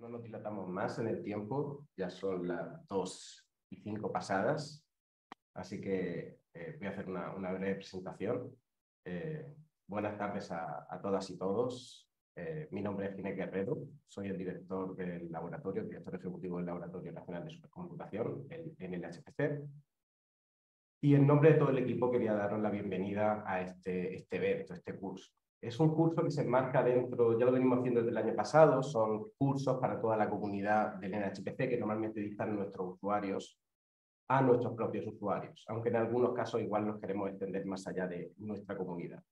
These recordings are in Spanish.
no nos dilatamos más en el tiempo, ya son las dos y cinco pasadas, así que eh, voy a hacer una, breve presentación. Eh, buenas tardes a, todas y todos. Eh, mi nombre es Ginés Guerrero, soy el director del laboratorio, director ejecutivo del Laboratorio Nacional de Supercomputación, el NLHPC. Y en nombre de todo el equipo quería daros la bienvenida a este, este evento, este curso. Es un curso que se enmarca dentro, ya lo venimos haciendo desde el año pasado, son cursos para toda la comunidad del NHPC que normalmente dictan nuestros usuarios a nuestros propios usuarios, aunque en algunos casos igual nos queremos extender más allá de nuestra comunidad.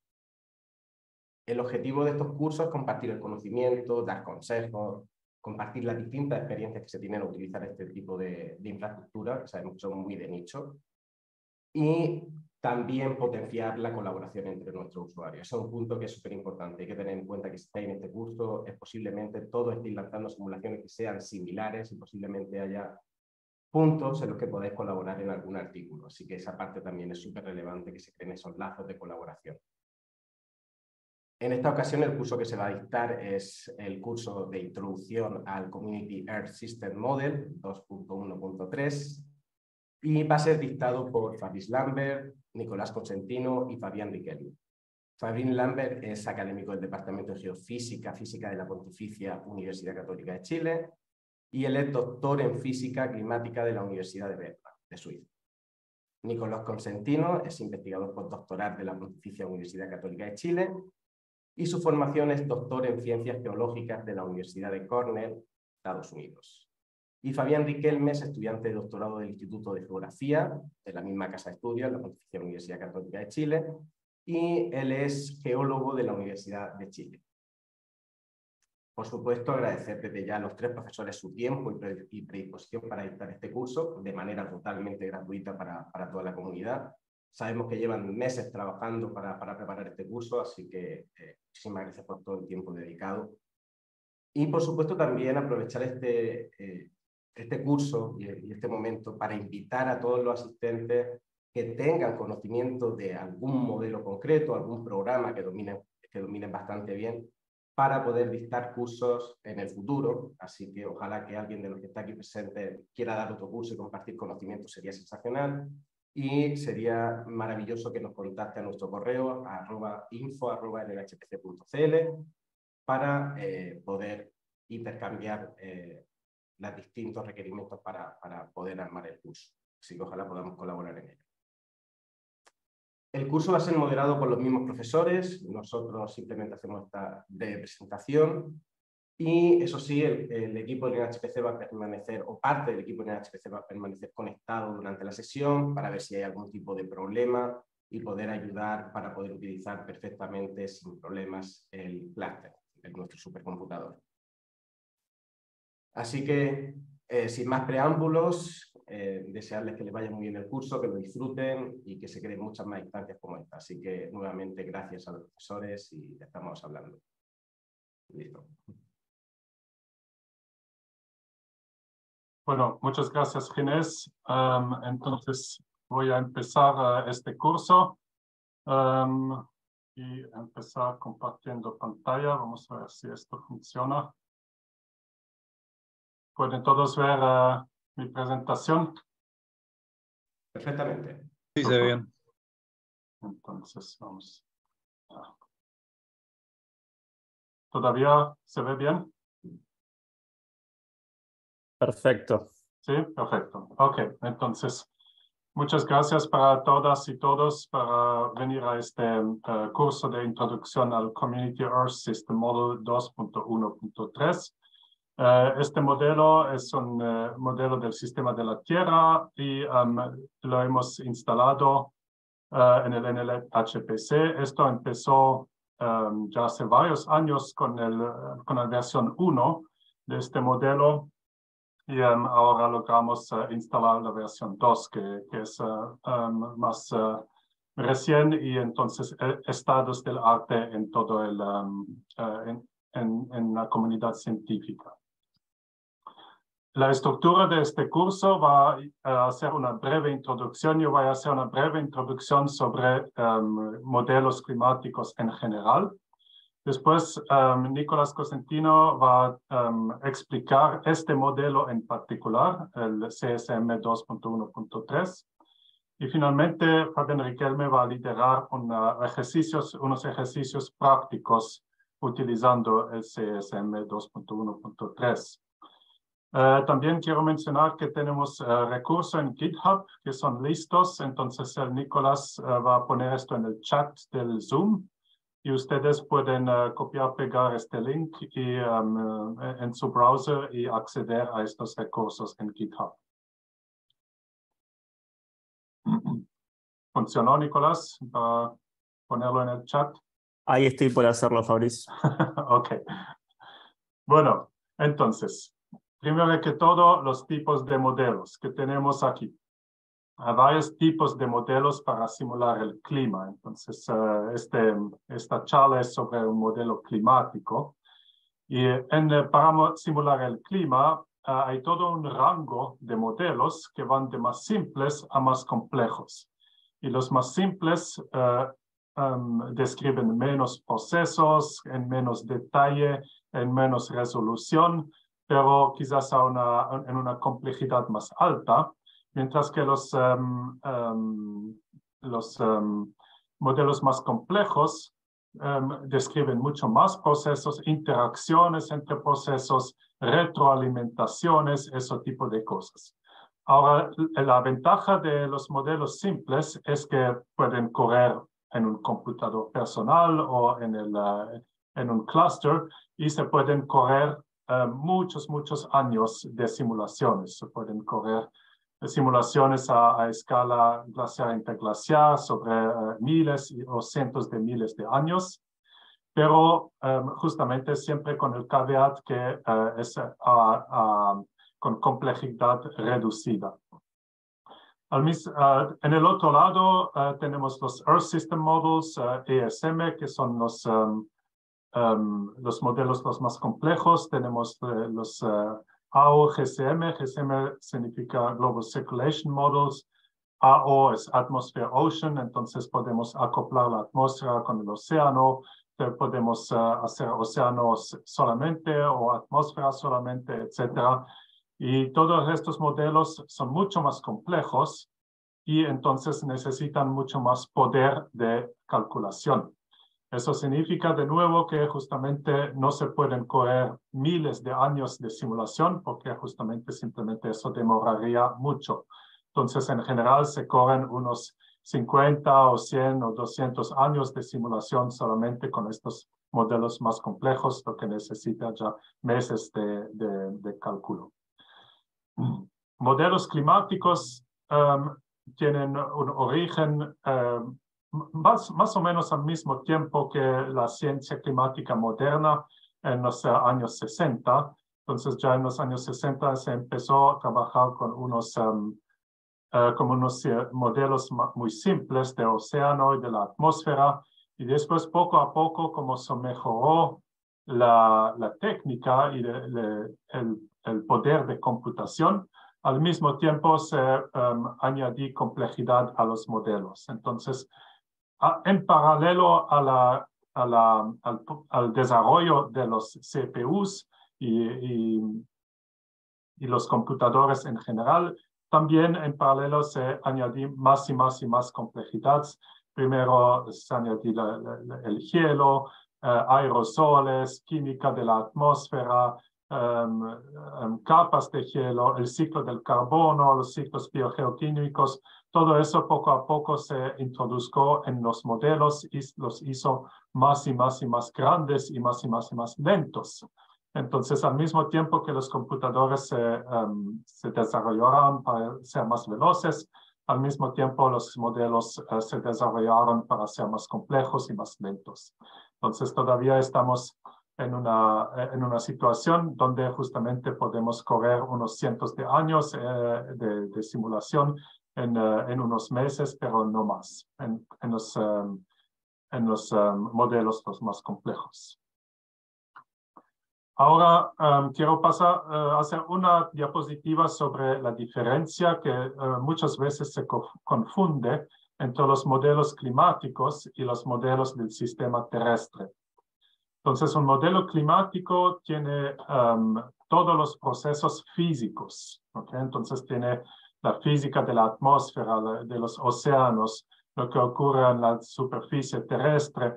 El objetivo de estos cursos es compartir el conocimiento, dar consejos, compartir las distintas experiencias que se tienen a utilizar este tipo de, infraestructura, que sabemos son muy de nicho, y también potenciar la colaboración entre nuestros usuarios. Es un punto que es súper importante. Hay que tener en cuenta que si estáis en este curso, es posiblemente todos estéis lanzando simulaciones que sean similares y posiblemente haya puntos en los que podáis colaborar en algún artículo. Así que esa parte también es súper relevante que se creen esos lazos de colaboración. En esta ocasión el curso que se va a dictar es el curso de introducción al Community Earth System Model 2.1.3 y va a ser dictado por Fabrice Lambert, Nicolás Consentino y Fabián Riquelme. Fabián Lambert es académico del Departamento de Geofísica, Física de la Pontificia Universidad Católica de Chile y él es doctor en Física Climática de la Universidad de Berna, de Suiza. Nicolás Consentino es investigador postdoctoral de la Pontificia Universidad Católica de Chile y su formación es doctor en Ciencias Geológicas de la Universidad de Cornell, Estados Unidos. Y Fabián Riquelme es estudiante de doctorado del Instituto de Geografía de la misma Casa de Estudios, la Pontificia Universidad Católica de Chile, y él es geólogo de la Universidad de Chile. Por supuesto, agradecer desde ya a los tres profesores su tiempo y predisposición para dictar este curso de manera totalmente gratuita para, para toda la comunidad. Sabemos que llevan meses trabajando para, para preparar este curso, así que eh, muchísimas gracias por todo el tiempo dedicado. Y por supuesto también aprovechar este, eh, este curso y, este momento para invitar a todos los asistentes que tengan conocimiento de algún modelo concreto, algún programa que dominen, que dominen bastante bien, para poder dictar cursos en el futuro. Así que ojalá que alguien de los que está aquí presente quiera dar otro curso y compartir conocimiento, sería sensacional. Y sería maravilloso que nos contacte a nuestro correo arroba info arroba para eh, poder intercambiar eh, los distintos requerimientos para, para poder armar el curso. Así que ojalá podamos colaborar en ello. El curso va a ser moderado por los mismos profesores, nosotros simplemente hacemos esta de presentación y eso sí, el, equipo de NHPC va a permanecer, o parte del equipo de NHPC va a permanecer conectado durante la sesión para ver si hay algún tipo de problema y poder ayudar para poder utilizar perfectamente sin problemas el cluster de nuestro supercomputador. Así que, eh, sin más preámbulos, eh, desearles que les vaya muy bien el curso, que lo disfruten y que se creen muchas más instancias como esta. Así que, nuevamente, gracias a los profesores y estamos hablando. Listo. Bueno, muchas gracias, Ginés. entonces, voy a empezar eh, este curso y empezar compartiendo pantalla. Vamos a ver si esto funciona. ¿Pueden todos ver uh, mi presentación? Perfectamente. Sí, se ve bien. Entonces, vamos. ¿Todavía se ve bien? Perfecto. Sí, perfecto. Ok, entonces, muchas gracias para todas y todos para venir a este uh, curso de introducción al Community Earth System Model 2.1.3. Eh, este modelo es un eh, modelo del sistema de la Tierra y um, lo hemos instalado eh, en el NLHPC. Esto empezó um, ya hace varios años con, el, con la versión 1 de este modelo y um, ahora logramos instalar la versión 2 que, que es más recién y entonces estados del arte en todo el, en, en la comunidad científica. La estructura de este curso va a ser una breve introducción. Yo voy a hacer una breve introducción sobre em, modelos climáticos en general. Después, um, Nicolás Cosentino va a um, explicar este modelo en particular, el CSM 2.1.3. Y finalmente, Fabián Riquelme va a liderar unos ejercicios prácticos utilizando el CSM 2.1.3. Eh, también quiero mencionar que tenemos uh, recursos en GitHub que son listos, entonces el Nicolás uh, va a poner esto en el chat del Zoom y ustedes pueden copiar, pegar este link y, um, en su browser y acceder a estos recursos en GitHub. ¿Funcionó, Nicolás, para ponerlo en el chat? Ahí estoy por hacerlo, Fabricio. ok. Bueno, entonces, primero que todo, los tipos de modelos que tenemos aquí. Hay varios tipos de modelos para simular el clima. Entonces, uh, este, esta charla es sobre un modelo climático. Y en, para simular el clima, uh, hay todo un rango de modelos que van de más simples a más complejos. Y los más simples um, describen menos procesos, en menos detalle, en menos resolución, pero quizás a una, en una complejidad más alta, mientras que los, um, los um, modelos más complejos describen mucho más procesos, interacciones entre procesos, retroalimentaciones, ese tipo de cosas. Ahora, la ventaja de los modelos simples es que pueden correr en un computador personal o en, el, uh, en un cluster y se pueden correr uh, muchos, muchos años de simulaciones. Se pueden correr simulaciones a, a escala glaciar interglaciar sobre uh, miles o cientos de miles de años, pero um, justamente siempre con el caveat que uh, es con complejidad reducida. Al mis, uh, en el otro lado tenemos los Earth System Models, ESM, que son los, um, um, los modelos los más complejos. Tenemos los AO GCM, GCM significa Global Circulation Models, AO es Atmosphere Ocean, entonces podemos acoplar la atmósfera con el océano, podemos uh, hacer océanos solamente o atmósfera solamente, etcétera. Y todos estos modelos son mucho más complejos y entonces necesitan mucho más poder de calculación. Eso significa de nuevo que justamente no se pueden correr miles de años de simulación porque justamente simplemente eso demoraría mucho. Entonces, en general se corren unos 50 o 100 o 200 años de simulación solamente con estos modelos más complejos, lo que necesita ya meses de, de, cálculo. Modelos climáticos um, tienen un origen um, más, más o menos al mismo tiempo que la ciencia climática moderna en los años 60. Entonces ya en los años 60 se empezó a trabajar con unos, um, uh, como unos uh, modelos muy simples de océano y de la atmósfera. Y después poco a poco, como se mejoró la, la técnica y el, el, poder de computación, al mismo tiempo se um, complejidad a los modelos. Entonces, en paralelo a la, al, desarrollo de los CPUs y, y, los computadores en general, también en paralelo se añadió más y más y más complejidad. Primero se añadió el hielo, eh, aerosoles, química de la atmósfera, em, em, capas de hielo, el ciclo del carbono, los ciclos biogeoquímicos, todo eso poco a poco se introdujo en los modelos y los hizo más y más y más grandes y más y más y más lentos. Entonces, al mismo tiempo que los computadores se, se desarrollaron para ser más veloces, al mismo tiempo los modelos uh, se desarrollaron para ser más complejos y más lentos. Entonces, todavía estamos en una, en una situación donde justamente podemos correr unos cientos de años eh, de, simulación en, uh, en unos meses, pero no más, en, en los, um, en los um, modelos los más complejos. Ahora um, quiero pasar uh, a hacer una diapositiva sobre la diferencia que uh, muchas veces se co confunde entre los modelos climáticos y los modelos del sistema terrestre. Entonces, un modelo climático tiene um, todos los procesos físicos. ¿okay? Entonces, tiene la física de la atmósfera, de los océanos, lo que ocurre en la superficie terrestre,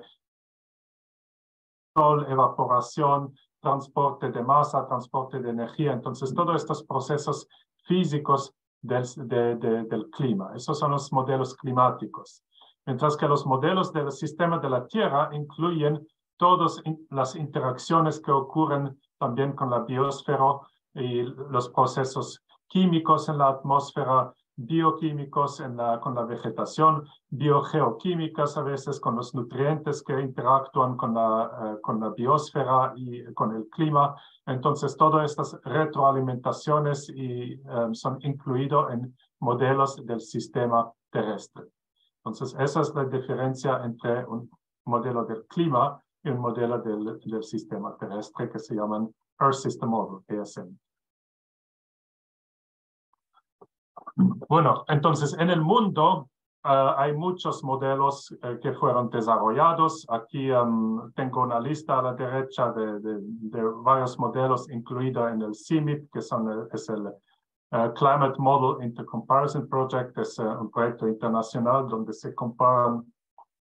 sol, evaporación, transporte de masa, transporte de energía. Entonces, todos estos procesos físicos del, del clima. Esos son los modelos climáticos. Mientras que los modelos del sistema de la Tierra incluyen todas las interacciones que ocurren también con la biosfera y los procesos químicos en la atmósfera, bioquímicos en la, con la vegetación, biogeoquímicas a veces con los nutrientes que interactúan con la, eh, biosfera y con el clima. Entonces, todas estas retroalimentaciones y, um, son incluidos en modelos del sistema terrestre. Entonces, esa es la diferencia entre un modelo del clima y un modelo del, del sistema terrestre que se llaman Earth System Model, ESM. Bueno, entonces en el mundo uh, hay muchos modelos uh, que fueron desarrollados. Aquí tengo una lista a la derecha de, varios modelos incluidos en el CIMIP, que es el uh, Climate Model Intercomparison Project, es un proyecto internacional donde se comparan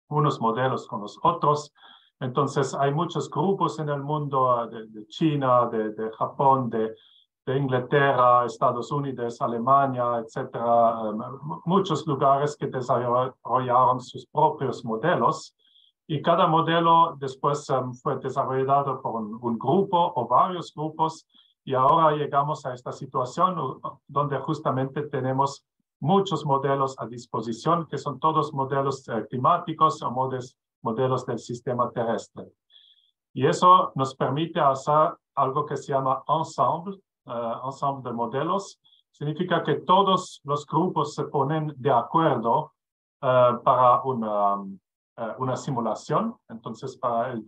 unos modelos con los otros. Entonces, hay muchos grupos en el mundo de, de China, de Japón, de, de Inglaterra, Estados Unidos, Alemania, etcétera, um, muchos lugares que desarrollaron sus propios modelos. Y cada modelo después um, fue desarrollado por un, un, grupo o varios grupos. Y ahora llegamos a esta situación donde justamente tenemos muchos modelos a disposición que son todos modelos uh, climáticos o modelos, modelos del sistema terrestre. Y eso nos permite hacer algo que se llama ensemble, uh, ensemble de modelos, significa que todos los grupos se ponen de acuerdo uh, para una, uh, una simulación, entonces para el,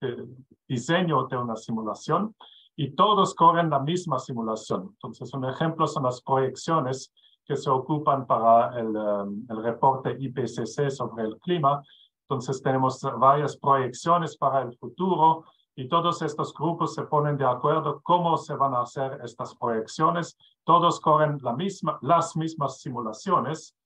el, diseño de una simulación, y todos corren la misma simulación. Entonces, un ejemplo son las proyecciones que se ocupan para el, um, el reporte IPCC sobre el clima. Entonces, tenemos varias proyecciones para el futuro, y todos estos grupos se ponen de acuerdo cómo se van a hacer estas proyecciones. Todos corren la misma, las mismas simulaciones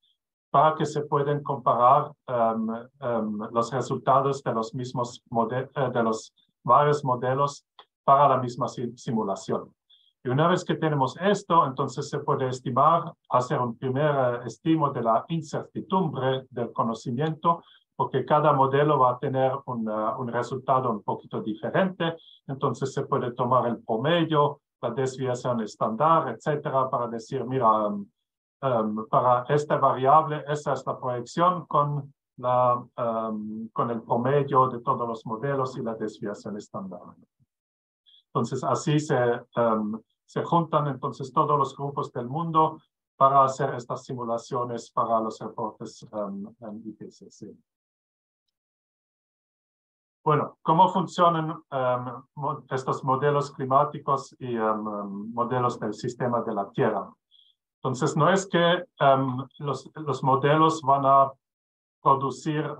para que se puedan comparar um, um, los resultados de los mismos uh, de los varios modelos para la misma simulación. Y una vez que tenemos esto, entonces se puede estimar, hacer un primer uh, estimo de la incertidumbre del conocimiento porque cada modelo va a tener una, un resultado un poquito diferente. Entonces se puede tomar el promedio, la desviación estándar, etcétera, para decir, mira, um, um, para esta variable, esa es la proyección con, la, um, con el promedio de todos los modelos y la desviación estándar. Entonces, así se, se juntan entonces todos los grupos del mundo para hacer estas simulaciones para los reportes en IPCC. Bueno, ¿cómo funcionan um, estos modelos climáticos y um, modelos del sistema de la Tierra? Entonces, no es que los, los, modelos van a producir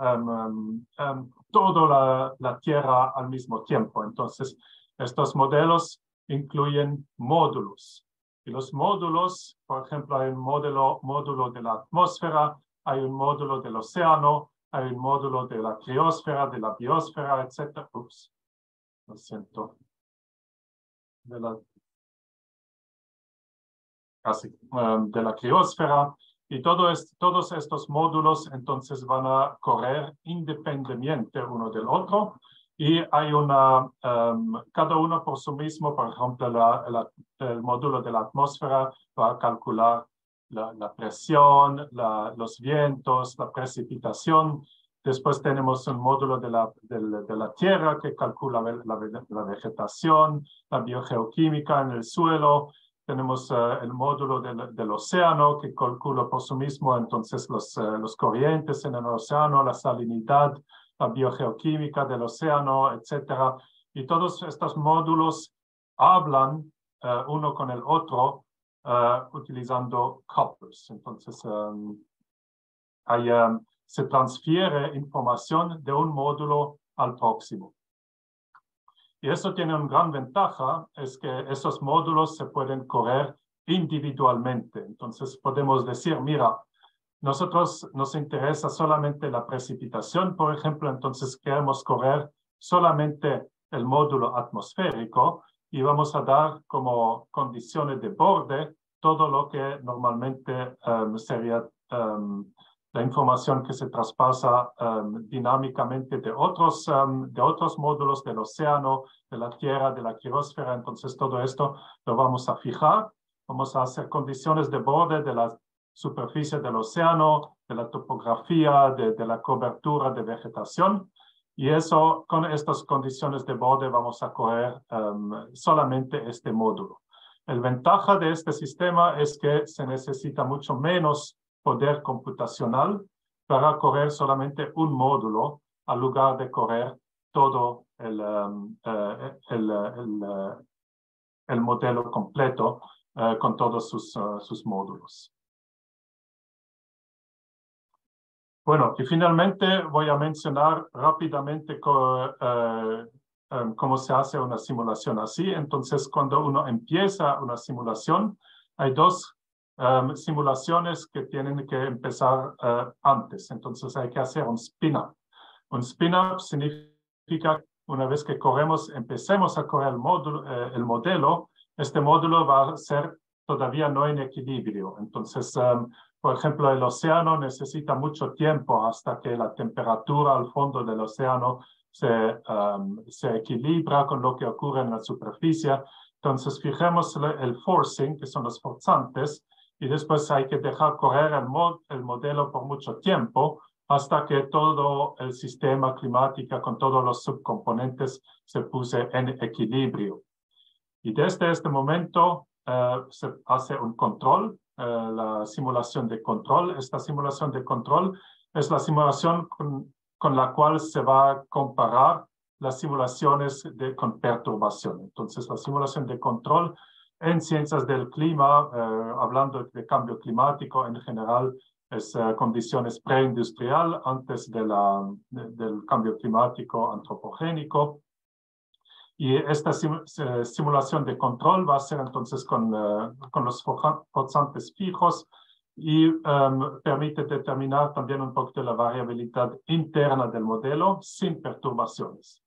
toda la, la, Tierra al mismo tiempo. Entonces, estos modelos incluyen módulos. Y los módulos, por ejemplo, hay un módulo, módulo de la atmósfera, hay un módulo del océano, un módulo de la criosfera, de la biosfera, etc. Ups, lo siento. De la, casi, um, de la criosfera. Y todo todos estos módulos entonces van a correr independientemente uno del otro. Y hay una, um, cada uno por sí mismo, por ejemplo, la, la, el módulo de la atmósfera va a calcular la, presión, los vientos, la precipitación. Después tenemos un módulo de la, de, la Tierra que calcula la, vegetación, la biogeoquímica en el suelo. Tenemos eh, el módulo del, océano que calcula por sí mismo entonces los, eh, los corrientes en el océano, la salinidad, la biogeoquímica del océano, etc. Y todos estos módulos hablan eh, uno con el otro uh, utilizando couplers. Entonces, um, hay, um, se transfiere información de un módulo al próximo. Y eso tiene una gran ventaja, es que esos módulos se pueden correr individualmente. Entonces podemos decir, mira, nosotros nos interesa solamente la precipitación, por ejemplo, entonces queremos correr solamente el módulo atmosférico y vamos a dar como condiciones de borde todo lo que normalmente um, sería um, la información que se traspasa um, dinámicamente de otros, de otros módulos del océano, de la tierra, de la quirósfera. Entonces todo esto lo vamos a fijar. Vamos a hacer condiciones de borde de la superficie del océano, de la topografía, de, de la cobertura de vegetación. Y eso, con estas condiciones de borde, vamos a correr solamente este módulo. El ventaja de este sistema es que se necesita mucho menos poder computacional para correr solamente un módulo al lugar de correr todo el, um, el, el, el, modelo completo uh, con todos sus, sus módulos. Bueno, y finalmente voy a mencionar rápidamente Em, cómo se hace una simulación así. Entonces, cuando uno empieza una simulación, hay dos em, simulaciones que tienen que empezar eh, antes. Entonces, hay que hacer un spin-up. Un spin-up significa, una vez que corremos, empecemos a correr el, módulo, eh, el modelo, este módulo va a ser todavía no en equilibrio. Entonces, em, por ejemplo, el océano necesita mucho tiempo hasta que la temperatura al fondo del océano se, um, se equilibra con lo que ocurre en la superficie. Entonces, fijemos el forcing, que son los forzantes, y después hay que dejar correr el, el modelo por mucho tiempo hasta que todo el sistema climático con todos los subcomponentes se puse en equilibrio. Y desde este momento uh, se hace un control, uh, la simulación de control. Esta simulación de control es la simulación con, con la cual se va a comparar las simulaciones de, con perturbación. Entonces, la simulación de control en ciencias del clima, eh, hablando de cambio climático en general, es eh, condiciones preindustrial antes de la, del cambio climático antropogénico. Y esta simulación de control va a ser entonces con, eh, con los forzantes fijos y um, permite determinar también un de la variabilidad interna del modelo sin perturbaciones.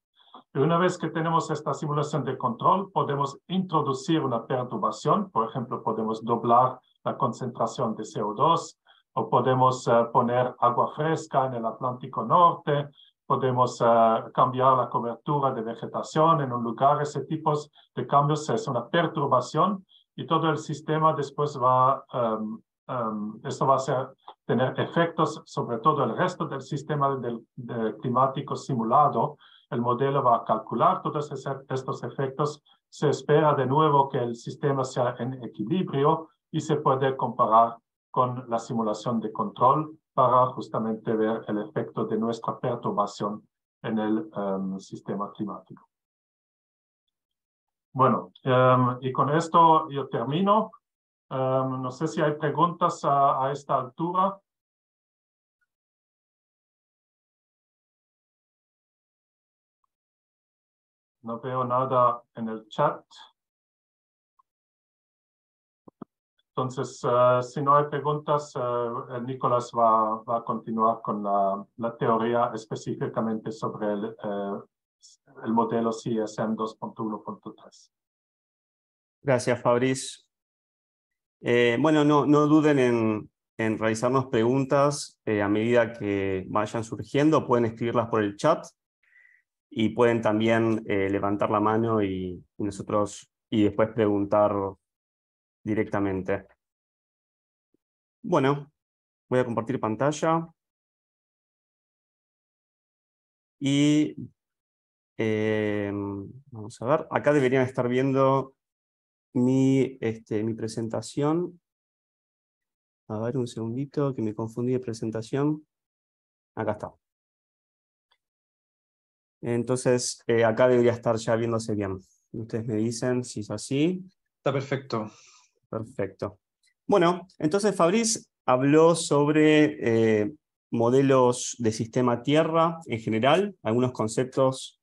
Y una vez que tenemos esta simulación de control, podemos introducir una perturbación. Por ejemplo, podemos doblar la concentración de CO2 o podemos uh, poner agua fresca en el Atlántico Norte, podemos uh, cambiar la cobertura de vegetación en un lugar. Ese tipo de cambios es una perturbación y todo el sistema después va um, Um, esto va a ser, tener efectos sobre todo el resto del sistema del, climático simulado. El modelo va a calcular todos estos efectos. Se espera de nuevo que el sistema sea en equilibrio y se puede comparar con la simulación de control para justamente ver el efecto de nuestra perturbación en el um, sistema climático. Bueno, um, y con esto yo termino. Um, no sé si hay preguntas a, a esta altura. No veo nada en el chat. Entonces, uh, si no hay preguntas, uh, Nicolás va, va, a continuar con la, la teoría específicamente sobre el, uh, el modelo CSM 2.1.3. Gracias, Fabriz. Eh, bueno, no, no duden en, en, realizarnos preguntas eh, a medida que vayan surgiendo. Pueden escribirlas por el chat y pueden también eh, levantar la mano y, y, nosotros y después preguntar directamente. Bueno, voy a compartir pantalla. Y vamos a ver, acá deberían estar viendo mi, este, mi presentación. A ver, un segundito, que me confundí de presentación. Acá está. Entonces, eh, acá debería estar ya viéndose bien. Ustedes me dicen si es así. Está perfecto. Perfecto. Bueno, entonces Fabriz habló sobre eh, modelos de sistema Tierra en general, algunos conceptos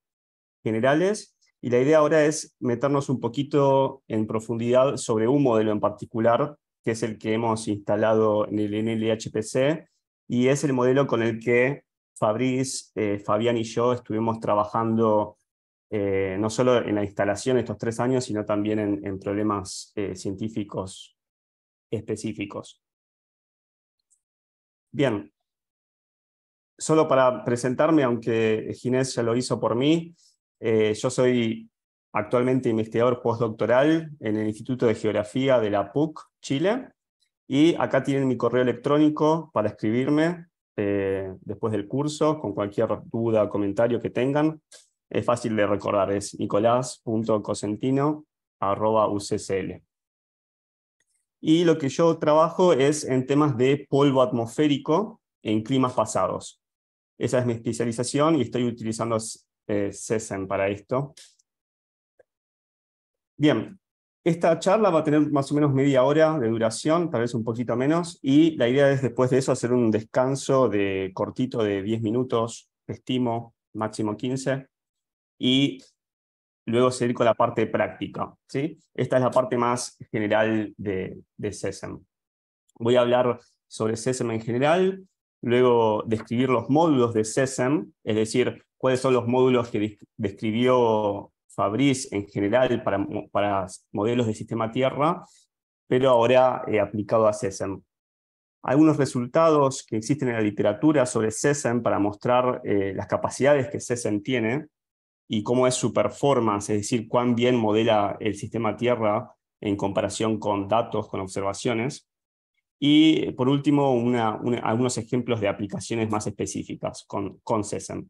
generales, Y la idea ahora es meternos un poquito en profundidad sobre un modelo en particular, que es el que hemos instalado en el NLHPC, y es el modelo con el que Fabriz, eh, Fabián y yo estuvimos trabajando eh, no solo en la instalación estos tres años, sino también en, problemas eh, científicos específicos. Bien, solo para presentarme, aunque Ginés ya lo hizo por mí, yo soy actualmente investigador postdoctoral en el Instituto de Geografía de la PUC, Chile, y acá tienen mi correo electrónico para escribirme eh, después del curso, con cualquier duda o comentario que tengan. Es fácil de recordar, es nicolás.cosentino.uccl. Y lo que yo trabajo es en temas de polvo atmosférico en climas pasados. Esa es mi especialización y estoy utilizando eh, CESEN para esto. Bien, esta charla va a tener más o menos media hora de duración, tal vez un poquito menos, y la idea es después de eso hacer un descanso de cortito de 10 minutos, estimo, máximo 15, y luego seguir con la parte práctica. ¿sí? Esta es la parte más general de, de. Voy a hablar sobre SESEM en general, luego describir los módulos de SESEM, es decir, cuáles son los módulos que describió Fabriz en general para, para modelos de sistema Tierra, pero ahora he aplicado a SESEM. Algunos resultados que existen en la literatura sobre SESEM para mostrar eh, las capacidades que SESEM tiene y cómo es su performance, es decir, cuán bien modela el sistema Tierra en comparación con datos, con observaciones. Y por último, algunos ejemplos de aplicaciones más específicas con, con SESEM.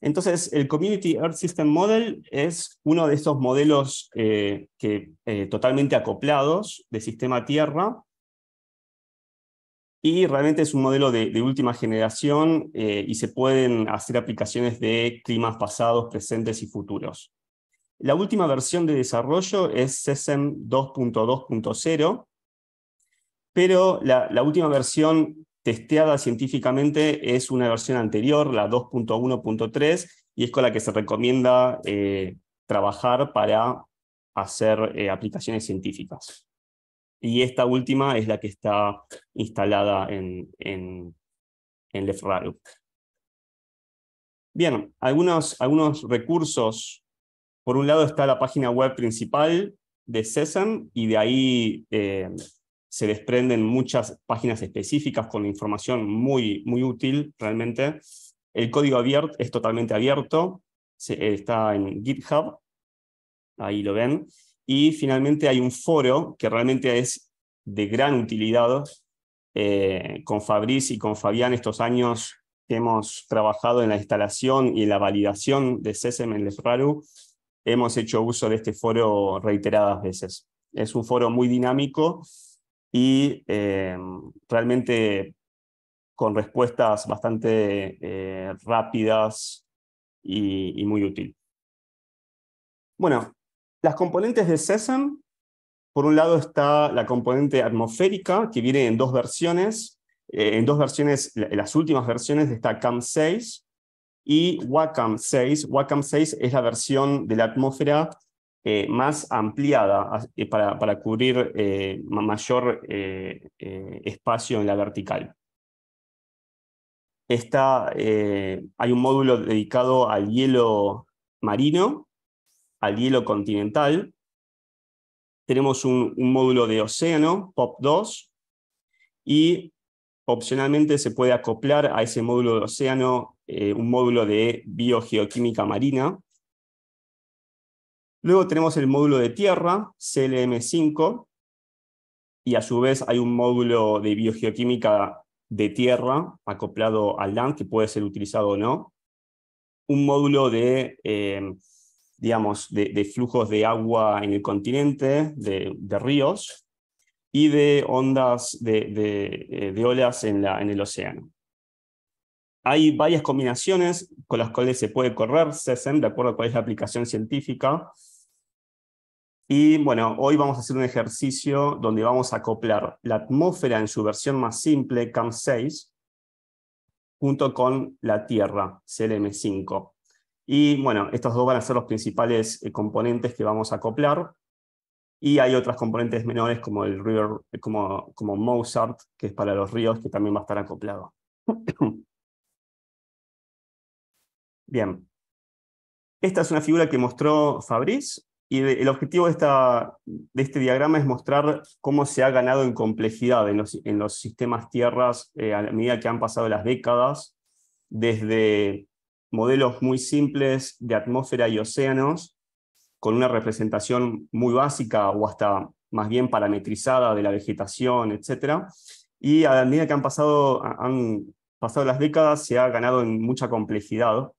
Entonces, el Community Earth System Model es uno de estos modelos eh, que, eh, totalmente acoplados de sistema Tierra, y realmente es un modelo de, última generación eh, y se pueden hacer aplicaciones de climas pasados, presentes y futuros. La última versión de desarrollo es SESEM 2.2.0, pero la, última versión testeada científicamente es una versión anterior, la 2.1.3, y es con la que se recomienda eh, trabajar para hacer eh, aplicaciones científicas. Y esta última es la que está instalada en, en, en Bien, algunos, algunos recursos. Por un lado está la página web principal de CESAM y de ahí eh, se desprenden muchas páginas específicas con información muy, muy útil realmente. El código abierto es totalmente abierto, está en GitHub, ahí lo ven. Y finalmente hay un foro que realmente es de gran utilidad. Eh, con Fabriz y con Fabián estos años que hemos trabajado en la instalación y en la validación de SESEM en Lefraru, hemos hecho uso de este foro reiteradas veces. Es un foro muy dinámico y eh, realmente con respuestas bastante eh, rápidas y, muy útil. Bueno, las componentes de SESAM, por un lado está la componente atmosférica, que viene en dos versiones, eh, en dos versiones, las últimas versiones está CAM6 y WACAM 6. WACAM 6 es la versión de la atmósfera eh, más ampliada eh, para, para cubrir mayor espacio en la vertical. Está, hay un módulo dedicado al hielo marino, al hielo continental. Tenemos un, módulo de océano, POP2, y opcionalmente se puede acoplar a ese módulo de océano un módulo de biogeoquímica marina, Luego tenemos el módulo de tierra, CLM5, y a su vez hay un módulo de biogeoquímica de tierra acoplado al LAN que puede ser utilizado o no. Un módulo de, em, digamos, de, flujos de agua en el continente, de, ríos, y de ondas de, eh, olas en, en el océano. Hay varias combinaciones con las cuales se puede correr SESEM, de acuerdo a cuál es la aplicación científica, y bueno, hoy vamos a hacer un ejercicio donde vamos a acoplar la atmósfera en su versión más simple, CAM6, junto con la Tierra, CLM5. Y bueno, estos dos van a ser los principales eh, componentes que vamos a acoplar. Y hay otras componentes menores como el river, como, como Mozart, que es para los ríos, que también va a estar acoplado. Bien. Esta es una figura que mostró Fabrice, y el objetivo de, esta, de, este diagrama es mostrar cómo se ha ganado en complejidad en los, en los sistemas tierras eh, a medida que han pasado las décadas, desde modelos muy simples de atmósfera y océanos, con una representación muy básica o hasta más bien parametrizada de la vegetación, etc. Y a medida que han pasado, han pasado las décadas, se ha ganado en mucha complejidad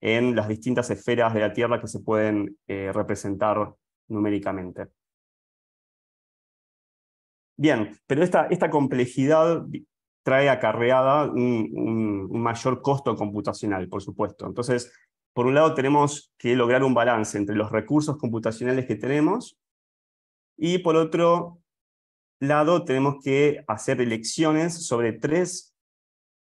en las distintas esferas de la Tierra que se pueden eh, representar numéricamente. Bien, pero esta, esta complejidad trae acarreada un, mayor costo computacional, por supuesto. Entonces, por un lado tenemos que lograr un balance entre los recursos computacionales que tenemos y por otro lado tenemos que hacer elecciones sobre tres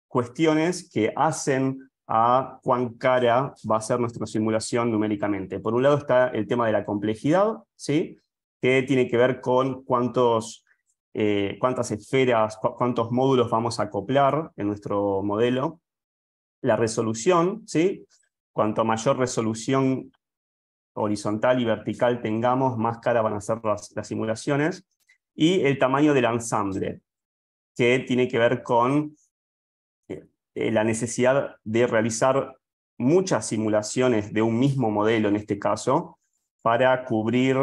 cuestiones que hacen a cuán cara va a ser nuestra simulación numéricamente. Por un lado está el tema de la complejidad, ¿sí? que tiene que ver con cuántos, eh, cuántas esferas, cuántos módulos vamos a acoplar en nuestro modelo. La resolución, ¿sí? cuanto mayor resolución horizontal y vertical tengamos, más cara van a ser las, simulaciones. Y el tamaño del ensamble, que tiene que ver con eh, la necesidad de realizar muchas simulaciones de un mismo modelo en este caso, para cubrir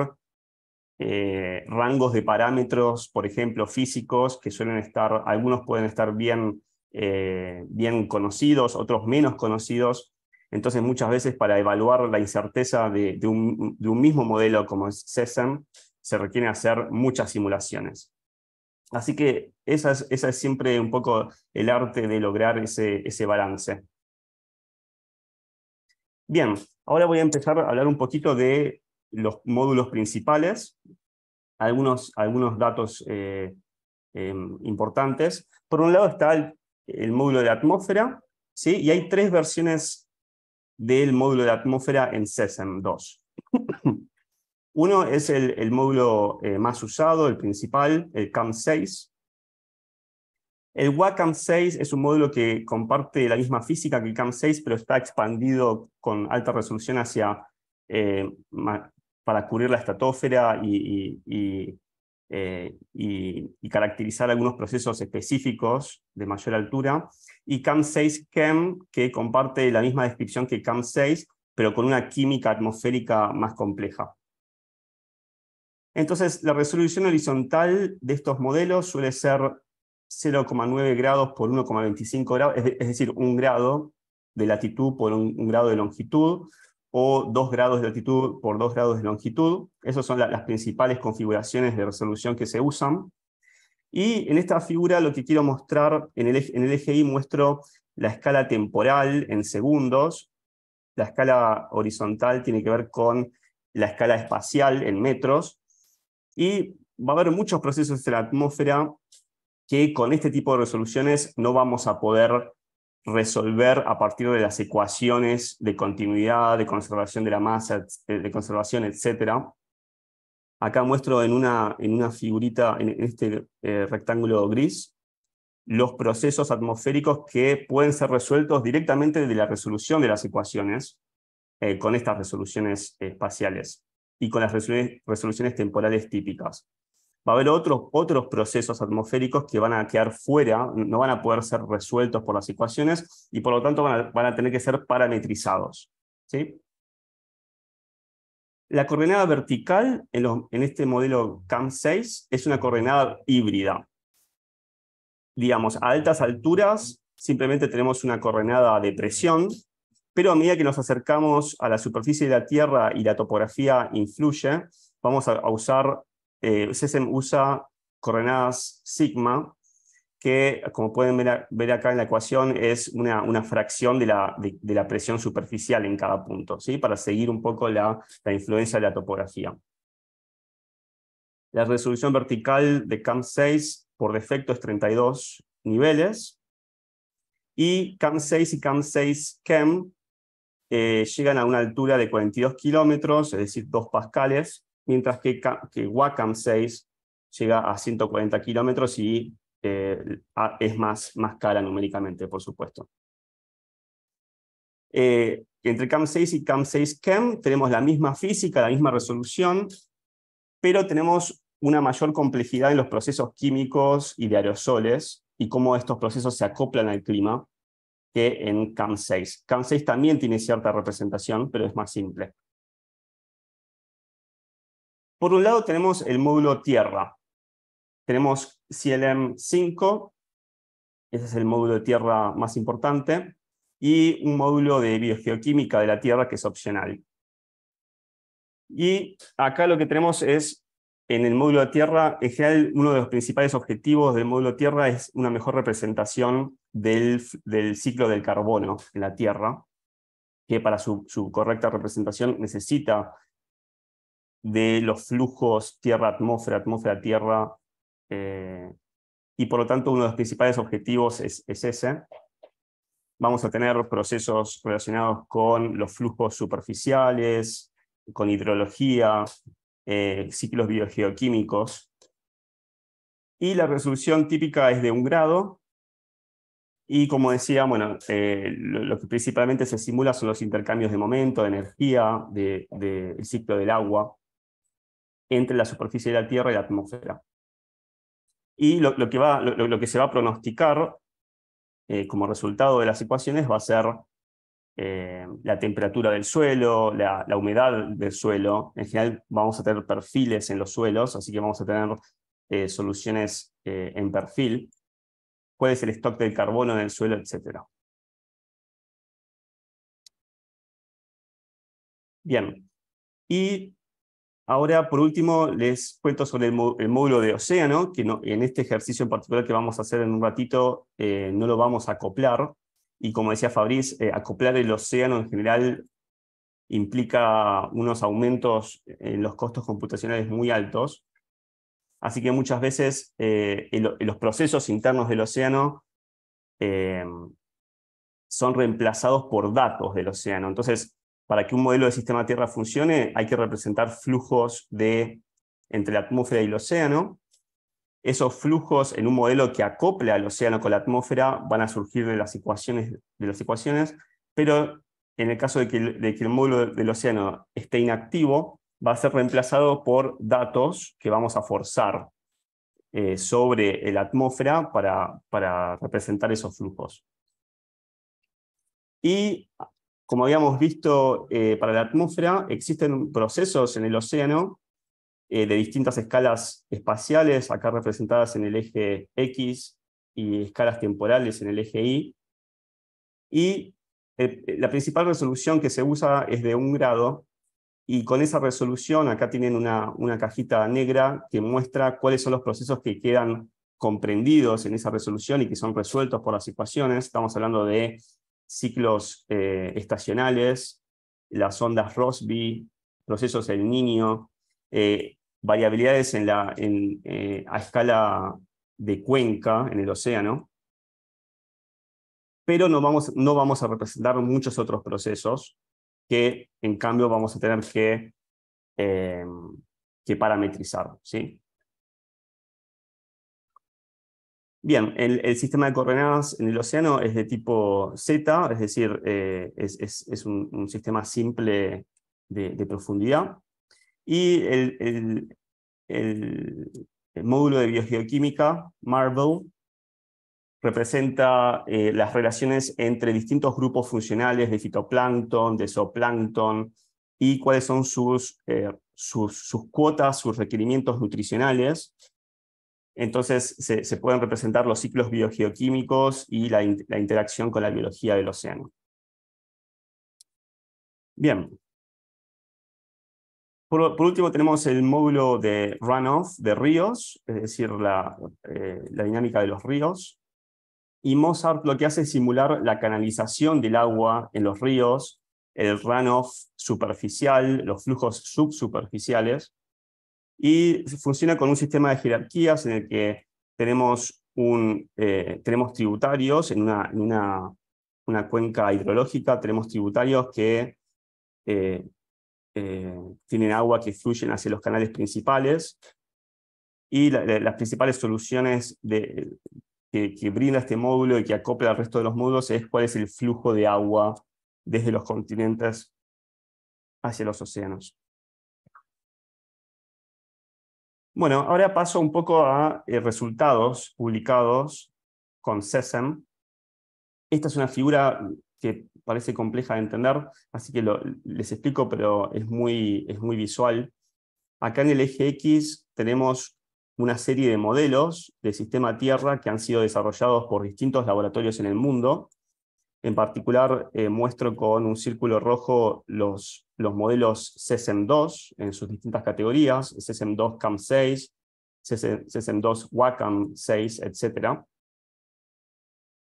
eh, rangos de parámetros, por ejemplo, físicos, que suelen estar, algunos pueden estar bien, eh, bien conocidos, otros menos conocidos. Entonces, muchas veces para evaluar la incerteza de, un, mismo modelo como es SESEM, se requiere hacer muchas simulaciones. Así que esa es, esa es siempre un poco el arte de lograr ese, ese balance. Bien, ahora voy a empezar a hablar un poquito de los módulos principales, algunos, algunos datos eh, em, importantes. Por un lado está el, módulo de atmósfera, ¿sí? y hay tres versiones del módulo de atmósfera en SESEM 2. Uno es el, módulo eh, más usado, el principal, el CAM6. El WACAM6 es un módulo que comparte la misma física que el CAM6, pero está expandido con alta resolución hacia, eh, para cubrir la estratosfera y, eh, y, caracterizar algunos procesos específicos de mayor altura. Y CAM6-CHEM, que comparte la misma descripción que CAM6, pero con una química atmosférica más compleja. Entonces, la resolución horizontal de estos modelos suele ser 0,9 grados por 1,25 grados, es, decir, un grado de latitud por un, grado de longitud, o 2 grados de latitud por 2 grados de longitud. Esas son las principales configuraciones de resolución que se usan. Y en esta figura lo que quiero mostrar, en el, en el eje Y muestro la escala temporal en segundos, la escala horizontal tiene que ver con la escala espacial en metros, y va a haber muchos procesos en la atmósfera que con este tipo de resoluciones no vamos a poder resolver a partir de las ecuaciones de continuidad, de conservación de la masa, de conservación, etc. Acá muestro en una, en una figurita, en este eh, rectángulo gris, los procesos atmosféricos que pueden ser resueltos directamente de la resolución de las ecuaciones eh, con estas resoluciones espaciales y con las resoluciones, temporales típicas. Va a haber otros, otros procesos atmosféricos que van a quedar fuera, no van a poder ser resueltos por las ecuaciones y por lo tanto van a, tener que ser parametrizados. ¿sí? La coordenada vertical en, en este modelo CAM6 es una coordenada híbrida. Digamos, a altas alturas simplemente tenemos una coordenada de presión pero a medida que nos acercamos a la superficie de la Tierra y la topografía influye, vamos a, usar, eh, SESEM usa coordenadas sigma, que como pueden ver, acá en la ecuación es una, fracción de la, presión superficial en cada punto, ¿sí? para seguir un poco la, influencia de la topografía. La resolución vertical de CAM6 por defecto es 32 niveles, y CAM6 y CAM6 CHEM eh, llegan a una altura de 42 kilómetros, es decir, 2 pascales, mientras que, que Wacom 6 llega a 140 kilómetros y eh, es más, más cara numéricamente, por supuesto. Eh, entre CAM6 y CAM6-CHEM tenemos la misma física, la misma resolución, pero tenemos una mayor complejidad en los procesos químicos y de aerosoles y cómo estos procesos se acoplan al clima que en CAM6. CAM6 también tiene cierta representación, pero es más simple. Por un lado tenemos el módulo tierra. Tenemos CLM5, ese es el módulo de tierra más importante, y un módulo de biogeoquímica de la tierra que es opcional. Y acá lo que tenemos es, en el módulo de tierra, en general uno de los principales objetivos del módulo de tierra es una mejor representación del, ciclo del carbono en la tierra, que para su correcta representación necesita de los flujos tierra-atmósfera, atmósfera-tierra, eh, y por lo tanto uno de los principales objetivos es, ese. Vamos a tener procesos relacionados con los flujos superficiales, con hidrología, eh, ciclos biogeoquímicos. Y la resolución típica es de un grado. Y como decía, bueno, eh, lo, que principalmente se simula son los intercambios de momento, de energía, del de, ciclo del agua entre la superficie de la Tierra y la atmósfera. Y lo, que, va, se va a pronosticar eh, como resultado de las ecuaciones va a ser eh, la temperatura del suelo, la, humedad del suelo. En general vamos a tener perfiles en los suelos, así que vamos a tener eh, soluciones en perfil. Cuál es el stock del carbono en el suelo, etc. Bien. Y Ahora, por último, les cuento sobre el, módulo de océano, que en este ejercicio en particular que vamos a hacer en un ratito eh, no lo vamos a acoplar. Y como decía Fabriz, eh, acoplar el océano en general implica unos aumentos en los costos computacionales muy altos. Así que muchas veces eh, los procesos internos del océano son reemplazados por datos del océano. Entonces, para que un modelo de sistema Tierra funcione, hay que representar flujos de, entre la atmósfera y el océano. Esos flujos en un modelo que acople al océano con la atmósfera van a surgir de las ecuaciones, de pero en el caso de que, el módulo del océano esté inactivo, va a ser reemplazado por datos que vamos a forzar eh, sobre la atmósfera para, para representar esos flujos. Y como habíamos visto eh, para la atmósfera, existen procesos en el océano eh, de distintas escalas espaciales, acá representadas en el eje X, y escalas temporales en el eje Y. Y eh, la principal resolución que se usa es de un grado, y con esa resolución acá tienen una, una cajita negra que muestra cuáles son los procesos que quedan comprendidos en esa resolución y que son resueltos por las ecuaciones. Estamos hablando de ciclos eh, estacionales, las ondas Rossby, procesos El Niño, eh, variabilidades en la, en, eh, a escala de cuenca en el océano, pero no vamos, no vamos a representar muchos otros procesos que en cambio vamos a tener que, que parametrizar. ¿sí? Bien, el, sistema de coordenadas en el océano es de tipo Z, es decir, eh, es, un, sistema simple de, profundidad. Y el, módulo de biogeoquímica, MARBLE, representa eh, las relaciones entre distintos grupos funcionales de fitoplancton, de zooplancton, y cuáles son sus, eh, sus cuotas, sus requerimientos nutricionales, entonces se, pueden representar los ciclos biogeoquímicos y la, interacción con la biología del océano. Bien. Por, último tenemos el módulo de runoff de ríos, es decir, la, eh, la dinámica de los ríos. Y Mozart lo que hace es simular la canalización del agua en los ríos, el runoff superficial, los flujos subsuperficiales, y funciona con un sistema de jerarquías en el que tenemos, un, eh, tenemos tributarios en una, una cuenca hidrológica, tenemos tributarios que eh, eh, tienen agua que fluyen hacia los canales principales, y las principales soluciones que, que, brinda este módulo y que acopla al resto de los módulos es cuál es el flujo de agua desde los continentes hacia los océanos. Bueno, ahora paso un poco a eh, resultados publicados con SESEM. Esta es una figura que parece compleja de entender, así que les explico, pero es muy, es muy visual. Acá en el eje X tenemos una serie de modelos de sistema Tierra que han sido desarrollados por distintos laboratorios en el mundo. En particular, eh, muestro con un círculo rojo los, los modelos CESEM2 en sus distintas categorías, CESEM2 CAM6, CESEM2 WACAM 6, etc.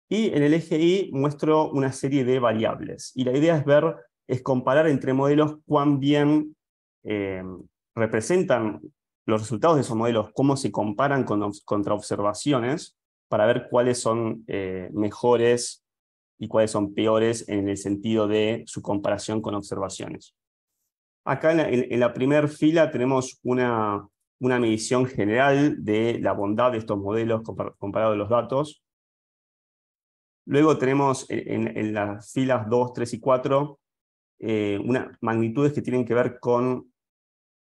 Y en el eje Y muestro una serie de variables. Y la idea es ver, es comparar entre modelos cuán bien eh, representan los resultados de esos modelos, cómo se comparan con, contra observaciones, para ver cuáles son eh, mejores y cuáles son peores en el sentido de su comparación con observaciones. Acá en la, primera fila tenemos una, una medición general de la bondad de estos modelos comparado a los datos. Luego tenemos en, las filas 2, 3 y 4 eh, unas magnitudes que tienen que ver con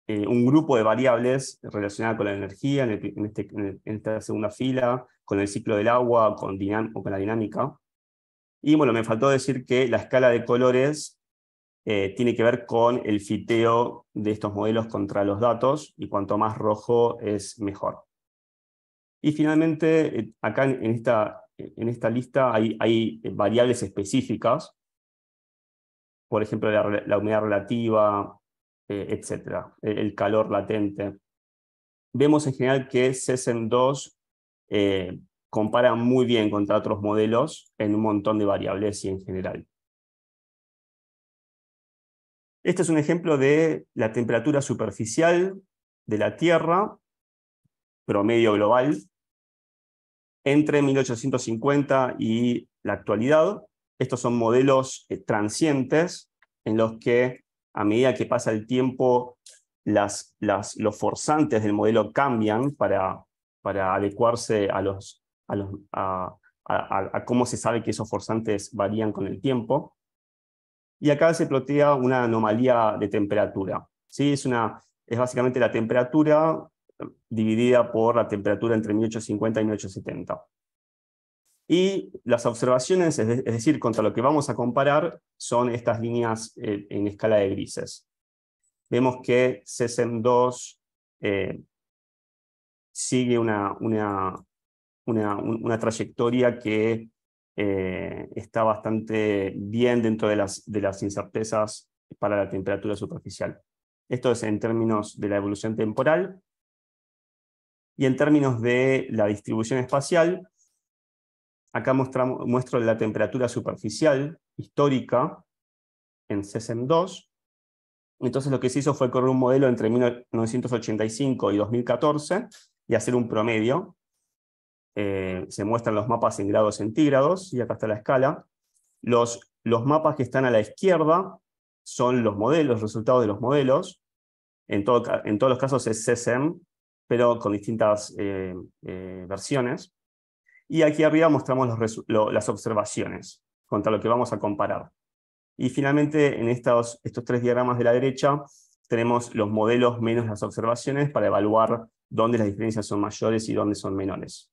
eh, un grupo de variables relacionadas con la energía, en, este, en, esta segunda fila, con el ciclo del agua con o con la dinámica. Y bueno, me faltó decir que la escala de colores eh, tiene que ver con el fiteo de estos modelos contra los datos, y cuanto más rojo es mejor. Y finalmente, eh, acá en esta, en esta lista hay, variables específicas, por ejemplo, la, humedad relativa, eh, etc., el calor latente. Vemos en general que CESEM2 compara muy bien contra otros modelos en un montón de variables y en general. Este es un ejemplo de la temperatura superficial de la Tierra, promedio global, entre 1850 y la actualidad. Estos son modelos eh, transientes en los que a medida que pasa el tiempo las, los forzantes del modelo cambian para adecuarse a los a, cómo se sabe que esos forzantes varían con el tiempo. Y acá se plotea una anomalía de temperatura. ¿sí? Es, una, es básicamente la temperatura dividida por la temperatura entre 1850 y 1870. Y las observaciones, es, decir, contra lo que vamos a comparar, son estas líneas eh, en escala de grises. Vemos que CESEM2 eh, sigue una, una, trayectoria que eh, está bastante bien dentro de las, de las incertezas para la temperatura superficial. Esto es en términos de la evolución temporal. Y en términos de la distribución espacial, acá mostramos, muestro la temperatura superficial histórica en CESEM2. Entonces lo que se hizo fue correr un modelo entre 1985 y 2014 y hacer un promedio eh, se muestran los mapas en grados centígrados, y acá está la escala. Los, los mapas que están a la izquierda son los modelos, resultados de los modelos. En, todo, en todos los casos es CSM, pero con distintas eh, eh, versiones. Y aquí arriba mostramos las observaciones contra lo que vamos a comparar. Y finalmente, en estos, estos tres diagramas de la derecha, tenemos los modelos menos las observaciones para evaluar dónde las diferencias son mayores y dónde son menores.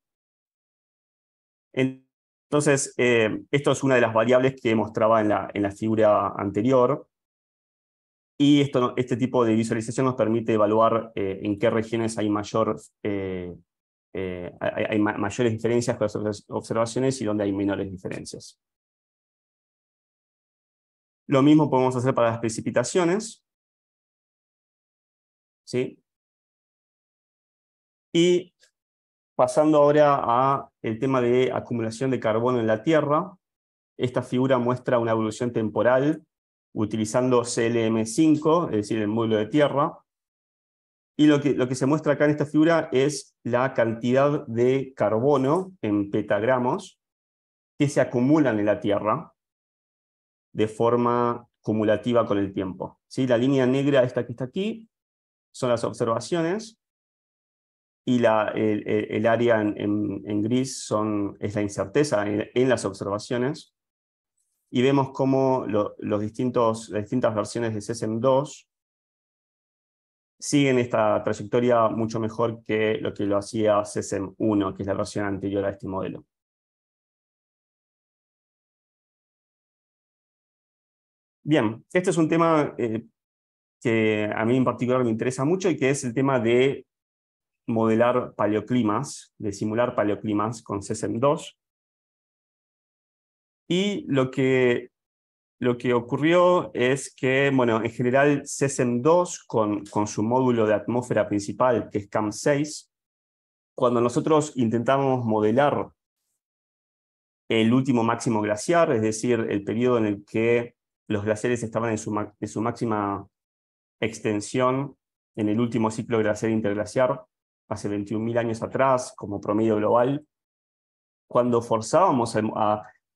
Entonces, eh, esto es una de las variables que mostraba en la, en la figura anterior. Y esto, este tipo de visualización nos permite evaluar eh, en qué regiones hay, mayor, eh, hay, mayores diferencias con las observaciones y dónde hay menores diferencias. Lo mismo podemos hacer para las precipitaciones. ¿Sí? Y Pasando ahora a el tema de acumulación de carbono en la Tierra, esta figura muestra una evolución temporal utilizando CLM5, es decir, el módulo de tierra, y lo que, lo que se muestra acá en esta figura es la cantidad de carbono en petagramos que se acumulan en la Tierra de forma cumulativa con el tiempo. ¿sí? La línea negra, esta que está aquí, son las observaciones, y la, el, área en, gris son, es la incerteza en, las observaciones, y vemos cómo los distintos, las distintas versiones de CSM2 siguen esta trayectoria mucho mejor que lo que lo hacía CSM1, que es la versión anterior a este modelo. Bien, este es un tema eh, que a mí en particular me interesa mucho y que es el tema de modelar paleoclimas, de simular paleoclimas con CSM2. Y lo que, lo que ocurrió es que, bueno, en general CSM2 con, con su módulo de atmósfera principal, que es CAM6, cuando nosotros intentamos modelar el último máximo glaciar, es decir, el periodo en el que los glaciares estaban en su, en su máxima extensión en el último ciclo glaciar interglaciar, hace 21.000 años atrás, como promedio global, cuando forzábamos a,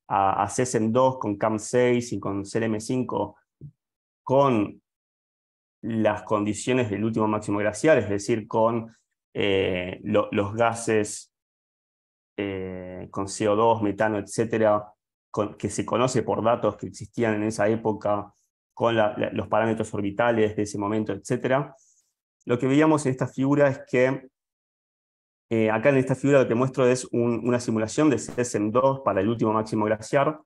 a, a CSM2 con CAM6 y con CLM5 con las condiciones del último máximo glaciar, es decir, con eh, los gases eh, con CO2, metano, etcétera, que se conoce por datos que existían en esa época, con los parámetros orbitales de ese momento, etc. Lo que veíamos en esta figura es que, eh, acá en esta figura lo que muestro es una simulación de CSM2 para el último máximo glaciar,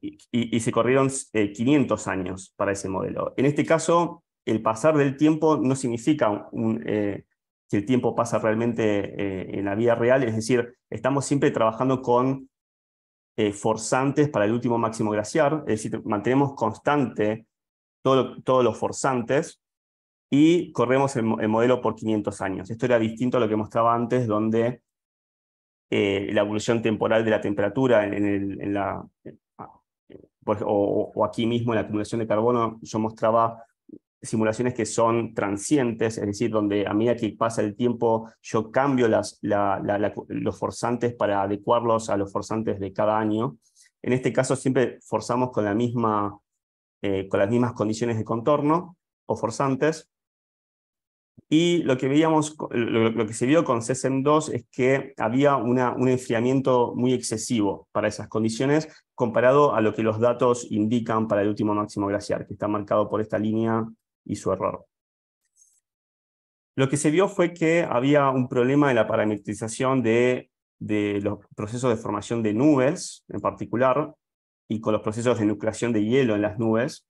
y, se corrieron 500 eh, años para ese modelo. En este caso, el pasar del tiempo no significa eh, que el tiempo pasa realmente en la vida real, es decir, estamos siempre trabajando con forzantes para el último máximo glaciar, es decir, mantenemos constante todos los forzantes y corremos el, modelo por 500 años. Esto era distinto a lo que mostraba antes, donde eh, la evolución temporal de la temperatura en, la, o, aquí mismo en la acumulación de carbono, yo mostraba simulaciones que son transientes, es decir, donde a medida que pasa el tiempo yo cambio los forzantes para adecuarlos a los forzantes de cada año. En este caso siempre forzamos con, la misma, eh, con las mismas condiciones de contorno o forzantes. Y lo que, veíamos, lo, que se vio con CSM2 es que había un enfriamiento muy excesivo para esas condiciones comparado a lo que los datos indican para el último máximo glaciar, que está marcado por esta línea y su error. Lo que se vio fue que había un problema en la parametrización de los procesos de formación de nubes, en particular, y con los procesos de nucleación de hielo en las nubes.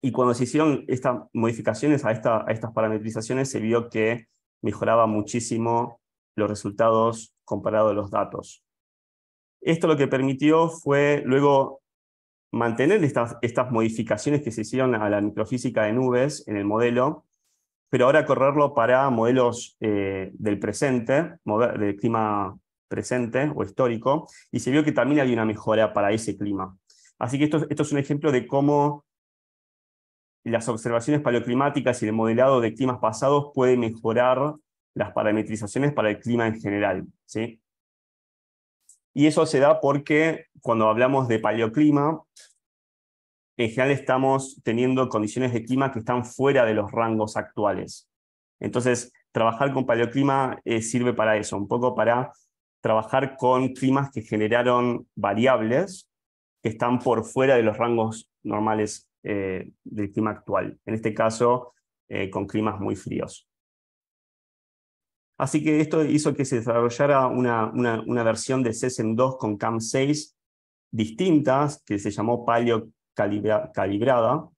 Y cuando se hicieron estas modificaciones a, esta, a estas parametrizaciones, se vio que mejoraba muchísimo los resultados comparados a los datos. Esto lo que permitió fue luego mantener estas, estas modificaciones que se hicieron a la microfísica de nubes en el modelo, pero ahora correrlo para modelos eh, del presente, del clima presente o histórico, y se vio que también hay una mejora para ese clima. Así que esto, esto es un ejemplo de cómo las observaciones paleoclimáticas y el modelado de climas pasados puede mejorar las parametrizaciones para el clima en general. ¿sí? Y eso se da porque cuando hablamos de paleoclima, en general estamos teniendo condiciones de clima que están fuera de los rangos actuales. Entonces, trabajar con paleoclima eh, sirve para eso, un poco para trabajar con climas que generaron variables que están por fuera de los rangos normales eh, del clima actual. En este caso, eh, con climas muy fríos. Así que esto hizo que se desarrollara una, una, versión de CSM2 con CAM6 distintas, que se llamó Paleo calibrada.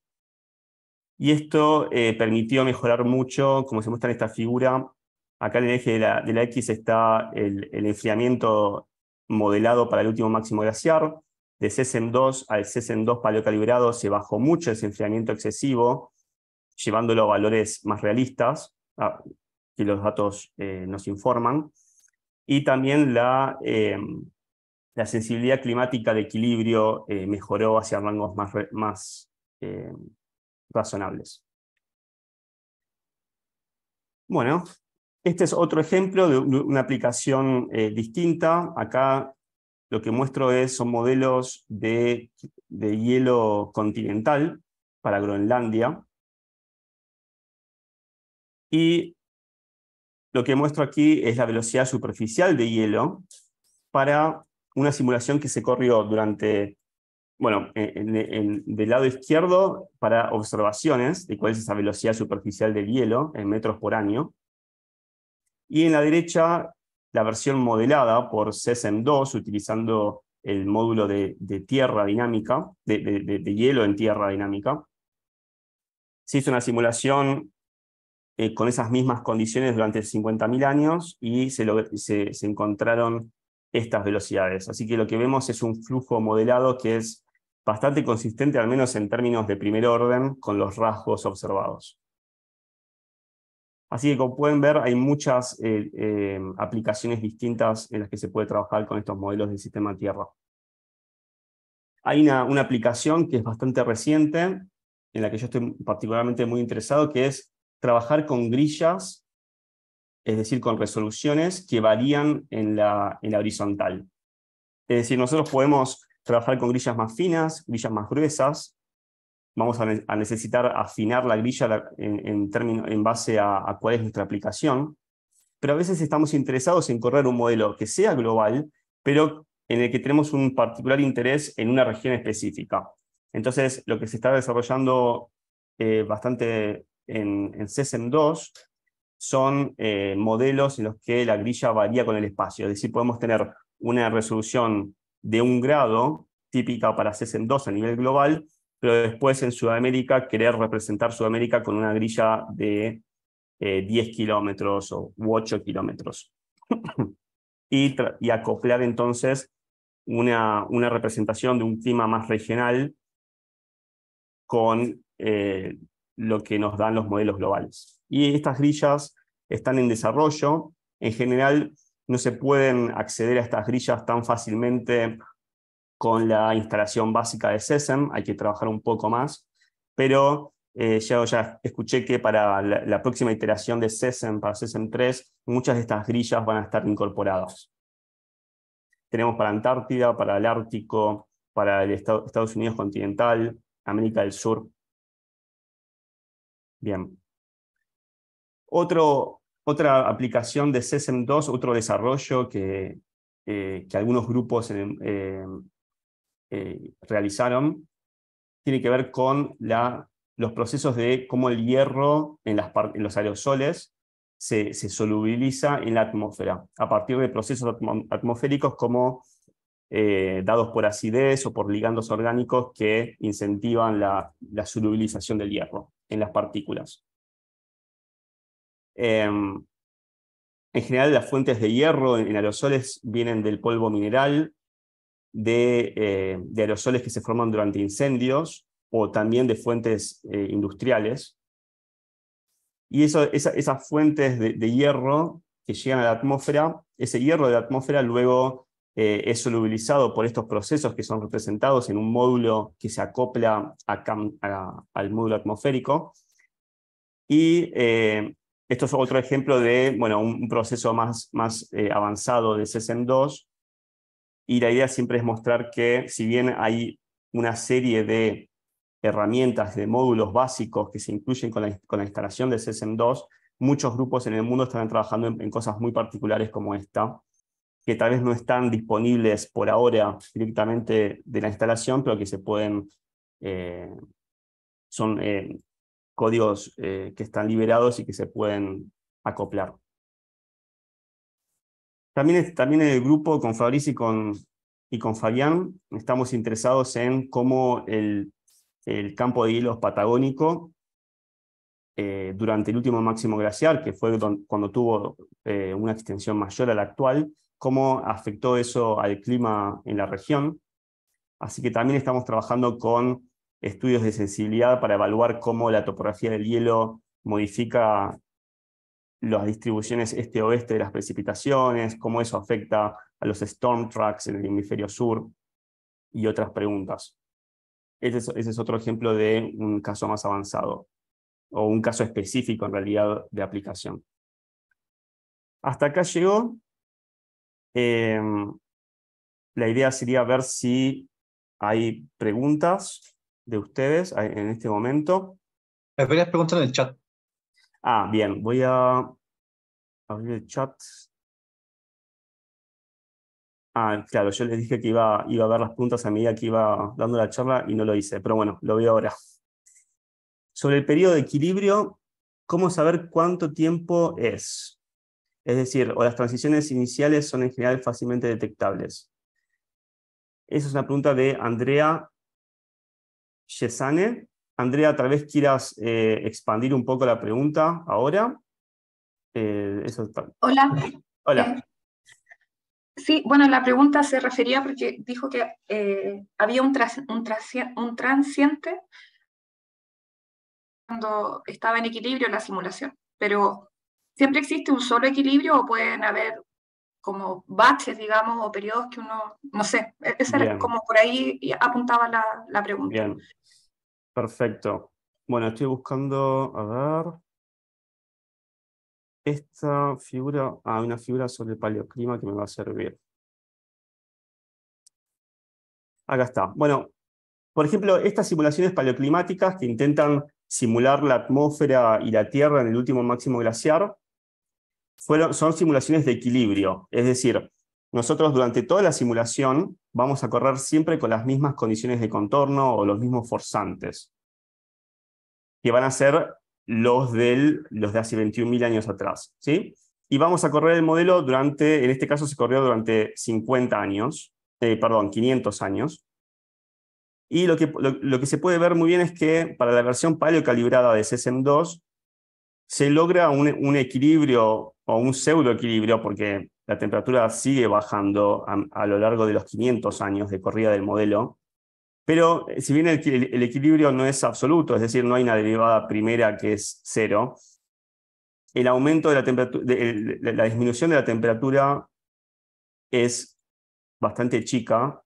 Y esto eh, permitió mejorar mucho, como se muestra en esta figura, acá en el eje de la, de la X está el, el, enfriamiento modelado para el último máximo glaciar. De CSM2 al CSM2 paleocalibrado se bajó mucho ese enfriamiento excesivo, llevándolo a valores más realistas. Que los datos eh, nos informan, y también la, eh, la sensibilidad climática de equilibrio eh, mejoró hacia rangos más, más razonables. Bueno, este es otro ejemplo de una aplicación distinta. Acá lo que muestro es, son modelos de, de hielo continental para Groenlandia. Y lo que muestro aquí es la velocidad superficial de hielo para una simulación que se corrió durante, bueno, del lado izquierdo para observaciones de cuál es esa velocidad superficial del hielo en metros por año. Y en la derecha, la versión modelada por CESEM2, utilizando el módulo de, tierra dinámica, de, hielo en tierra dinámica. Se hizo una simulación eh, con esas mismas condiciones durante 50.000 años y se encontraron estas velocidades. Así que lo que vemos es un flujo modelado que es bastante consistente, al menos en términos de primer orden, con los rasgos observados. Así que como pueden ver, hay muchas eh, eh, aplicaciones distintas en las que se puede trabajar con estos modelos del sistema Tierra. Hay una, una aplicación que es bastante reciente, en la que yo estoy particularmente muy interesado, que es trabajar con grillas es decir, con resoluciones que varían en la, en la horizontal. Es decir, nosotros podemos trabajar con grillas más finas, grillas más gruesas, vamos a, necesitar afinar la grilla en, en, en base a, cuál es nuestra aplicación, pero a veces estamos interesados en correr un modelo que sea global, pero en el que tenemos un particular interés en una región específica. Entonces, lo que se está desarrollando eh, bastante en, en CESEM 2 son eh, modelos en los que la grilla varía con el espacio. Es decir, podemos tener una resolución de un grado, típica para CESEM 2 a nivel global, pero después en Sudamérica querer representar Sudamérica con una grilla de 10 eh, kilómetros o 8 kilómetros. y, y, acoplar entonces una, una, representación de un clima más regional con eh, lo que nos dan los modelos globales. Y estas grillas están en desarrollo. En general, no se pueden acceder a estas grillas tan fácilmente con la instalación básica de SESEM, hay que trabajar un poco más, pero eh, ya, escuché que para la, próxima iteración de SESEM, para SESEM 3, muchas de estas grillas van a estar incorporadas. Tenemos para Antártida, para el Ártico, para el Estados Unidos continental, América del Sur. Bien. Otra aplicación de CESEM2, otro desarrollo que, eh, que algunos grupos eh, eh, realizaron, tiene que ver con la, los procesos de cómo el hierro en, los aerosoles se, solubiliza en la atmósfera, a partir de procesos atmosféricos como dados por acidez o por ligandos orgánicos que incentivan la, la solubilización del hierro en las partículas. Em, en general, las fuentes de hierro en, aerosoles vienen del polvo mineral, de, eh, de, aerosoles que se forman durante incendios o también de fuentes eh, industriales. Y eso, esas fuentes de, hierro que llegan a la atmósfera, ese hierro de la atmósfera luego eh, es solubilizado por estos procesos que son representados en un módulo que se acopla al módulo atmosférico. Y esto es otro ejemplo de bueno, un, proceso más, más avanzado de CSM2 y la idea siempre es mostrar que si bien hay una serie de herramientas, de módulos básicos que se incluyen con la, instalación de CSM2, muchos grupos en el mundo están trabajando en, cosas muy particulares como esta, que tal vez no están disponibles por ahora directamente de la instalación, pero que se pueden, eh, son eh, códigos eh, que están liberados y que se pueden acoplar. También, también en el grupo con Fabrice y con, y con Fabián estamos interesados en cómo el, el campo de hielos patagónico eh, durante el último máximo glacial, que fue cuando tuvo eh, una extensión mayor a la actual, cómo afectó eso al clima en la región. Así que también estamos trabajando con estudios de sensibilidad para evaluar cómo la topografía del hielo modifica las distribuciones este-oeste de las precipitaciones, cómo eso afecta a los storm tracks en el hemisferio sur y otras preguntas. Ese es, otro ejemplo de un caso más avanzado o un caso específico en realidad de aplicación. Hasta acá llegó. Em, la idea sería ver si hay preguntas de ustedes en este momento. Preguntas en el chat. Ah, bien, voy a abrir el chat. Ah, claro, yo les dije que iba, iba a ver las preguntas a medida que iba dando la charla y no lo hice, pero bueno, lo veo ahora. Sobre el periodo de equilibrio, ¿cómo saber cuánto tiempo es? Es decir, o las transiciones iniciales son en general fácilmente detectables. Esa es una pregunta de Andrea Yesane. Andrea, tal vez quieras eh, expandir un poco la pregunta ahora. Eh, Hola. Hola. Eh, sí, bueno, la pregunta se refería porque dijo que había un, un, un transiente cuando estaba en equilibrio la simulación, pero ¿siempre existe un solo equilibrio o pueden haber como baches, digamos, o periodos que uno, no sé, e-, esa era como por ahí apuntaba la, la pregunta. Bien, perfecto. Bueno, estoy buscando, a ver, esta figura, ah, una figura sobre el paleoclima que me va a servir. Acá está. Bueno, por ejemplo, estas simulaciones paleoclimáticas que intentan simular la atmósfera y la Tierra en el último máximo glaciar, fueron, son simulaciones de equilibrio. Es decir, nosotros durante toda la simulación vamos a correr siempre con las mismas condiciones de contorno o los mismos forzantes, que van a ser los, del, los de hace 21.000 años atrás. ¿sí? Y vamos a correr el modelo durante, en este caso se corrió durante 50 años, eh, perdón, 500 años, y lo que, lo, que se puede ver muy bien es que para la versión paleocalibrada de CSM 2 se logra un, un, equilibrio o un pseudo equilibrio porque la temperatura sigue bajando a, lo largo de los 500 años de corrida del modelo. Pero eh, si bien el, equilibrio no es absoluto, es decir, no hay una derivada primera que es cero, el aumento de la temperatura, la disminución de la temperatura es bastante chica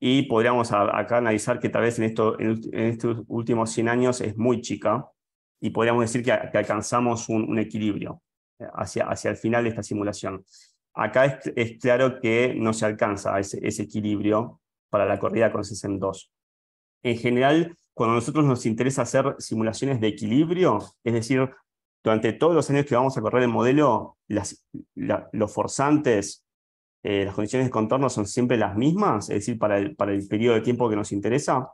y podríamos acá analizar que tal vez en, esto, en, estos últimos 100 años es muy chica y podríamos decir que, alcanzamos un, equilibrio eh, hacia, hacia el final de esta simulación. Acá es, claro que no se alcanza ese, equilibrio para la corrida con CSM 2. En general, cuando a nosotros nos interesa hacer simulaciones de equilibrio, es decir, durante todos los años que vamos a correr el modelo, las, los forzantes eh, las condiciones de contorno son siempre las mismas, es decir, para el, periodo de tiempo que nos interesa,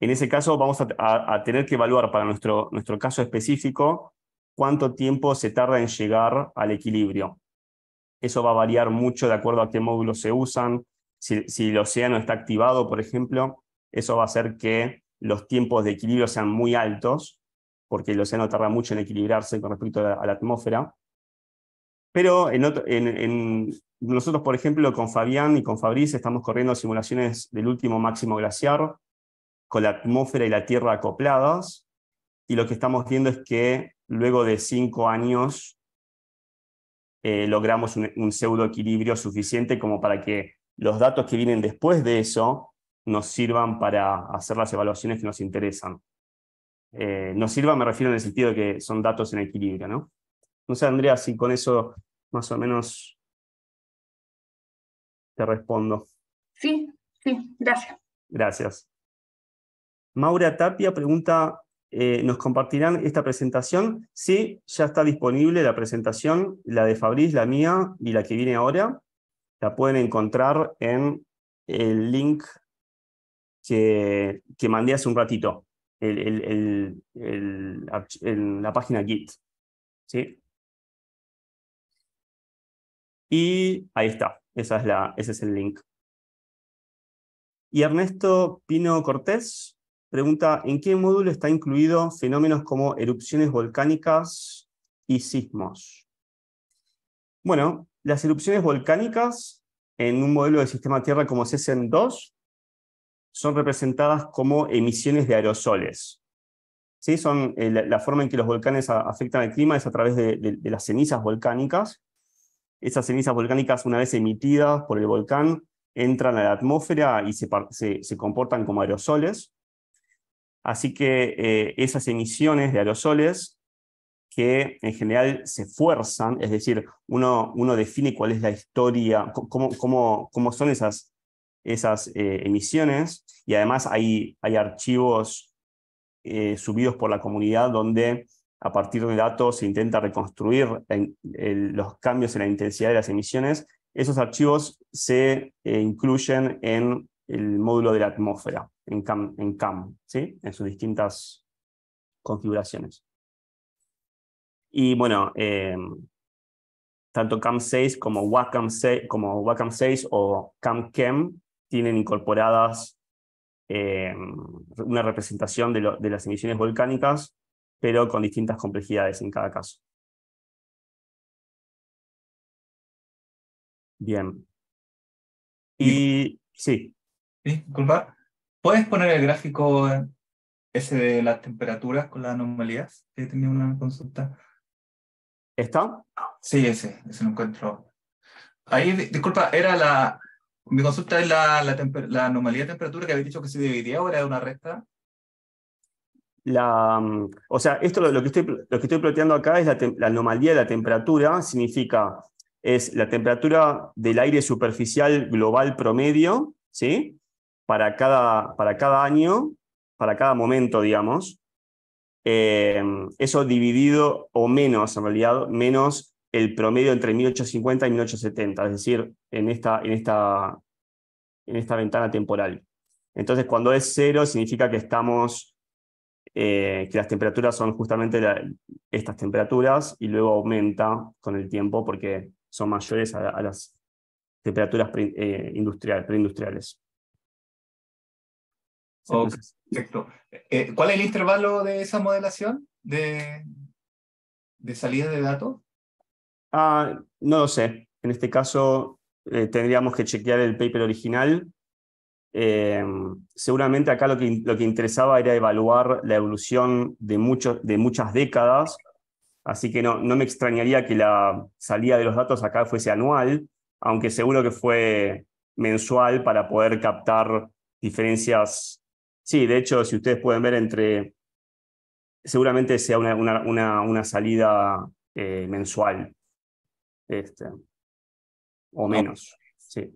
en ese caso vamos a, tener que evaluar para nuestro, nuestro caso específico cuánto tiempo se tarda en llegar al equilibrio. Eso va a variar mucho de acuerdo a qué módulos se usan. Si, el océano está activado, por ejemplo, eso va a hacer que los tiempos de equilibrio sean muy altos, porque el océano tarda mucho en equilibrarse con respecto a la, atmósfera. Pero en, nosotros, por ejemplo, con Fabián y con Fabrice estamos corriendo simulaciones del último máximo glaciar con la atmósfera y la Tierra acopladas, y lo que estamos viendo es que luego de cinco años eh, logramos un, pseudo equilibrio suficiente como para que los datos que vienen después de eso nos sirvan para hacer las evaluaciones que nos interesan. Eh, nos sirvan, me refiero en el sentido de que son datos en equilibrio, ¿no? No sé, Andrea, si con eso más o menos te respondo. Sí, sí, gracias. Gracias. Maura Tapia pregunta, eh, ¿nos compartirán esta presentación? Sí, ya está disponible la presentación, la de Fabriz, la mía y la que viene ahora. La pueden encontrar en el link que, que mandé hace un ratito, en la página Git. ¿Sí? Y ahí está. Esa es la, ese es el link. Y Ernesto Pino Cortés pregunta, ¿en qué módulo está incluido fenómenos como erupciones volcánicas y sismos? Bueno, las erupciones volcánicas en un modelo de sistema Tierra como CSM2 son representadas como emisiones de aerosoles. ¿Sí? Son, eh, la, forma en que los volcanes afectan el clima es a través de las cenizas volcánicas, esas cenizas volcánicas, una vez emitidas por el volcán, entran a la atmósfera y se, comportan como aerosoles. Así que eh, esas emisiones de aerosoles que en general se fuerzan, es decir, uno, uno define cuál es la historia, cómo, cómo, cómo son esas, esas eh, emisiones, y además hay, hay archivos eh, subidos por la comunidad donde a partir de datos se intenta reconstruir los cambios en la intensidad de las emisiones. Esos archivos se incluyen en el módulo de la atmósfera, en CAM, en, CAM ¿sí? en sus distintas configuraciones. Y bueno, eh, tanto CAM6 como WACAM 6, como Wacom 6 o CAM-CHEM tienen incorporadas eh, una representación de, de, las emisiones volcánicas, pero con distintas complejidades en cada caso. Bien. Y sí. Disculpa. ¿Puedes poner el gráfico ese de las temperaturas con las anomalías? Que tenía una consulta. ¿Está? Sí, ese, ese lo encuentro. Ahí, disculpa, era la. Mi consulta es la, la, anomalía de temperatura que habéis dicho que se dividía o era una recta. La, mm, o sea, esto lo, que estoy, lo que estoy planteando acá es la, la, anomalía de la temperatura, significa, es la temperatura del aire superficial global promedio, ¿sí? Para cada, para cada año, para cada momento, digamos, eh, eso dividido o menos, en realidad, menos el promedio entre 1850 y 1870, es decir, en esta, en esta, en esta ventana temporal. Entonces, cuando es cero, significa que estamos, eh, que las temperaturas son justamente estas temperaturas y luego aumenta con el tiempo porque son mayores a, las temperaturas eh, preindustriales. Perfecto. Eh, ¿Cuál es el intervalo de esa modelación de, de salida de datos? Ah, no lo sé. En este caso eh, tendríamos que chequear el paper original. Eh, seguramente acá lo que, lo que interesaba era evaluar la evolución de, muchos, de muchas décadas, así que no, no me extrañaría que la salida de los datos acá fuese anual, aunque seguro que fue mensual para poder captar diferencias Sí, de hecho, si ustedes pueden ver entre, seguramente sea una, una, una, salida eh, mensual, este, o menos, sí.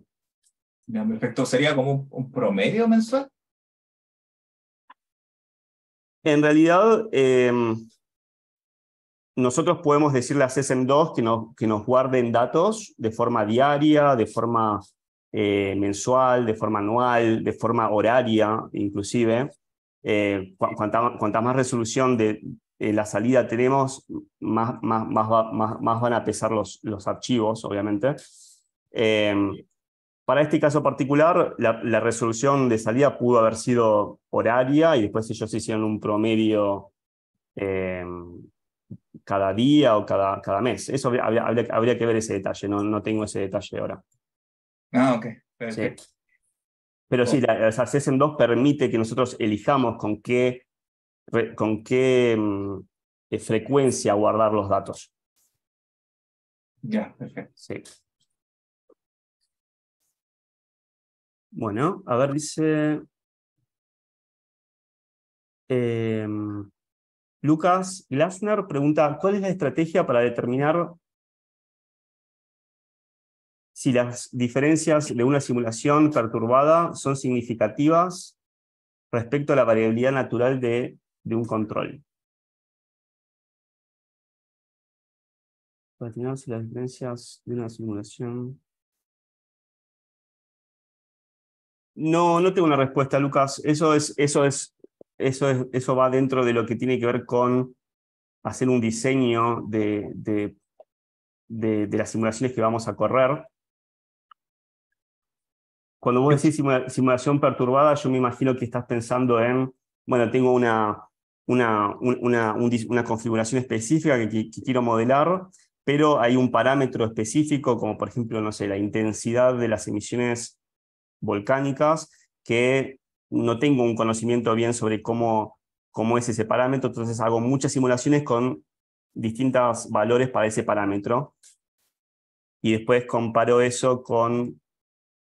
perfecto. ¿Sería como un, promedio mensual? En realidad, em, nosotros podemos decirle a CSM2 que nos, que nos guarden datos de forma diaria, de forma eh, mensual, de forma anual, de forma horaria inclusive. Eh, cuanta, más resolución de la salida tenemos, más, van a pesar los, archivos, obviamente. Em, para este caso particular, la, resolución de salida pudo haber sido horaria y después ellos hicieron un promedio em, cada día o cada, mes. Eso habría, que ver ese detalle, no tengo ese detalle ahora. Ah, ok. Perfecto. Pero sí, la, CSM 2 permite que nosotros elijamos con qué, con qué mm, eh, frecuencia guardar los datos. Ya, perfecto. Sí. Bueno, a ver, dice... Em, Lucas Glasner pregunta, ¿cuál es la estrategia para determinar si las diferencias de una simulación perturbada son significativas respecto a la variabilidad natural de, de un control. Si las diferencias de una simulación... No, no tengo una respuesta, Lucas. Eso, es, eso, es, eso, es, eso va dentro de lo que tiene que ver con hacer un diseño de, de, de las simulaciones que vamos a correr. Cuando vos decís simulación perturbada, yo me imagino que estás pensando en, bueno, tengo una, una, una, una configuración específica que, quiero modelar, pero hay un parámetro específico, como por ejemplo, no sé, la intensidad de las emisiones volcánicas, que no tengo un conocimiento bien sobre cómo, cómo es ese parámetro, entonces hago muchas simulaciones con distintos valores para ese parámetro. Y después comparo eso con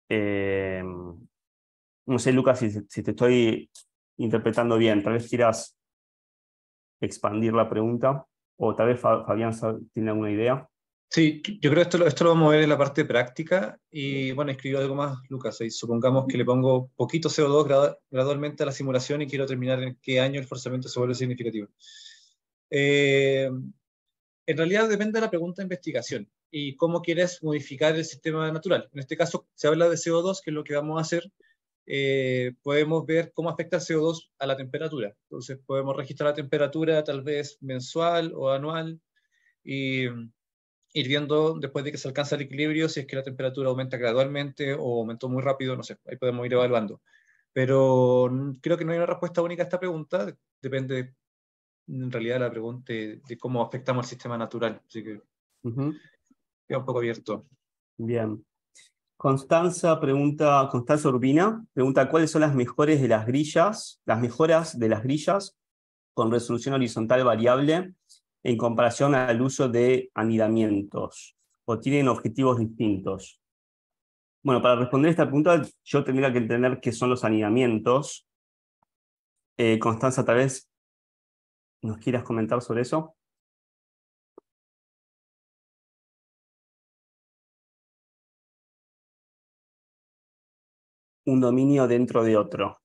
eh, no sé, Lucas, si, te estoy interpretando bien, tal vez quieras expandir la pregunta. O tal vez Fabián tiene alguna idea. Sí, yo creo que esto, esto lo vamos a ver en la parte práctica y bueno, escribo algo más, Lucas. supongamos que le pongo poquito CO2 gradualmente a la simulación y quiero terminar en qué año el forzamiento se vuelve significativo. Eh, en realidad depende de la pregunta de investigación y cómo quieres modificar el sistema natural. En este caso se habla de CO2, que es lo que vamos a hacer. Eh, podemos ver cómo afecta el CO2 a la temperatura. Entonces podemos registrar la temperatura tal vez mensual o anual y ir viendo después de que se alcanza el equilibrio si es que la temperatura aumenta gradualmente o aumentó muy rápido, no sé, ahí podemos ir evaluando. Pero creo que no hay una respuesta única a esta pregunta, depende en realidad de la pregunta de, cómo afectamos al sistema natural, así que queda un poco abierto. Bien. Constanza pregunta, Constanza Urbina pregunta cuáles son las mejores de las grillas, las mejoras de las grillas con resolución horizontal variable en comparación al uso de anidamientos? ¿O tienen objetivos distintos? Bueno, para responder esta pregunta, yo tendría que entender qué son los anidamientos. Eh, Constanza, tal vez nos quieras comentar sobre eso. Un dominio dentro de otro.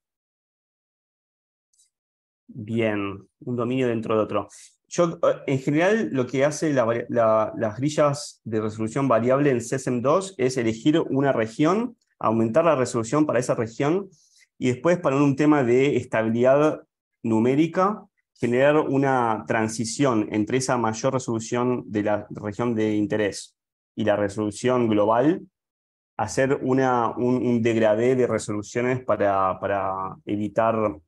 Bien, un dominio dentro de otro. Yo, eh, en general, lo que hace las grillas de resolución variable en CSM2 es elegir una región, aumentar la resolución para esa región y después para un tema de estabilidad numérica, generar una transición entre esa mayor resolución de la región de interés y la resolución global, hacer un, degradé de resoluciones para, para evitar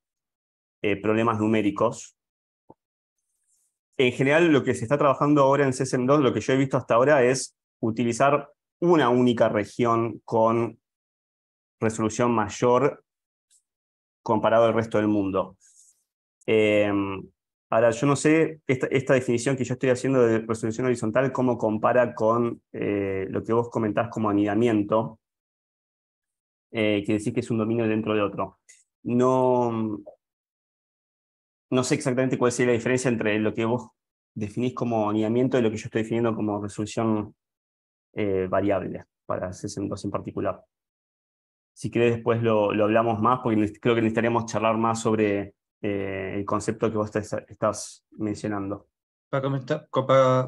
eh, problemas numéricos en general lo que se está trabajando ahora en CSM2, lo que yo he visto hasta ahora es utilizar una única región con resolución mayor comparado al resto del mundo. Em, ahora, yo no sé esta, definición que yo estoy haciendo de resolución horizontal, cómo compara con eh, lo que vos comentás como anidamiento, eh, que decís que es un dominio dentro de otro. No, no sé exactamente cuál sería la diferencia entre lo que vos definís como anidamiento y lo que yo estoy definiendo como resolución eh, variable para CSM2 en particular. Si querés después lo, hablamos más, porque creo que necesitaríamos charlar más sobre eh, el concepto que vos estás mencionando. Para, comentar,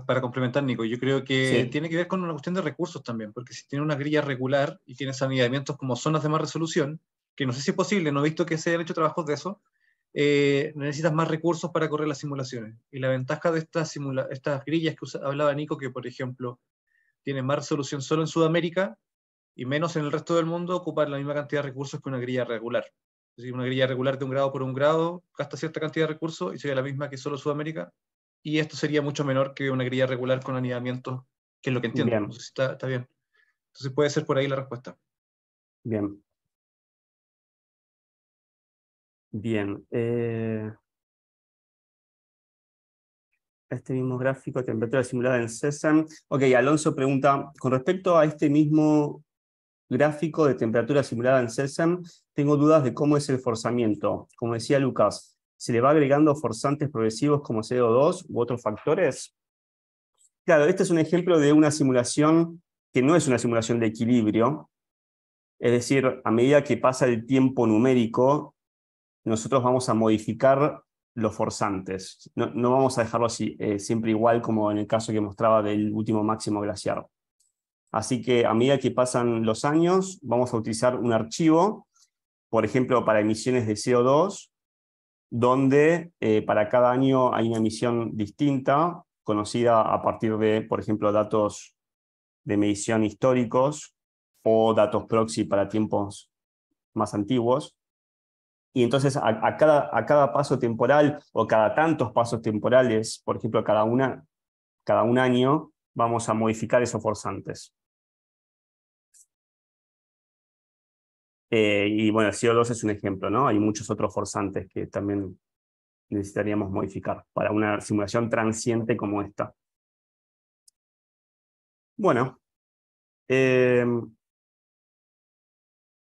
para, complementar, Nico, yo creo que tiene que ver con una cuestión de recursos también, porque si tiene una grilla regular y tienes anidamientos como zonas de más resolución, que no sé si es posible, no he visto que se hayan hecho trabajos de eso, eh, necesitas más recursos para correr las simulaciones. Y la ventaja de estas, estas grillas que hablaba Nico, que por ejemplo tienen más resolución solo en Sudamérica y menos en el resto del mundo, ocupan la misma cantidad de recursos que una grilla regular. Es decir, una grilla regular de un grado por un grado gasta cierta cantidad de recursos y sería la misma que solo Sudamérica. Y esto sería mucho menor que una grilla regular con anidamiento, que es lo que entiendo. está, está bien. Entonces puede ser por ahí la respuesta. Bien. Bien. Eh, este mismo gráfico, temperatura simulada en CESAM. Ok, Alonso pregunta, con respecto a este mismo gráfico de temperatura simulada en CESAM, tengo dudas de cómo es el forzamiento. Como decía Lucas, ¿se le va agregando forzantes progresivos como CO2 u otros factores? Claro, este es un ejemplo de una simulación que no es una simulación de equilibrio, es decir, a medida que pasa el tiempo numérico, nosotros vamos a modificar los forzantes. No, vamos a dejarlo así, eh, siempre igual como en el caso que mostraba del último máximo glaciar. Así que a medida que pasan los años, vamos a utilizar un archivo, por ejemplo, para emisiones de CO2, donde eh, para cada año hay una emisión distinta, conocida a partir de, por ejemplo, datos de medición históricos o datos proxy para tiempos más antiguos. Y entonces a, cada, a cada paso temporal o cada tantos pasos temporales, por ejemplo, cada, una, cada un año, vamos a modificar esos forzantes. Eh, y bueno, el CO2 es un ejemplo, ¿no? Hay muchos otros forzantes que también necesitaríamos modificar para una simulación transiente como esta. Bueno, eh,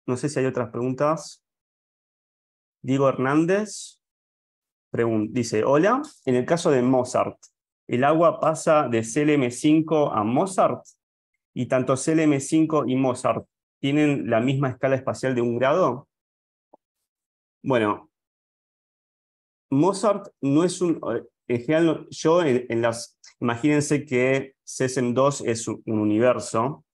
no sé si hay otras preguntas. Diego Hernández dice, hola, en el caso de Mozart, el agua pasa de CLM5 a Mozart, y tanto CLM5 y Mozart tienen la misma escala espacial de un grado. Bueno, Mozart no es un, en general, yo en, las, imagínense que CSM2 es un universo,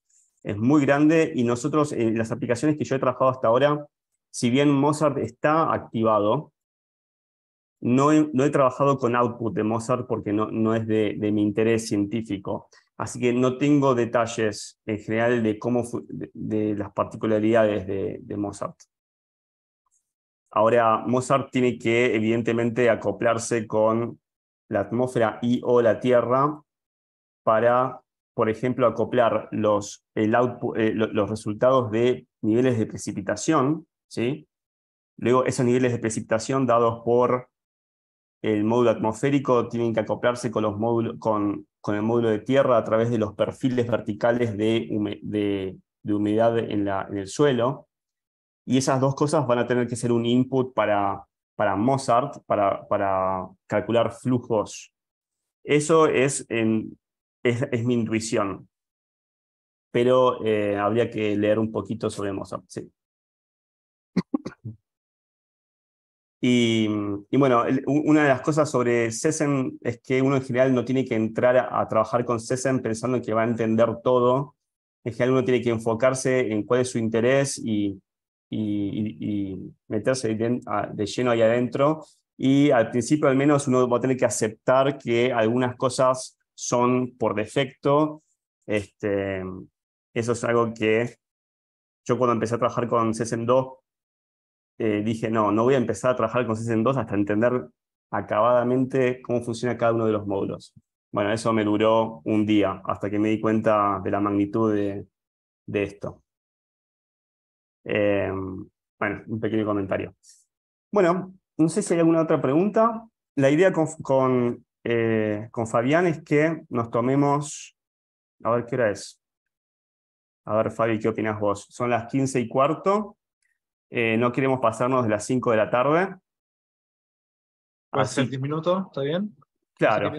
es muy grande y nosotros en las aplicaciones que yo he trabajado hasta ahora, si bien Mozart está activado, no he, no he trabajado con output de Mozart porque no, no es de, de, mi interés científico. Así que no tengo detalles en general de, cómo, de, las particularidades de, Mozart. Ahora, Mozart tiene que, evidentemente, acoplarse con la atmósfera y o la Tierra para, por ejemplo, acoplar los, eh, los resultados de niveles de precipitación, ¿sí? Luego, esos niveles de precipitación dados por el módulo atmosférico tienen que acoplarse con, los módulos, con, con el módulo de tierra a través de los perfiles verticales de, humedad en, la, en el suelo. Y esas dos cosas van a tener que ser un input para para Mozart para, para calcular flujos. Eso es, en, es, mi intuición. Pero eh, habría que leer un poquito sobre Mozart. Sí. Y, y, bueno, una de las cosas sobre CESEN es que uno en general no tiene que entrar a, a trabajar con CESEN pensando que va a entender todo. En general uno tiene que enfocarse en cuál es su interés y, y, meterse de, lleno ahí adentro. Y al principio al menos uno va a tener que aceptar que algunas cosas son por defecto. Este, eso es algo que yo cuando empecé a trabajar con CSM2 eh, dije, no, no voy a empezar a trabajar con CSM2 hasta entender acabadamente cómo funciona cada uno de los módulos. Bueno, eso me duró un día hasta que me di cuenta de la magnitud de, de esto. Eh, bueno, un pequeño comentario. Bueno, no sé si hay alguna otra pregunta. La idea con, con, eh, con Fabián es que nos tomemos, a ver qué hora es. A ver, Fabi, ¿qué opinas vos? Son las 15 y cuarto. Eh, no queremos pasarnos de las 5 de la tarde. ¿Puede ser 10 minutos? ¿Está bien? Claro.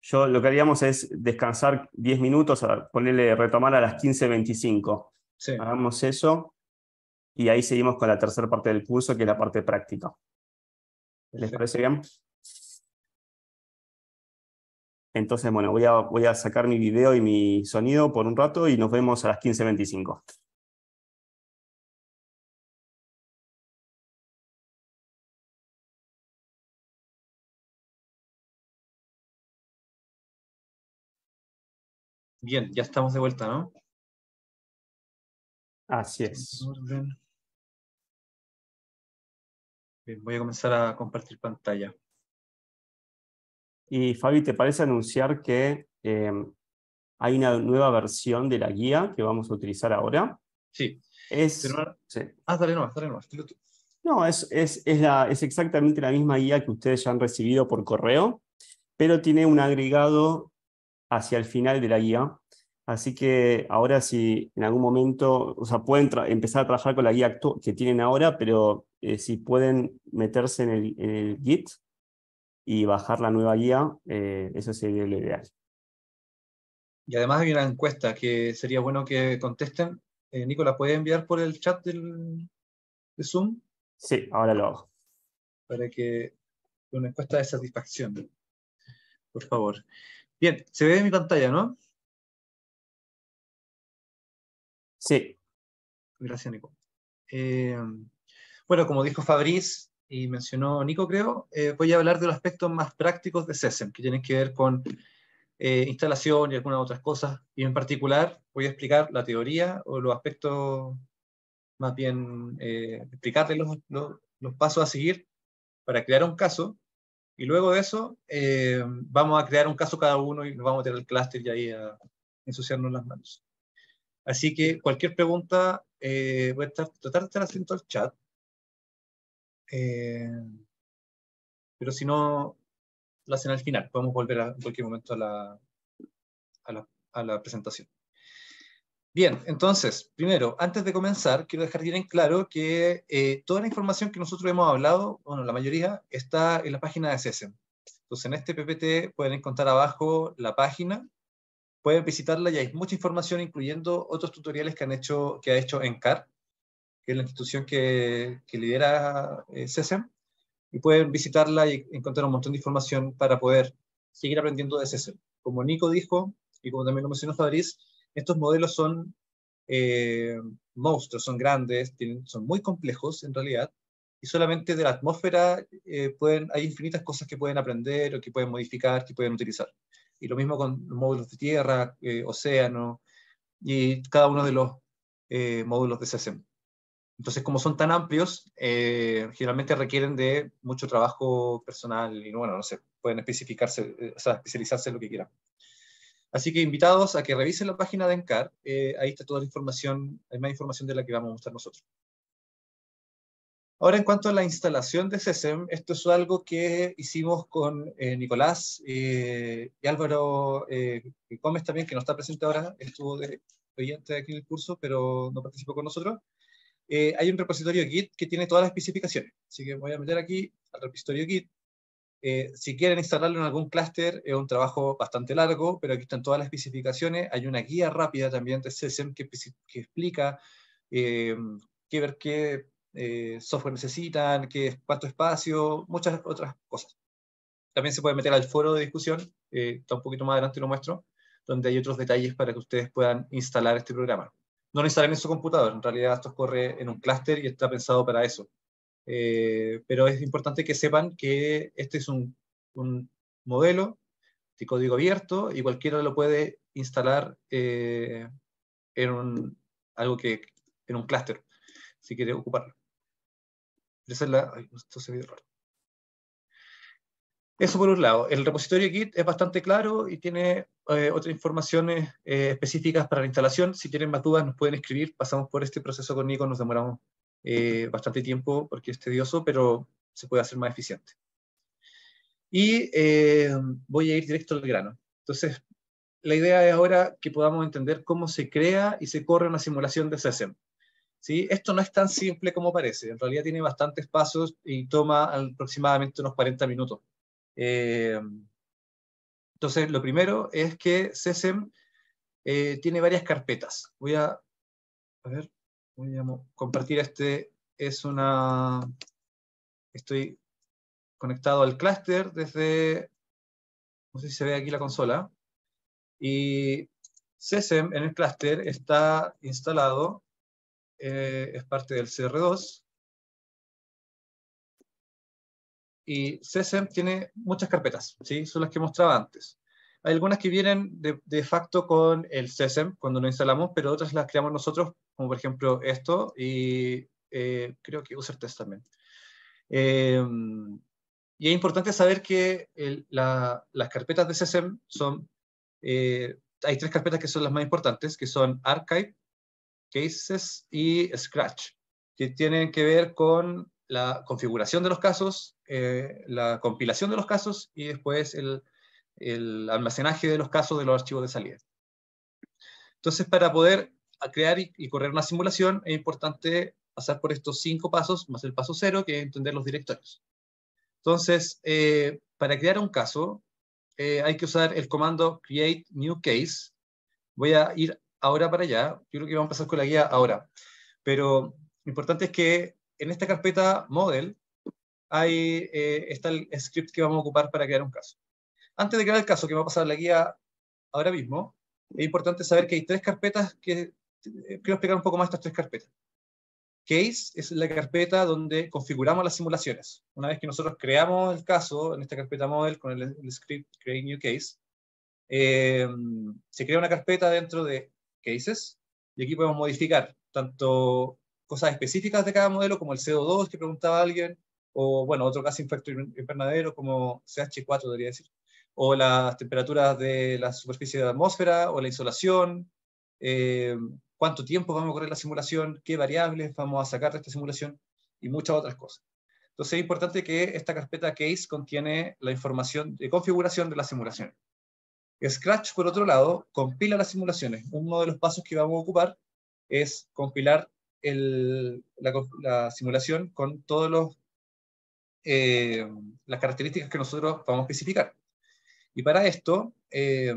Yo lo que haríamos es descansar 10 minutos, ponerle retomar a las 15.25. Hagamos eso y ahí seguimos con la tercera parte del curso, que es la parte práctica. ¿Les parece bien? Entonces, bueno, voy a, voy a sacar mi video y mi sonido por un rato y nos vemos a las 15.25. Bien, ya estamos de vuelta, ¿no? Así es. voy a comenzar a compartir pantalla. Y Fabi, ¿te parece anunciar que em, hay una nueva versión de la guía que vamos a utilizar ahora? Sí. Es, Ah, dale no, dale no. No, es, es, es, la, es exactamente la misma guía que ustedes ya han recibido por correo, pero tiene un agregado hacia el final de la guía Así que ahora si en algún momento, o sea, pueden empezar a trabajar con la guía que tienen ahora, pero eh, si pueden meterse en el, Git y bajar la nueva guía, eh, eso sería lo ideal. Y además hay una encuesta que sería bueno que contesten. Eh, Nico, ¿la puede enviar por el chat del, de Zoom? Sí, ahora lo hago. Para que una encuesta de satisfacción. Por favor. Bien, se ve en mi pantalla, ¿no? Sí. Gracias, Nico. Eh, bueno, como dijo Fabriz y mencionó Nico, creo, eh, voy a hablar de los aspectos más prácticos de SESEM, que tienen que ver con eh, instalación y algunas otras cosas. Y en particular voy a explicar la teoría o los aspectos, más bien explicarles los, los, pasos a seguir para crear un caso. Y luego de eso, vamos a crear un caso cada uno y nos vamos a tener el clúster y ahí a ensuciarnos las manos. Así que cualquier pregunta, eh, voy a tratar de estar haciendo el chat. Eh, pero si no, lo hacen al final. Podemos volver a, en cualquier momento a la, a la, presentación. Bien, entonces, primero, antes de comenzar, quiero dejar bien claro que eh, toda la información que nosotros hemos hablado, bueno, la mayoría, está en la página de SESEM. Entonces, en este PPT pueden encontrar abajo la página, pueden visitarla y hay mucha información, incluyendo otros tutoriales que, han hecho, que ha hecho ENCAR, que es la institución que, que lidera eh, CESEM, y pueden visitarla y encontrar un montón de información para poder seguir aprendiendo de CESEM. Como Nico dijo, y como también lo mencionó Fabriz, estos modelos son eh, monstruos, son grandes, son muy complejos en realidad, y solamente de la atmósfera eh, pueden, hay infinitas cosas que pueden aprender o que pueden modificar, que pueden utilizar. Y lo mismo con módulos de tierra, eh, océano, y cada uno de los eh, módulos de SESEM. Entonces, como son tan amplios, generalmente requieren de mucho trabajo personal y, bueno, no sé, pueden especificarse, o sea, especializarse en lo que quieran. Así que invitados a que revisen la página de ENCAR, ahí está toda la información, hay más información de la que vamos a mostrar nosotros. Ahora, en cuanto a la instalación de SESEM, esto es algo que hicimos con eh, Nicolás eh, y Álvaro eh, Gómez también, que no está presente ahora, estuvo de oyente aquí en el curso, pero no participó con nosotros. hay un repositorio Git que tiene todas las especificaciones, así que voy a meter aquí al repositorio Git. Si quieren instalarlo en algún clúster, es un trabajo bastante largo, pero aquí están todas las especificaciones. Hay una guía rápida también de SESEM que, que explica qué ver qué eh, software necesitan, qué, cuánto espacio, muchas otras cosas. También se puede meter al foro de discusión, eh, está un poquito más adelante lo muestro, donde hay otros detalles para que ustedes puedan instalar este programa. No lo instalen en su computador, en realidad esto corre en un clúster y está pensado para eso. Eh, pero es importante que sepan que este es un, un modelo de código abierto y cualquiera lo puede instalar en un, algo que, en un clúster, si quiere ocuparlo. Eso por un lado. El repositorio Git es bastante claro y tiene eh, otras informaciones eh, específicas para la instalación. Si tienen más dudas nos pueden escribir. Pasamos por este proceso con Nico, nos demoramos eh, bastante tiempo porque es tedioso, pero se puede hacer más eficiente. Y voy a ir directo al grano. Entonces, la idea es ahora que podamos entender cómo se crea y se corre una simulación de SESEM. ¿sí? Esto no es tan simple como parece, en realidad tiene bastantes pasos y toma aproximadamente unos 40 minutos. Eh, entonces, lo primero es que SESEM eh, tiene varias carpetas. Voy a, a ver, a compartir este, es una, estoy conectado al clúster desde, no sé si se ve aquí la consola, y SESEM en el clúster está instalado eh, es parte del CR2. Y CSEM tiene muchas carpetas, ¿sí? son las que mostraba antes. Hay algunas que vienen de, de facto con el CSEM cuando lo instalamos, pero otras las creamos nosotros, como por ejemplo esto, y eh, creo que UserTest también. Eh, y es importante saber que las carpetas de CSEM son, hay tres carpetas que son las más importantes, que son Archive, Cases y Scratch, que tienen que ver con la configuración de los casos, eh, la compilación de los casos y después el, almacenaje de los casos de los archivos de salida. Entonces, para poder crear y, correr una simulación, es importante pasar por estos cinco pasos, más el paso cero, que es entender los directorios. Entonces, eh, para crear un caso, eh, hay que usar el comando create new case. Voy a ir ahora para allá. Yo creo que vamos a pasar con la guía ahora. Pero lo importante es que en esta carpeta model hay, eh, está el script que vamos a ocupar para crear un caso. Antes de crear el caso, que va a pasar la guía ahora mismo, es importante saber que hay tres carpetas que eh, quiero explicar un poco más estas tres carpetas. Case es la carpeta donde configuramos las simulaciones. Una vez que nosotros creamos el caso en esta carpeta model con el, script create new case, eh, se crea una carpeta dentro de cases, y aquí podemos modificar tanto cosas específicas de cada modelo, como el CO2 que preguntaba alguien, o bueno, otro gas infecto invernadero como CH4 debería decir, o las temperaturas de la superficie de la atmósfera, o la insolación, eh, cuánto tiempo vamos a correr la simulación, qué variables vamos a sacar de esta simulación, y muchas otras cosas. Entonces es importante que esta carpeta case contiene la información de configuración de la simulación. Scratch, por otro lado, compila las simulaciones. Uno de los pasos que vamos a ocupar es compilar la, simulación con todos los eh, las características que nosotros vamos a especificar. Y para esto, eh,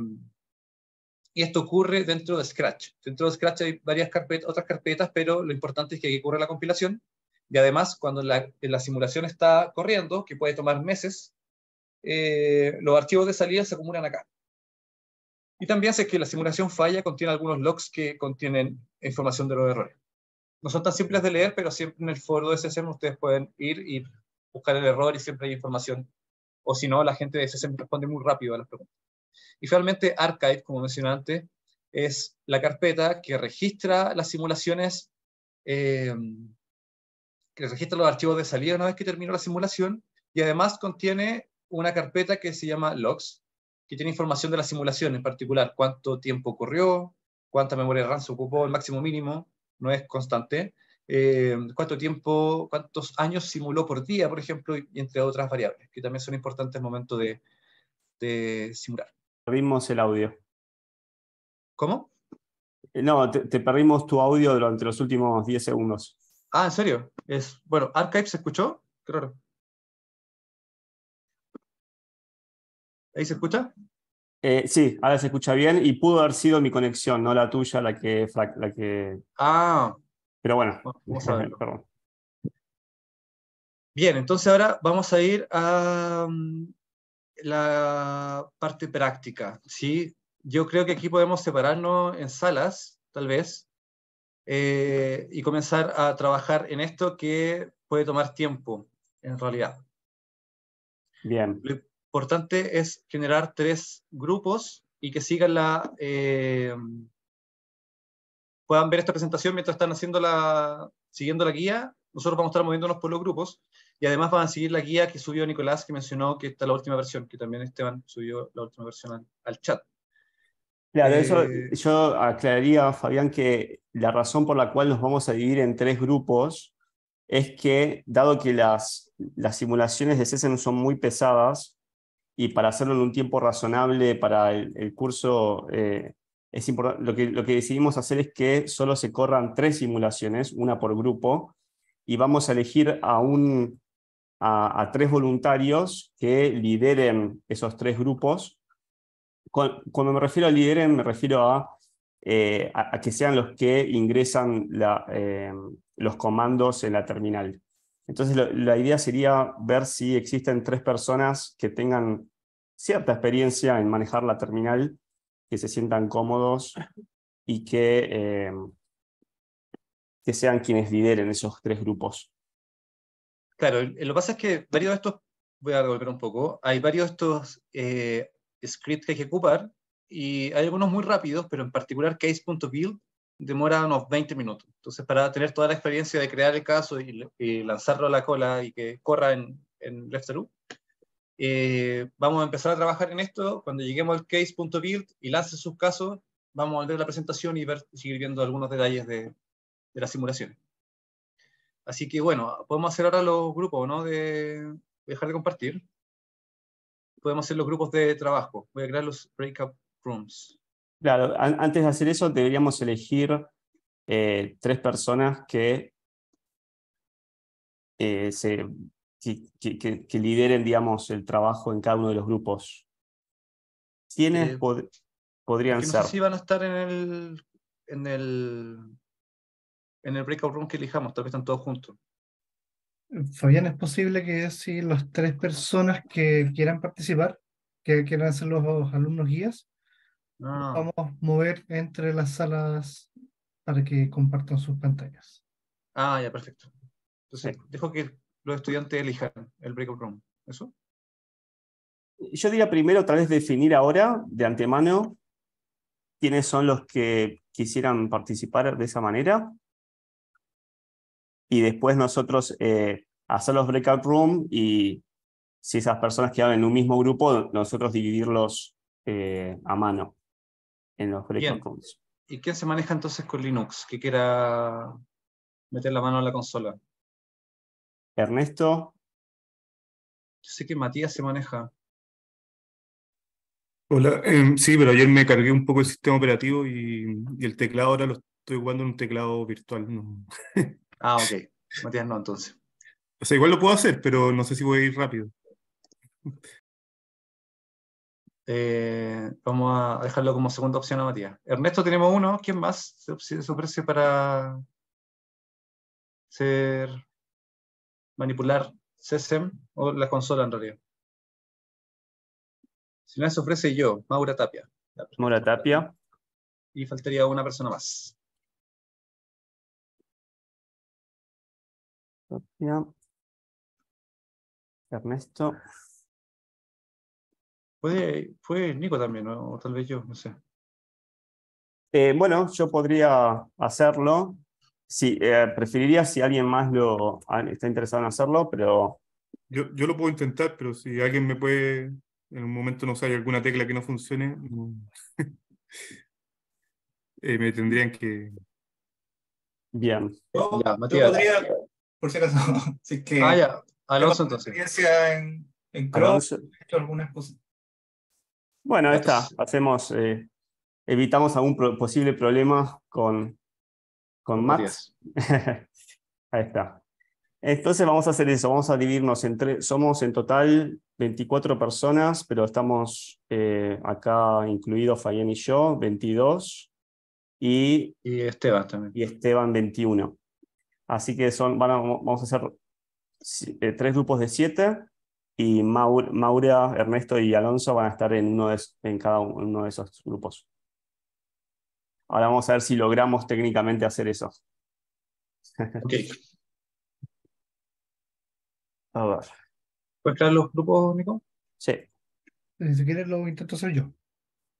y esto ocurre dentro de Scratch. Dentro de Scratch hay varias carpetas, otras carpetas, pero lo importante es que ocurre la compilación. Y además, cuando la, la simulación está corriendo, que puede tomar meses, eh, los archivos de salida se acumulan acá. Y también si es que la simulación falla, contiene algunos logs que contienen información de los errores. No son tan simples de leer, pero siempre en el foro de SSM ustedes pueden ir y buscar el error y siempre hay información. O si no, la gente de responde muy rápido a las preguntas. Y finalmente, Archive, como mencioné antes, es la carpeta que registra las simulaciones, eh, que registra los archivos de salida una vez que terminó la simulación y además contiene una carpeta que se llama logs, que tiene información de la simulación, en particular cuánto tiempo corrió, cuánta memoria RAM se ocupó, el máximo mínimo, no es constante, eh, cuánto tiempo, cuántos años simuló por día, por ejemplo, y, entre otras variables, que también son importantes el momento de, de simular. Perdimos el audio. ¿Cómo? Eh, no, te, perdimos tu audio durante los últimos 10 segundos. Ah, ¿en serio? Es, bueno, Archive se escuchó, claro. ¿Ahí se escucha? Eh, sí, ahora se escucha bien y pudo haber sido mi conexión, no la tuya, la que... La que... Ah. Pero bueno, vamos a Perdón. Bien, entonces ahora vamos a ir a mm, la parte práctica. ¿sí? Yo creo que aquí podemos separarnos en salas, tal vez, eh, y comenzar a trabajar en esto que puede tomar tiempo, en realidad. Bien importante es generar tres grupos y que sigan la, eh, puedan ver esta presentación mientras están haciendo la, siguiendo la guía. Nosotros vamos a estar moviéndonos por los grupos y además van a seguir la guía que subió Nicolás, que mencionó que está la última versión, que también Esteban subió la última versión al, chat. Claro, eso eh, yo aclararía, Fabián, que la razón por la cual nos vamos a dividir en tres grupos es que, dado que las, las simulaciones de CESEN son muy pesadas, y para hacerlo en un tiempo razonable para el, curso, eh, es importante, lo que, lo que decidimos hacer es que solo se corran tres simulaciones, una por grupo, y vamos a elegir a, un, a, tres voluntarios que lideren esos tres grupos. Cuando me refiero a lideren, me refiero a, eh, a, que sean los que ingresan la, eh, los comandos en la terminal. Entonces la idea sería ver si existen tres personas que tengan cierta experiencia en manejar la terminal, que se sientan cómodos y que, eh, que sean quienes lideren esos tres grupos. Claro, lo que pasa es que varios de estos, voy a volver un poco, hay varios de estos eh, scripts que ocupar y hay algunos muy rápidos, pero en particular case.build demora unos 20 minutos. Entonces, para tener toda la experiencia de crear el caso y, lanzarlo a la cola y que corra en, en eh, vamos a empezar a trabajar en esto. Cuando lleguemos al case.build y lance sus casos, vamos a volver a la presentación y ver, seguir viendo algunos detalles de, de las simulaciones. Así que bueno, podemos hacer ahora los grupos, ¿no? De, dejar de compartir. Podemos hacer los grupos de trabajo. Voy a crear los breakout rooms. Claro, antes de hacer eso deberíamos elegir eh, tres personas que eh, se que, lideren, digamos, el trabajo en cada uno de los grupos. ¿Quiénes eh, podrían ser? No sé si van a estar en el, en el, en el breakout room que elijamos, tal vez están todos juntos. Fabián, ¿es posible que si las tres personas que quieran participar, que quieran ser los alumnos guías, vamos a mover entre las salas para que compartan sus pantallas? Ah, ya, perfecto. Entonces, dejo que los estudiantes elijan el breakout room. ¿Eso? Yo diría primero, tal vez definir ahora, de antemano, quiénes son los que quisieran participar de esa manera. Y después nosotros eh, hacer los breakout room y si esas personas quedan en un mismo grupo, nosotros dividirlos eh, a mano en los breakout rooms. ¿Y quién se maneja entonces con Linux? Que quiera meter la mano en la consola. Ernesto. Yo sé que Matías se maneja. Hola, em, sí, pero ayer me cargué un poco el sistema operativo y, el teclado ahora lo estoy jugando en un teclado virtual. ah, ok. Matías no, entonces. O sea, igual lo puedo hacer, pero no sé si voy a ir rápido. Eh, vamos a dejarlo como segunda opción a Matías. Ernesto, tenemos uno. ¿Quién más se, se ofrece para ser manipular CSM o la consola en realidad? Si no se ofrece yo, Maura Tapia. Maura Tapia. Y faltaría una persona más. Tapia. Ernesto. Puede, fue Nico también, o tal vez yo, no sé. Eh, bueno, yo podría hacerlo. Sí, eh, preferiría si alguien más lo está interesado en hacerlo, pero... Yo, yo lo puedo intentar, pero si alguien me puede, en un momento no sé, hay alguna tecla que no funcione, eh, me tendrían que... Bien. ya, Matías. Yo podría, por si acaso, si que... Ah, ya, Alonso entonces. experiencia en, en Chrome, he hecho algunas cosas. Bueno, ahí está. Hacemos, eh, evitamos algún posible problema con, con Max. ahí está. Entonces vamos a hacer eso, vamos a dividirnos entre, somos en total 24 personas, pero estamos eh, acá incluidos Fabián y yo, 22, y, y Esteban también. Y Esteban 21. Así que son, van vamos a hacer eh, tres grupos de siete, y Maura, Ernesto y Alonso van a estar en, uno de, en cada uno de esos grupos. Ahora vamos a ver si logramos técnicamente hacer eso. Ok. a ver. ¿Puedes crear los grupos, Nico? Sí. Eh, si quieres lo intento hacer yo.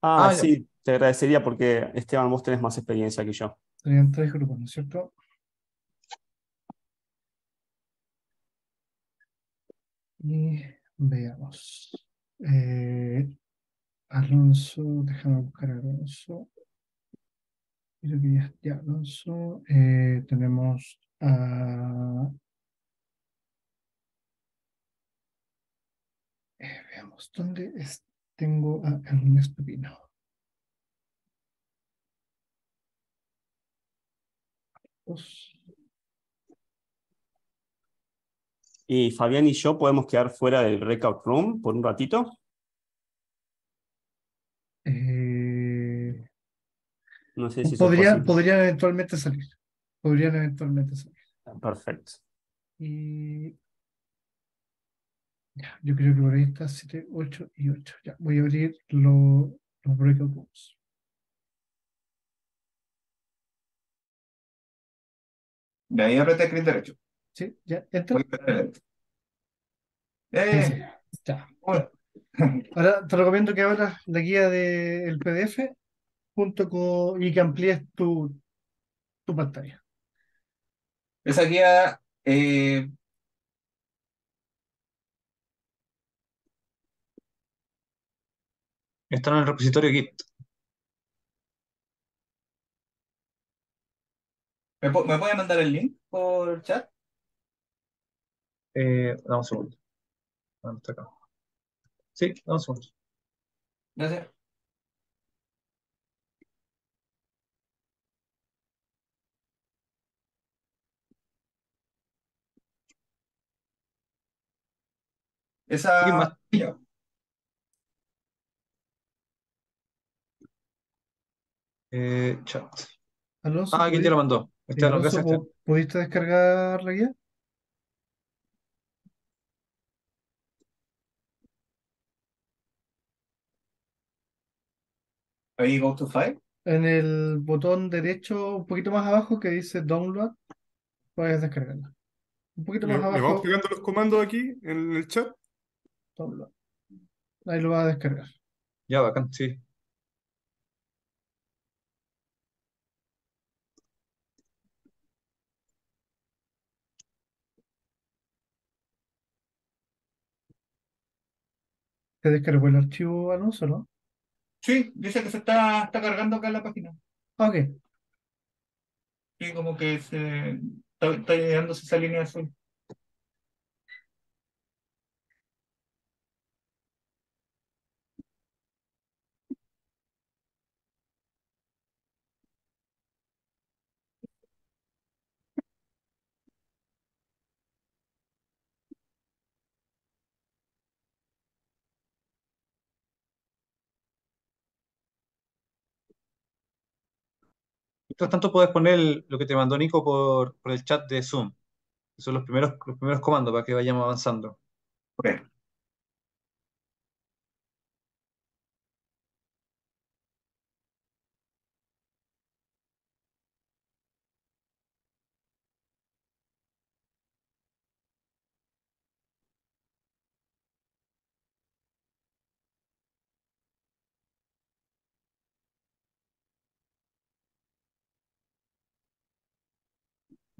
Ah, ah sí, te agradecería porque Esteban, vos tenés más experiencia que yo. Serían tres grupos, ¿no es cierto? Y veamos. Eh, Alonso, déjame buscar a Alonso. Creo que ya, Alonso. Eh, tenemos a. Eh, veamos, ¿dónde es? tengo a Ernesto? Dos. Y Fabián y yo podemos quedar fuera del breakout room por un ratito. Eh, no sé si podrían, podrían eventualmente salir. Podrían eventualmente salir. Perfecto. Y ya, yo creo que por ahí está 7, 8 y 8. Ya, voy a abrir los breakout rooms. De ahí aprieta clic derecho. Sí, ya, entra. Eh, ya. Ahora te recomiendo que abras la guía del PDF junto con, y que amplíes tu, tu pantalla. Esa guía eh, está en el repositorio Git. ¿Me, ¿Me puede mandar el link por chat? Eh, dame un segundo. ¿Dónde está acá? Sí, dame un segundo. Gracias. Esa. Eh, chat. Alonso, ah, ¿quién te lo mandó? Este, Alonso, ¿Pudiste descargar la guía? Ahí go to file. En el botón derecho, un poquito más abajo, que dice download, puedes descargarla. Un poquito más abajo. ¿Me vamos pegando los comandos aquí en el chat? Download. Ahí lo vas a descargar. Ya, bacán, sí. ¿Te descargó el archivo, Alonso, no? Sí, dice que se está, está cargando acá en la página. Ok. Sí, como que se está, está llegándose esa línea azul. Mientras tanto, puedes poner lo que te mandó Nico por, por el chat de Zoom. Son los primeros, los primeros comandos para que vayamos avanzando.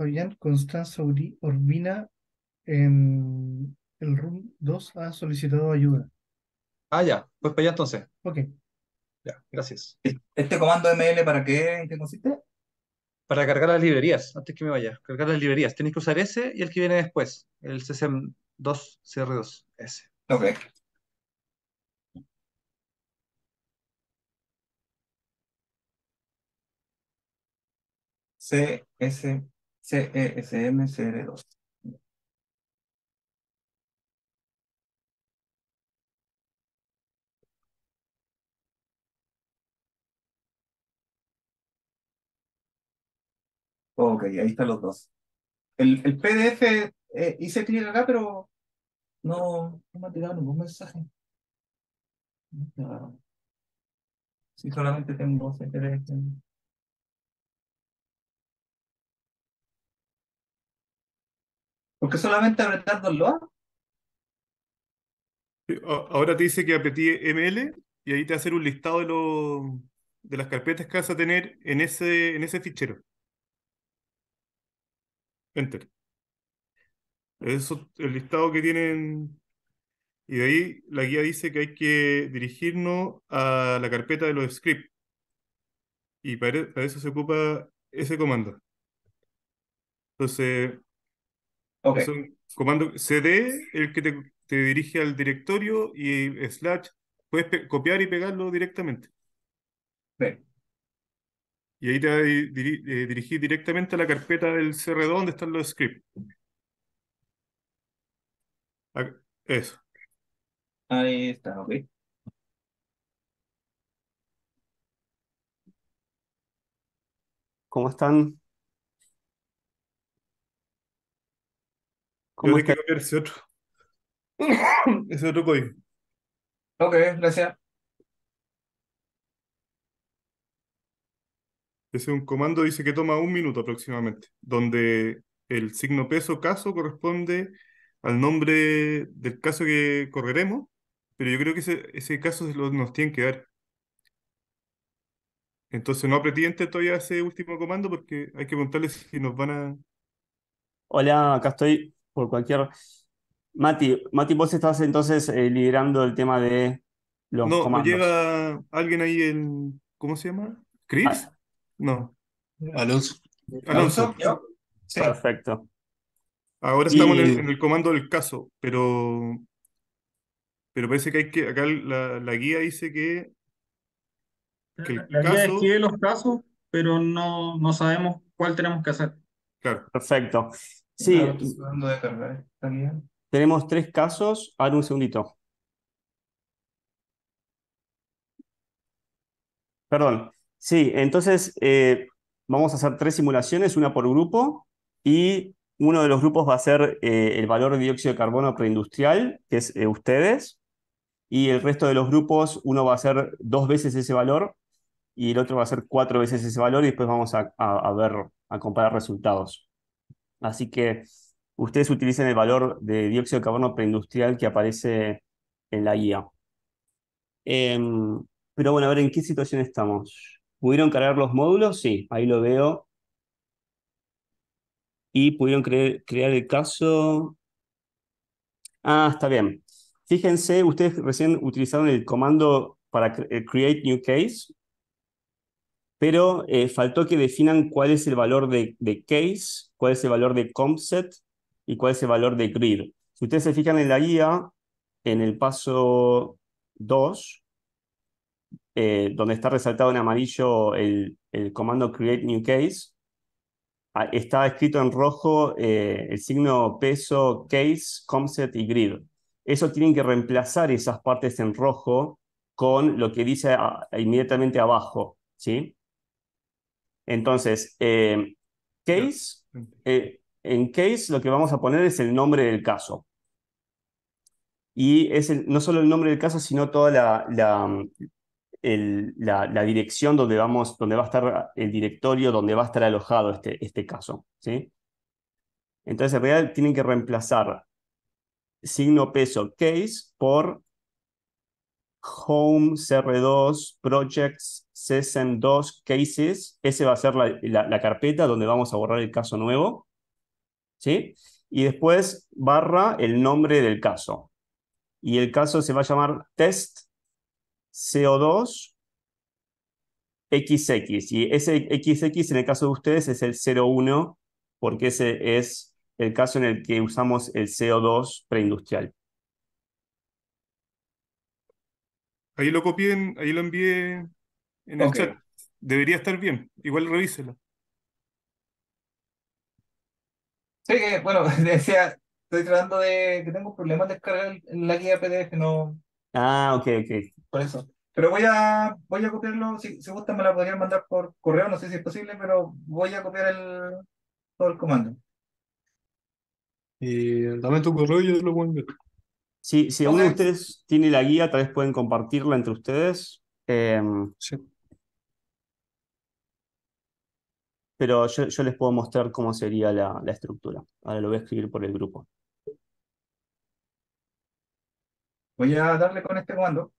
Fabián Constanza Urbina en el room 2 ha solicitado ayuda. Ah, ya, pues para allá entonces. Ok. Ya, gracias. ¿Este comando ML para qué? ¿En qué consiste? Para cargar las librerías, antes que me vaya. Cargar las librerías. Tienes que usar ese y el que viene después, el CCM2, CR2, ese. Ok. CSM. CESM-CR2. Ok, ahí están los dos. El, el PDF, eh, hice clic acá, pero no, me ha tirado ningún mensaje. No. Si solamente tengo ese PDF. ¿Por qué solamente apretar dos loas? Ahora te dice que apreté ML y ahí te va a hacer un listado de, los de las carpetas que vas a tener en ese, en ese fichero. Enter. Eso, el listado que tienen. Y de ahí la guía dice que hay que dirigirnos a la carpeta de los scripts. Y para eso se ocupa ese comando. Entonces, Es un comando CD, el que te, te dirige al directorio y slash, puedes copiar y pegarlo directamente. ve. Y ahí te va a eh, dirigir directamente a la carpeta del CR2 donde están los scripts. Eso. Ahí está, ok. ¿Cómo están? ¿Cómo que hay que están? copiar ese otro. Ese otro código. Ok, gracias. Ese es un comando, dice que toma un minuto aproximadamente, donde el signo peso caso corresponde al nombre del caso que correremos, pero yo creo que ese, ese caso se lo- nos tienen que dar. Entonces no apreté enter todavía ese último comando porque hay que preguntarles si nos van a... Hola, acá estoy por cualquier... Mati, Mati, vos estás entonces eh, liderando el tema de los No, ¿no comandos. llega alguien ahí en... ¿Cómo se llama? ¿Chris? Ah, No, Alonso. Alonso. ¿Yo? Sí. perfecto. Ahora estamos en el, Y en el comando del caso, pero, pero parece que hay que... Acá la, la guía dice que, que el La guía caso... describe los casos, pero no, no sabemos cuál tenemos que hacer. Claro, perfecto. Sí, estoy de cargar tenemos tres casos. Ahora un segundito. Perdón. Sí, entonces eh, vamos a hacer tres simulaciones, una por grupo, y uno de los grupos va a ser eh, el valor de dióxido de carbono preindustrial, que es eh, ustedes, y el resto de los grupos, uno va a hacer dos veces ese valor y el otro va a ser cuatro veces ese valor, y después vamos a, a- a ver, a comparar resultados. Así que ustedes utilicen el valor de dióxido de carbono preindustrial que aparece en la guía. Em, pero bueno, a ver, ¿en qué situación estamos? ¿Pudieron cargar los módulos? Sí, ahí lo veo. ¿Y pudieron cre- crear el caso? Ah, está bien. Fíjense, ustedes recién utilizaron el comando para eh, create new case, pero eh, faltó que definan cuál es el valor de, case, cuál es el valor de compset y cuál es el valor de grid. Si ustedes se fijan en la guía, en el paso 2, eh, donde está resaltado en amarillo el, comando create new case, ah, está escrito en rojo eh, el signo peso, case, comset y grid. Eso tienen que reemplazar esas partes en rojo con lo que dice inmediatamente abajo, ¿sí? Entonces, eh, case, eh, en case lo que vamos a poner es el nombre del caso. Y es no solo el nombre del caso, sino toda la, la, dirección donde, vamos, donde va a estar el directorio, donde va a estar alojado este, este caso. ¿sí? Entonces, en realidad tienen que reemplazar signo peso case por home cr2 projects csm2 cases. Ese va a ser la, carpeta donde vamos a borrar el caso nuevo. ¿Sí? Y después barra el nombre del caso. Y el caso se va a llamar test CO2 XX. Y ese XX en el caso de ustedes es el 01 porque ese es el caso en el que usamos el CO2 preindustrial. Ahí lo copié, ahí lo envié en el chat. Debería estar bien. Igual revíselo. Sí, bueno, decía, estoy tratando de que tengo problemas de descargar la guía PDF, no. Ah, ok, ok. Por eso. Pero voy a, voy a copiarlo, si, si gusta me la podrían mandar por correo, no sé si es posible, pero voy a copiar el, todo el comando. Y dame tu correo y yo te lo puedo enviar. Si, si uno de ustedes tiene la guía, tal vez pueden compartirla entre ustedes. Em, sí. Pero yo, yo, les puedo mostrar cómo sería la, la estructura. Ahora lo voy a escribir por el grupo. Voy a darle con este comando.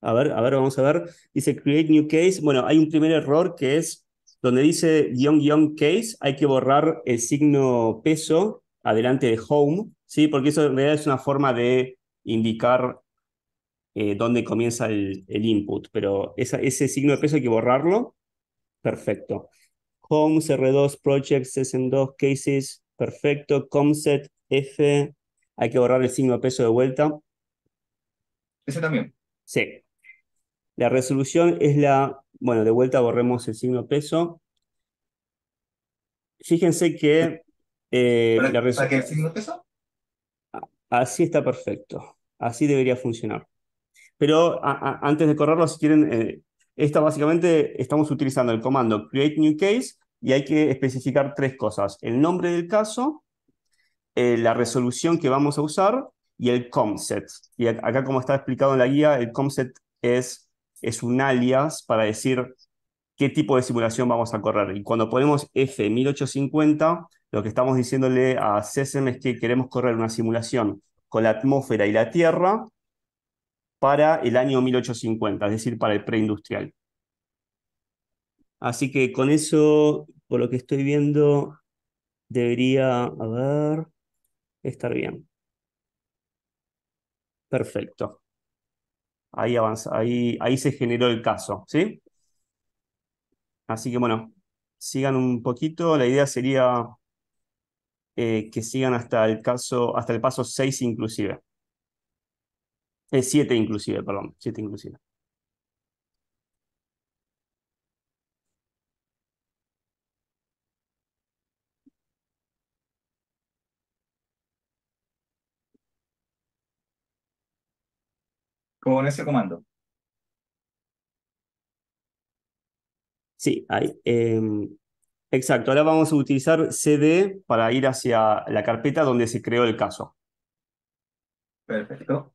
A ver, a ver, vamos a ver. Dice create new case. Bueno, hay un primer error que es donde dice guion guion case, hay que borrar el signo peso adelante de home, ¿sí? porque eso en realidad es una forma de indicar eh, dónde comienza el, input, pero ese signo de peso hay que borrarlo. Perfecto. Home, CR2, Projects, SN2, Cases, perfecto. Comset, F, hay que borrar el signo peso de vuelta. Ese también. Sí. La resolución es la, bueno, de vuelta borremos el signo de peso. Fíjense que eh, ¿Para, que el signo peso? Así está perfecto. Así debería funcionar. Pero antes de correrlo, si quieren, eh, esta básicamente estamos utilizando el comando create new case y hay que especificar tres cosas. El nombre del caso, eh, la resolución que vamos a usar y el comset. Y acá, como está explicado en la guía, el comset es, es un alias para decir qué tipo de simulación vamos a correr. Y cuando ponemos F1850, lo que estamos diciéndole a CSM es que queremos correr una simulación con la atmósfera y la Tierra para el año 1850, es decir, para el preindustrial. Así que con eso, por lo que estoy viendo, debería, a ver, estar bien. Perfecto. Ahí avanza, ahí, ahí se generó el caso, ¿sí? Así que bueno, sigan un poquito. La idea sería eh, que sigan hasta el caso, hasta el paso 6 inclusive. 7 eh, inclusive, perdón, 7 inclusive. Con ese comando. Sí, ahí. Em, exacto, ahora vamos a utilizar CD para ir hacia la carpeta donde se creó el caso. Perfecto.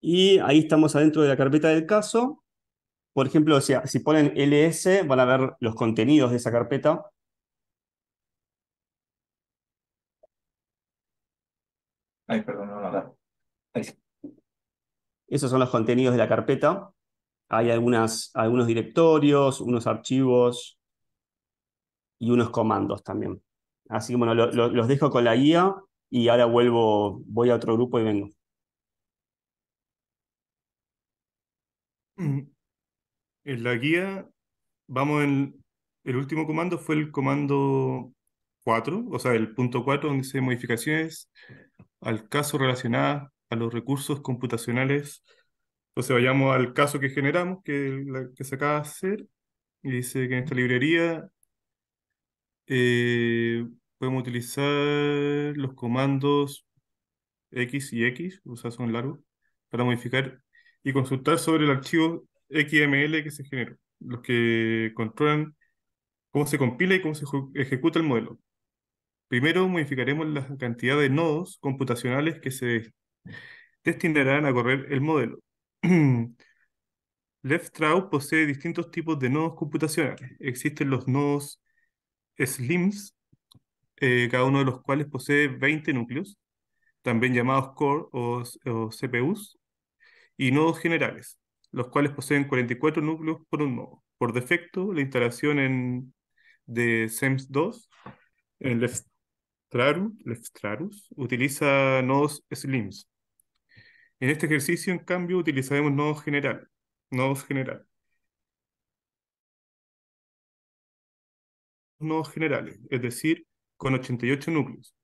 Y ahí estamos adentro de la carpeta del caso. Por ejemplo, si, si ponen ls, van a ver los contenidos de esa carpeta. Ay, perdón, no, no, Ahí. Esos son los contenidos de la carpeta. Hay algunos directorios, unos archivos y unos comandos también. Así que bueno, los dejo con la guía y ahora vuelvo, voy a otro grupo y vengo. Mm. En la guía, vamos en, el último comando fue el comando 4, o sea, el punto 4, donde dice modificaciones al caso relacionadas a los recursos computacionales entonces vayamos al caso que generamos, que, se acaba de hacer, y dice que en esta librería eh, podemos utilizar los comandos X y X, o sea, son largos, para modificar y consultar sobre el archivo XML que se generó. los que controlan cómo se compila y cómo se ejecuta el modelo. Primero modificaremos la cantidad de nodos computacionales que se destinarán a correr el modelo. LeftTrau posee distintos tipos de nodos computacionales. Existen los nodos SLIMs, eh, cada uno de los cuales posee 20 núcleos, también llamados core o, CPUs, y nodos generales, los cuales poseen 44 núcleos por un nodo. Por defecto, la instalación en, de SEMS2 en Leftrarus utiliza nodos SLIMs. En este ejercicio, en cambio, utilizaremos nodos generales. Nodos generales. Nodos generales, es decir, con 88 núcleos.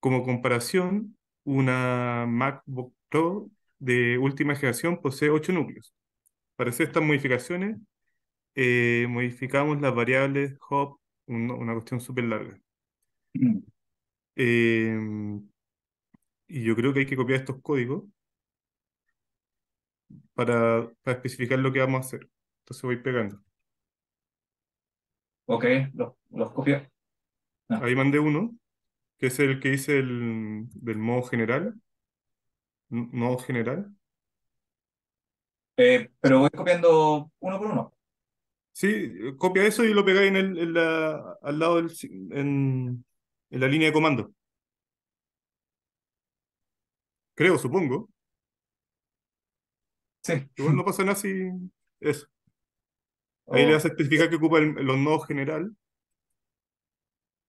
Como comparación, una MacBook Pro de última generación posee 8 núcleos. Para hacer estas modificaciones, eh, modificamos las variables hop, una cuestión súper larga. Mm. Y yo creo que hay que copiar estos códigos para, para especificar lo que vamos a hacer. Entonces voy pegando. Ok, los, los copio. Ah. Ahí mandé uno, que es el que hice el, del modo general. Modo general. Eh, pero voy copiando uno por uno. Sí, copia eso y lo pegáis en, el, en la, al lado del, en, en la línea de comando. Creo, supongo. Sí. Igual no pasa nada si eso. Ahí le oh. vas a especificar que ocupa los nodos general.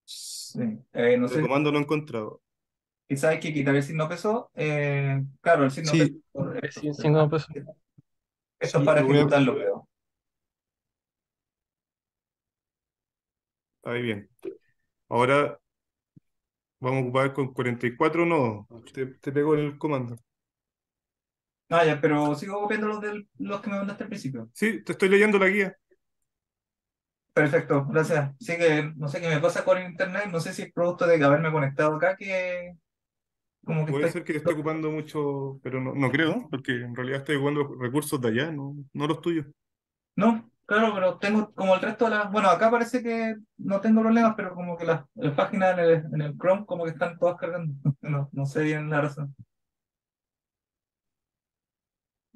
Sí. Eh, no el comando no he encontrado. ¿Y sabes que quitar el signo peso? Eh, claro, el signo sí. peso. Sí, el signo peso. Eso es para ejecutarlo, creo. Ahí bien. Ahora vamos a ocupar con 44 nodos. Te, te pego el comando. Ah, ya, pero sigo copiando los, de los que me mandaste al principio. Sí, te estoy leyendo la guía. Perfecto, gracias. Sí que no sé qué me pasa con internet, no sé si es producto de haberme conectado acá que como que Puede ser que te esté ocupando mucho, pero no, no creo, porque en realidad estoy ocupando recursos de allá, no, no los tuyos. No, claro, pero tengo como el resto de las. Bueno, acá parece que no tengo problemas, pero como que las, páginas en el, en el Chrome como que están todas cargando. No, no sé bien la razón.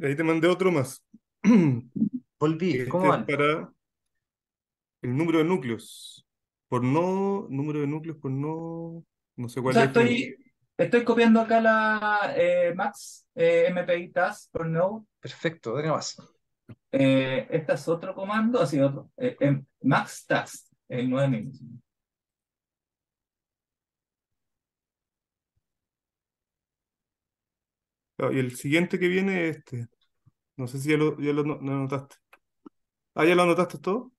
Ahí te mandé otro más. Volví, Este ¿cómo es van? para el número de núcleos. Por no, número de núcleos por no, no sé O cuál sea, es. estoy, estoy copiando acá la eh, Max eh, MPI Task por Node. Perfecto, dale más. Eh, este es otro comando, así otro. eh, Max Task, el 9000. Ah, Y el siguiente que viene es este. No sé si ya lo, ya lo, no- anotaste. Ah, ¿ya lo anotaste todo?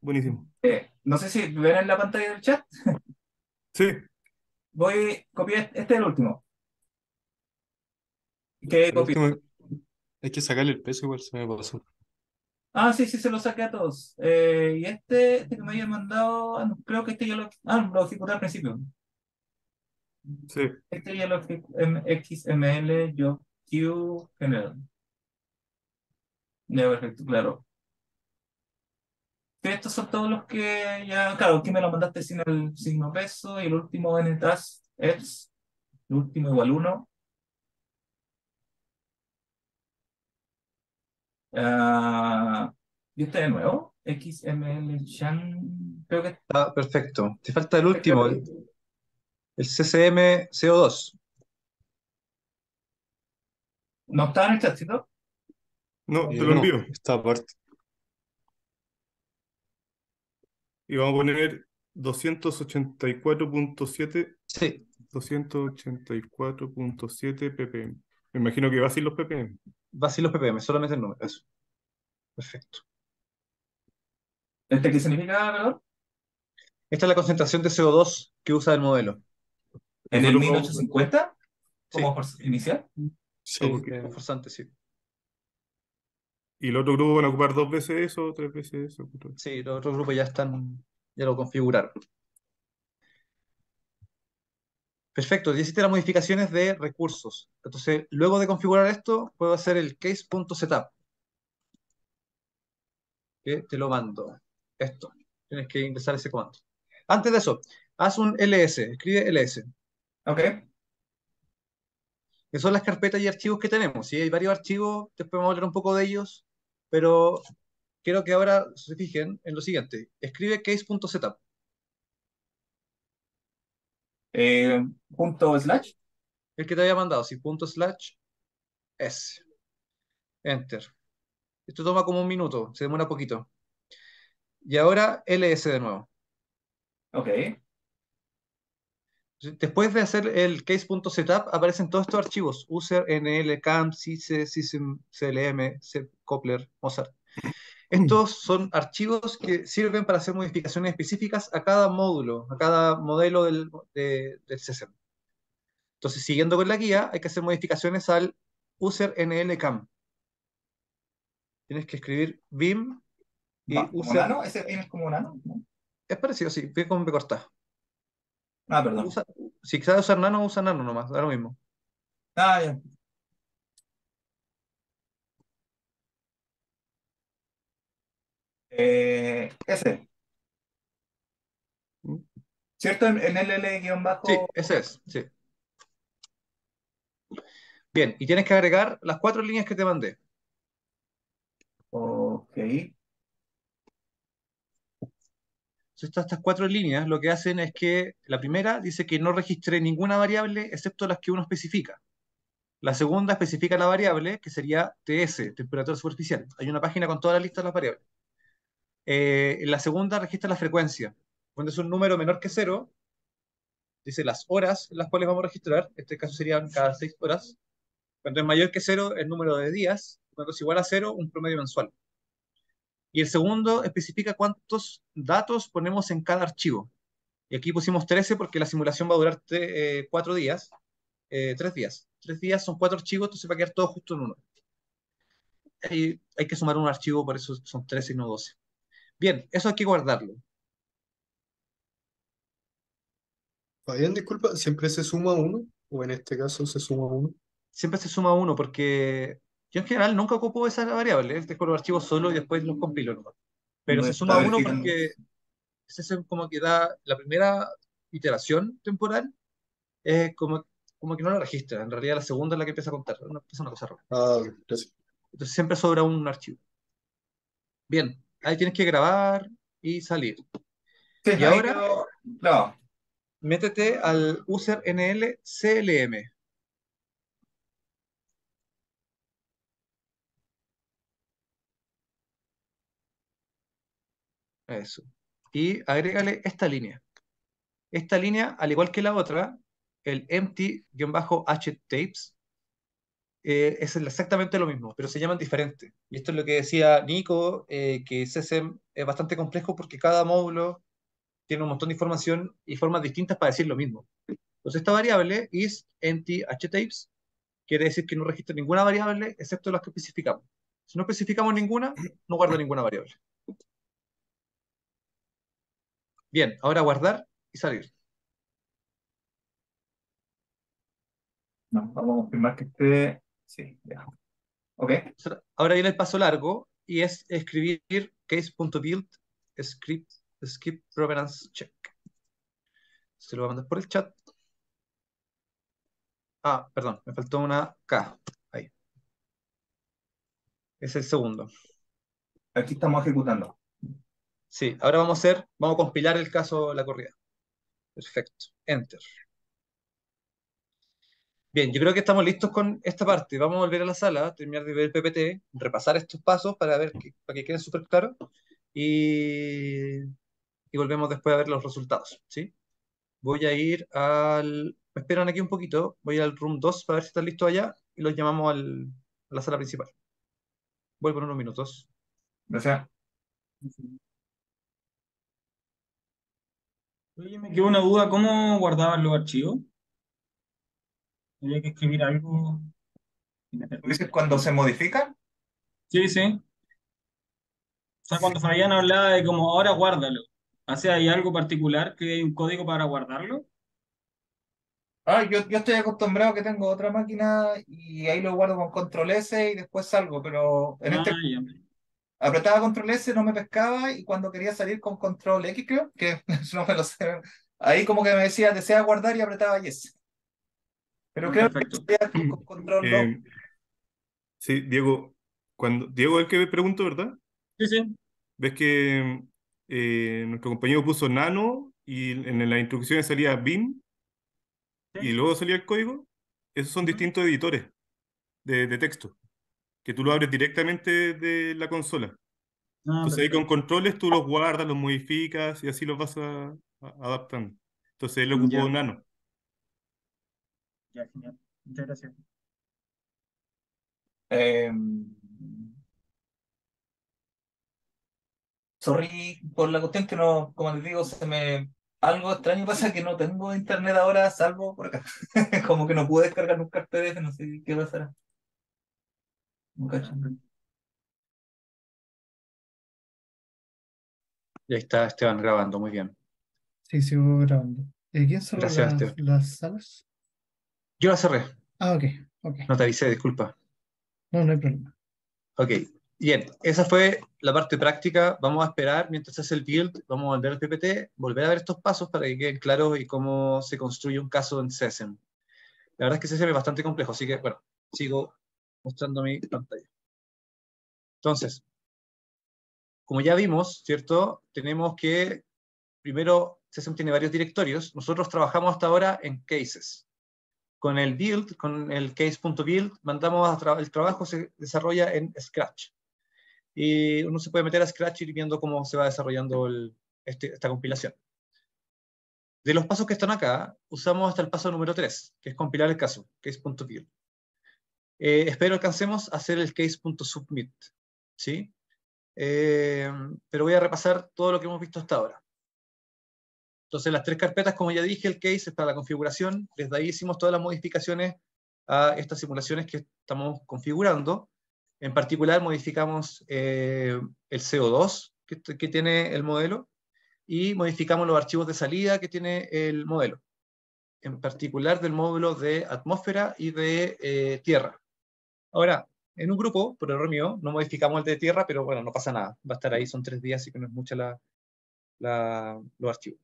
Buenísimo. Eh, no sé si ven en la pantalla del chat. Sí, Voy a copiar, este es el último. ¿Qué El copié? último, hay que sacarle el peso igual, se me pasó. Ah, sí, sí, se lo saqué a todos. Eh, y este, este que me había mandado, ah, no, creo que este ya lo, ah, lo ejecuté al principio. sí. Este ya lo ejecuté, XML, yo, Q, general. Ya, perfecto, claro. Estos son todos los que ya, claro, aquí me lo mandaste sin el signo peso y el último en task es, el último igual 1. Ah, ¿y este de nuevo? XML Chan, creo que Ah, perfecto. Te falta el último, el, el CCM CO2. no estaba en el chat, ¿cierto? No, te Eh, lo no, envío. está aparte. Y vamos a poner 284.7, Sí, 284.7 ppm. Me imagino que va así los ppm. Va así los ppm, solamente el número. Eso. Perfecto. ¿Este qué significa, perdón? Esta es la concentración de CO2 que usa el modelo. ¿En el Nosotros vamos- 1850? Sí, ¿Como inicial? Sí, eh, conforzante, sí. Y el otro grupo van a ocupar dos veces eso, tres veces eso. Sí, los otros grupos ya están, ya lo configuraron. Perfecto, ya hiciste las modificaciones de recursos. Entonces, luego de configurar esto, puedo hacer el case.setup. Que te lo mando. Esto. Tienes que ingresar ese comando. Antes de eso, haz un ls, escribe ls. Ok. Que son las carpetas y archivos que tenemos. Si hay varios archivos, después vamos a hablar un poco de ellos, pero quiero que ahora se fijen en lo siguiente. Escribe case.setup. Eh, punto slash. El que te había mandado, sí, punto slash S. Enter. Esto toma como un minuto, se demora poquito. Y ahora ls de nuevo. Ok. Después de hacer el case.setup, aparecen todos estos archivos: user, nl, cam, CICE, sysem, clm, coupler, mozart. Estos son archivos que sirven para hacer modificaciones específicas a cada módulo, a cada modelo del, del CSM. Entonces, siguiendo con la guía, hay que hacer modificaciones al user nlcam. Tienes que escribir vim y Va, ¿como user. nano? ¿Ese es como nano? ¿no? Es parecido, sí, bien con B corta. Ah, perdón. Usa- si sabes usar nano, usa nano nomás, da lo mismo. Ah, ya. Eh, ese. ¿Cierto? En, en LL guion bajo. Sí, ese es, sí. Bien, y tienes que agregar las cuatro líneas que te mandé. Ok. Entonces, estas cuatro líneas lo que hacen es que la primera dice que no registre ninguna variable excepto las que uno especifica. La segunda especifica la variable, que sería TS, temperatura superficial. Hay una página con toda la lista de las variables. Eh, la segunda registra la frecuencia. Cuando es un número menor que cero, dice las horas en las cuales vamos a registrar. En este caso serían cada seis horas. Cuando es mayor que cero, el número de días. Cuando es igual a cero, un promedio mensual. Y el segundo especifica cuántos datos ponemos en cada archivo. Y aquí pusimos 13 porque la simulación va a durar eh, cuatro días, eh, tres días. Tres días son cuatro archivos, entonces va a quedar todo justo en uno. Y hay que sumar un archivo, por eso son 13 y no 12. Bien, eso hay que guardarlo. Fabián, disculpa, ¿siempre se suma uno? ¿O en este caso se suma uno? Siempre se suma uno porque yo en general nunca ocupo esa variable, dejo los archivos solo y después los compilo nomás. Pero No se suma uno verificando. porque ese es como que da la primera iteración temporal, es como, como que no la registra. En realidad la segunda es la que empieza a contar. Una, es una cosa rara. Ah. Entonces siempre sobra un archivo. Bien, ahí tienes que grabar y salir. Sí, Y ahora clavado. métete al user NL CLM. Eso. Y agrégale esta línea. Esta línea, al igual que la otra, el empty-h-tapes, eh, es exactamente lo mismo, pero se llaman diferente. Y esto es lo que decía Nico, eh, que CSM es bastante complejo porque cada módulo tiene un montón de información y formas distintas para decir lo mismo. Entonces esta variable is empty h-tapes quiere decir que no registra ninguna variable excepto las que especificamos. Si no especificamos ninguna, no guarda ninguna variable. Bien, ahora guardar y salir. Vamos a confirmar que esté. Sí, ya. Ok. Ahora viene el paso largo y es escribir case.build script skip provenance check. Se lo voy a mandar por el chat. Ah, perdón, me faltó una K. Ahí. Es el segundo. Aquí estamos ejecutando. Sí, ahora vamos a hacer, vamos a compilar el caso de la corrida. Perfecto. Enter. Bien, yo creo que estamos listos con esta parte. Vamos a volver a la sala, terminar de ver el PPT, repasar estos pasos para ver que, para que queden súper claros y, y volvemos después a ver los resultados. ¿sí? Voy a ir al. Me esperan aquí un poquito. Voy al room 2 para ver si están listos allá y los llamamos al, a la sala principal. Vuelvo en unos minutos. Gracias. Oye, me quedó una duda, ¿cómo guardaban los archivos? Había que escribir algo. y meterlo. ¿Tú dices cuando se modifican? Sí, sí. O sea, cuando Fabián hablaba de como ahora guárdalo. Sea, ¿hay algo particular que hay un código para guardarlo? Ah, yo, yo estoy acostumbrado que tengo otra máquina y ahí lo guardo con control S y después salgo, pero en este Ah, ya. apretaba control S, no me pescaba y cuando quería salir con control X, creo, que no me lo sé, ahí como que me decía desea guardar y apretaba yes. Pero Ah, creo que perfecto. sería con, con control no. Eh, sí, Diego, cuando, Diego es el que me pregunto, ¿verdad? Sí, sí. Ves que eh, nuestro compañero puso nano y en las instrucciones salía bin y Sí. luego salía el código. Esos son distintos editores de, de texto, que tú lo abres directamente de la consola. Ah, Entonces ahí con perfecto. controles tú los guardas, los modificas y así los vas a- a- adaptando. Entonces él ocupó Ya, nano. Ya, genial. Muchas gracias. Eh, sorry por la cuestión que no, como les digo, se me algo extraño pasa que no tengo internet ahora, salvo por acá. Como que no pude descargar nunca el PDF, no sé qué pasará. No. Ya está Esteban grabando, muy bien. Sí, sigo grabando. Eh, ¿Quién cerró Gracias, las, las salas? Yo la cerré, Ah, ok, ok. no te avisé, disculpa. No, no hay problema. Ok, bien, esa fue la parte práctica. Vamos a esperar mientras se hace el build, vamos a volver al PPT, volver a ver estos pasos para que queden claros y cómo se construye un caso en SESEM. La verdad es que SESEM es bastante complejo, así que bueno, sigo mostrando mi pantalla. Entonces, como ya vimos, ¿cierto? Tenemos que, primero, SESEM tiene varios directorios. Nosotros trabajamos hasta ahora en cases. Con el build, con el case.build, mandamos a tra- el trabajo se desarrolla en Scratch. Y uno se puede meter a Scratch y ir viendo cómo se va desarrollando el- este- esta compilación. De los pasos que están acá, usamos hasta el paso número 3, que es compilar el caso, case.build. Eh, espero alcancemos a hacer el case.submit, ¿sí? Eh, pero voy a repasar todo lo que hemos visto hasta ahora. Entonces, las tres carpetas, como ya dije, el case es para la configuración. Desde ahí hicimos todas las modificaciones a estas simulaciones que estamos configurando. En particular, modificamos eh, el CO2 que, que tiene el modelo y modificamos los archivos de salida que tiene el modelo. En particular, del módulo de atmósfera y de eh, tierra. Ahora, en un grupo, por error mío, no modificamos el de tierra, pero bueno, no pasa nada. Va a estar ahí, son tres días, así que no es mucha la, la- los archivos.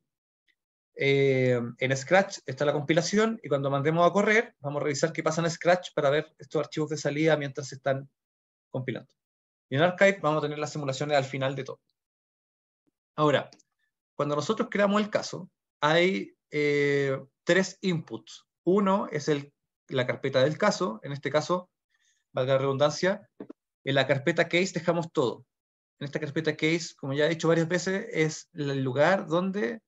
Eh, en Scratch está la compilación y cuando mandemos a correr, vamos a revisar qué pasa en Scratch para ver estos archivos de salida mientras se están compilando. Y en Archive vamos a tener las simulaciones al final de todo. Ahora, cuando nosotros creamos el caso, hay eh, tres inputs. Uno es el, la carpeta del caso, en este caso, valga la redundancia, en la carpeta case dejamos todo. En esta carpeta case, como ya he dicho varias veces, es el lugar donde,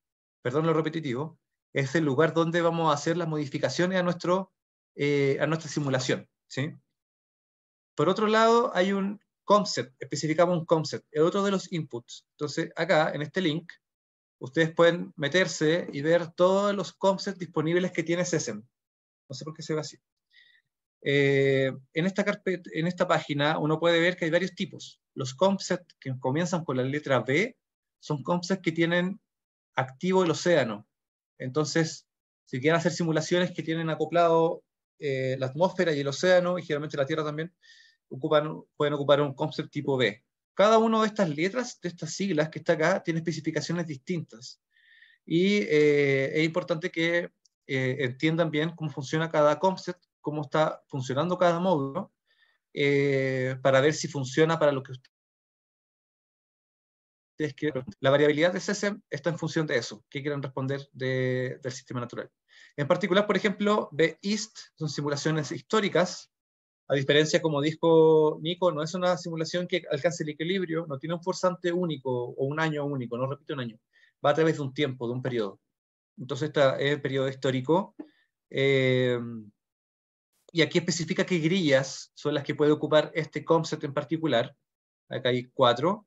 perdón lo repetitivo, es el lugar donde vamos a hacer las modificaciones a, nuestro, eh, a nuestra simulación. ¿sí? Por otro lado, hay un concept, especificamos un concept, el otro de los inputs. Entonces, acá, en este link, ustedes pueden meterse y ver todos los concepts disponibles que tiene SESEM. No sé por qué se ve así. Eh, en, esta carpeta, en esta página uno puede ver que hay varios tipos. Los concepts que comienzan con la letra B son concepts que tienen activo el océano. Entonces, si quieren hacer simulaciones que tienen acoplado eh, la atmósfera y el océano, y generalmente la Tierra también, ocupan, pueden ocupar un concept tipo B. Cada una de estas letras, de estas siglas que está acá, tiene especificaciones distintas. Y eh, es importante que eh, entiendan bien cómo funciona cada concept, cómo está funcionando cada módulo, para ver si funciona para lo que quieren. La variabilidad de SESEM está en función de eso, qué quieren responder de, del sistema natural. En particular, por ejemplo, B-East son simulaciones históricas, a diferencia, como dijo Nico, no es una simulación que alcance el equilibrio, no tiene un forzante único o un año único, no repite un año, va a través de un tiempo, de un periodo. Entonces, este es el periodo histórico. Eh, y aquí especifica qué grillas son las que puede ocupar este concept en particular. Acá hay cuatro.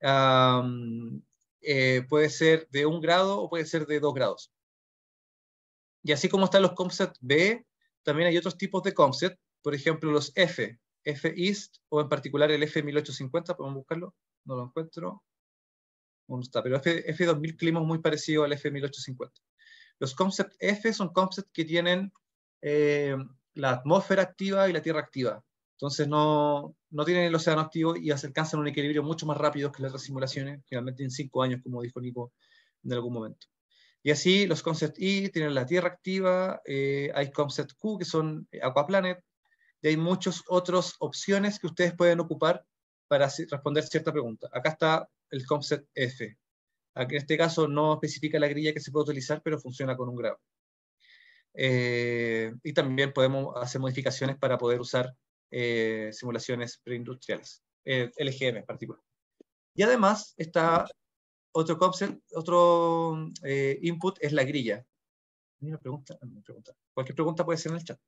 Um, eh, puede ser de un grado o puede ser de dos grados. Y así como están los concepts B, también hay otros tipos de concept, por ejemplo los F, F East o en particular el F1850, podemos buscarlo, no lo encuentro. No está, pero F, F2000 clima es muy parecido al F1850. Los concept F son concepts que tienen eh, la atmósfera activa y la Tierra activa. Entonces no, no tienen el océano activo y alcanzan un equilibrio mucho más rápido que las otras simulaciones, generalmente en cinco años, como dijo Nico en algún momento. Y así los concept I tienen la Tierra activa, eh, hay concept Q que son Aquaplanet, y hay muchas otras opciones que ustedes pueden ocupar para responder cierta pregunta. Acá está el concept F. Aquí en este caso no especifica la grilla que se puede utilizar, pero funciona con un grado. Eh, y también podemos hacer modificaciones para poder usar eh, simulaciones preindustriales, eh, LGM en particular. Y además está otro concept, otro eh, input es la grilla. Una pregunta, una pregunta. Cualquier pregunta puede ser en el chat.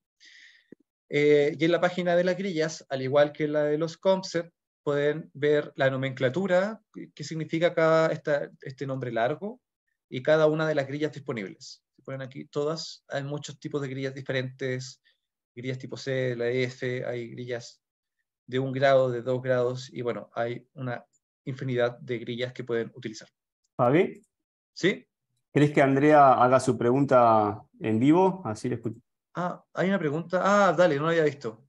y en la página de las grillas, al igual que la de los concepts, pueden ver la nomenclatura, qué significa cada este nombre largo, y cada una de las grillas disponibles. Se ponen aquí todas, hay muchos tipos de grillas diferentes, grillas tipo C, la F, hay grillas de un grado, de dos grados, y bueno, hay una infinidad de grillas que pueden utilizar. Fabi. ¿Sí? ¿Crees que Andrea haga su pregunta en vivo? Así le escucho. Ah, hay una pregunta. Ah, dale, no la había visto.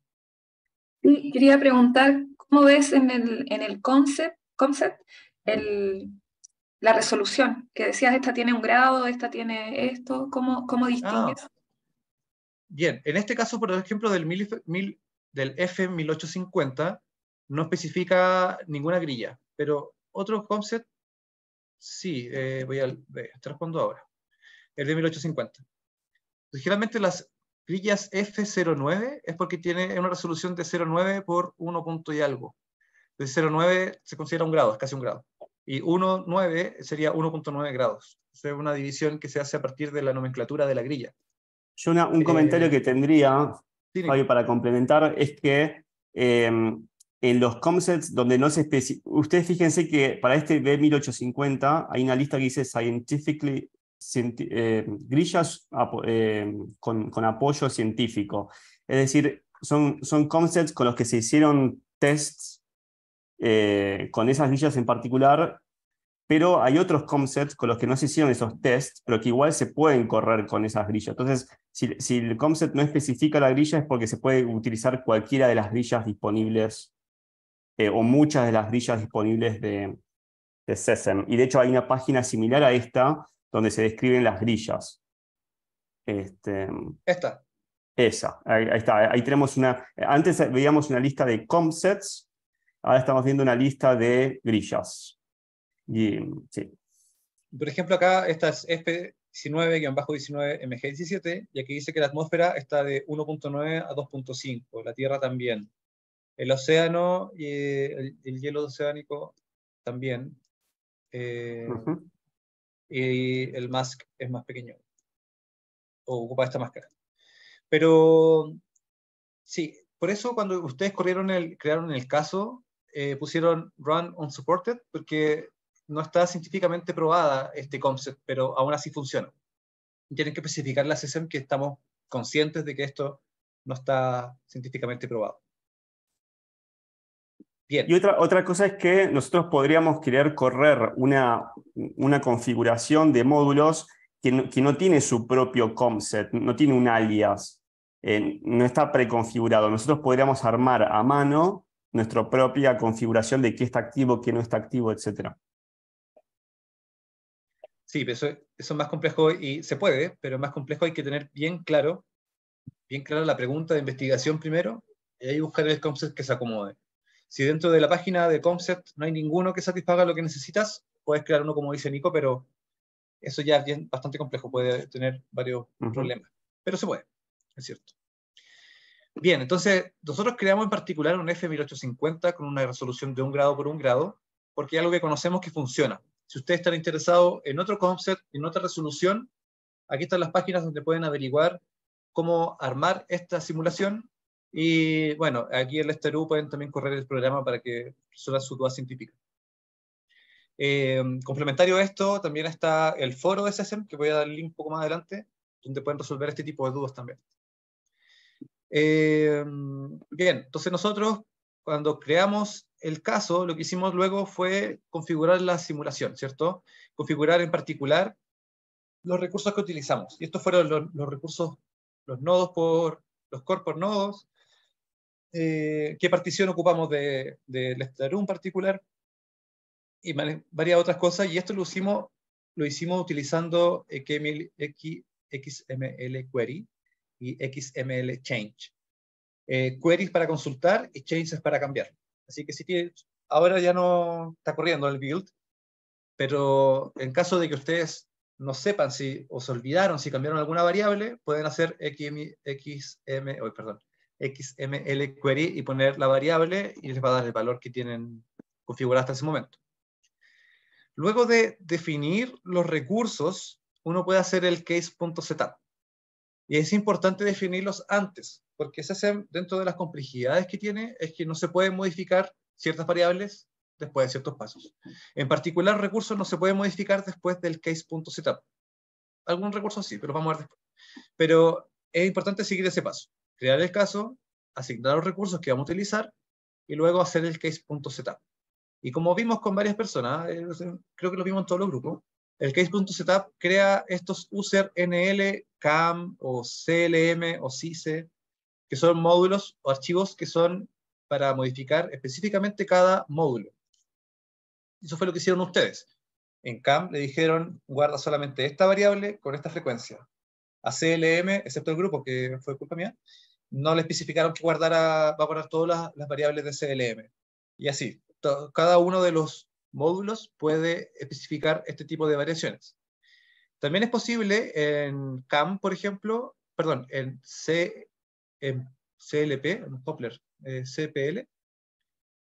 Sí, quería preguntar, ¿cómo ves en el, en el concept, concept el, la resolución? Que decías, esta tiene un grado, esta tiene esto, ¿cómo, cómo distingues? Ah, Bien, en este caso, por ejemplo, del, del F1850, no especifica ninguna grilla, pero otro concept, sí, eh, voy a, estar jugando ahora, el de 1850. Generalmente las grillas F09 es porque tiene una resolución de 0,9 por 1 punto y algo. De 0,9 se considera un grado, es casi un grado. Y 1,9 sería 1.9 grados. Es una división que se hace a partir de la nomenclatura de la grilla. Yo un comentario que tendría, Fabio, para complementar, es que em, en los concepts donde no se especifica, ustedes fíjense que para este B1850 hay una lista que dice scientifically, eh, grillas em, con, con, apoyo científico. Es decir, son, son concepts con los que se hicieron tests eh, con esas grillas en particular pero hay otros concepts con los que no se hicieron esos tests, pero que igual se pueden correr con esas grillas. Entonces, si, el concept no especifica la grilla es porque se puede utilizar cualquiera de las grillas disponibles eh, o muchas de las grillas disponibles de, de SESEM. Y de hecho hay una página similar a esta donde se describen las grillas. Este, esta. Esa, ahí, está. Ahí tenemos una. Antes veíamos una lista de concepts, ahora estamos viendo una lista de grillas. Y, sí. Por ejemplo, acá esta es F19-19MG17, y aquí dice que la atmósfera está de 1.9 a 2.5, la Tierra también. El océano y el, hielo oceánico también. Eh, y el MASC es más pequeño, o ocupa esta máscara. Pero sí, por eso cuando ustedes corrieron el, crearon el caso, eh, pusieron run unsupported, porque no está científicamente probada este concept, pero aún así funciona. Tienen que especificar la SESEM que estamos conscientes de que esto no está científicamente probado. Bien. Y otra, otra cosa es que nosotros podríamos querer correr una, una configuración de módulos que no, que no tiene su propio concept, no tiene un alias, eh, no está preconfigurado. Nosotros podríamos armar a mano nuestra propia configuración de qué está activo, qué no está activo, etcétera. Sí, eso, eso es más complejo y se puede, pero más complejo hay que tener bien claro, bien clara la pregunta de investigación primero, y ahí buscar el concept que se acomode. Si dentro de la página de concept no hay ninguno que satisfaga lo que necesitas, puedes crear uno como dice Nico, pero eso ya es bastante complejo, puede tener varios problemas. Pero se puede, es cierto. Bien, entonces nosotros creamos en particular un F1850 con una resolución de un grado por un grado, porque es algo que conocemos que funciona. Si ustedes están interesados en otro concept, en otra resolución, aquí están las páginas donde pueden averiguar cómo armar esta simulación. Y bueno, aquí en STRU pueden también correr el programa para que resuelvan su duda científica. Eh, complementario a esto, también está el foro de SESEM, que voy a dar el link un poco más adelante, donde pueden resolver este tipo de dudas también. Eh, bien, entonces nosotros cuando creamos el caso, lo que hicimos luego fue configurar la simulación, ¿cierto? Configurar en particular los recursos que utilizamos. Y estos fueron los, recursos, los nodos por, los core por nodos, eh, qué partición ocupamos de, de en particular, y varias otras cosas, y esto lo hicimos, lo hicimos utilizando XML, Query y XML Change. Eh, queries para consultar y changes para cambiar. Así que si tiene, ahora ya no está corriendo el build, pero en caso de que ustedes no sepan si o se olvidaron si cambiaron alguna variable, pueden hacer XM, XM, oh, perdón, XML query y poner la variable y les va a dar el valor que tienen configurado hasta ese momento. Luego de definir los recursos, uno puede hacer el case.setup. Y es importante definirlos antes, porque se hace dentro de las complejidades que tiene, es que no se pueden modificar ciertas variables después de ciertos pasos. En particular, recursos no se pueden modificar después del case.setup. Algún recurso sí, pero vamos a ver después. Pero es importante seguir ese paso. Crear el caso, asignar los recursos que vamos a utilizar y luego hacer el case.setup. Y como vimos con varias personas, eh, creo que lo vimos en todos los grupos, el case.setup crea estos user NL, CAM o CLM o CICE, que son módulos o archivos que son para modificar específicamente cada módulo. Eso fue lo que hicieron ustedes. En CAM le dijeron, guarda solamente esta variable con esta frecuencia. A CLM, excepto el grupo, que fue culpa mía, no le especificaron que guardara, va a guardar todas las variables de CLM. Y así, cada uno de los módulos puede especificar este tipo de variaciones. También es posible en CAM, por ejemplo, perdón, en, C, en CLP, en Poplar, eh, CPL,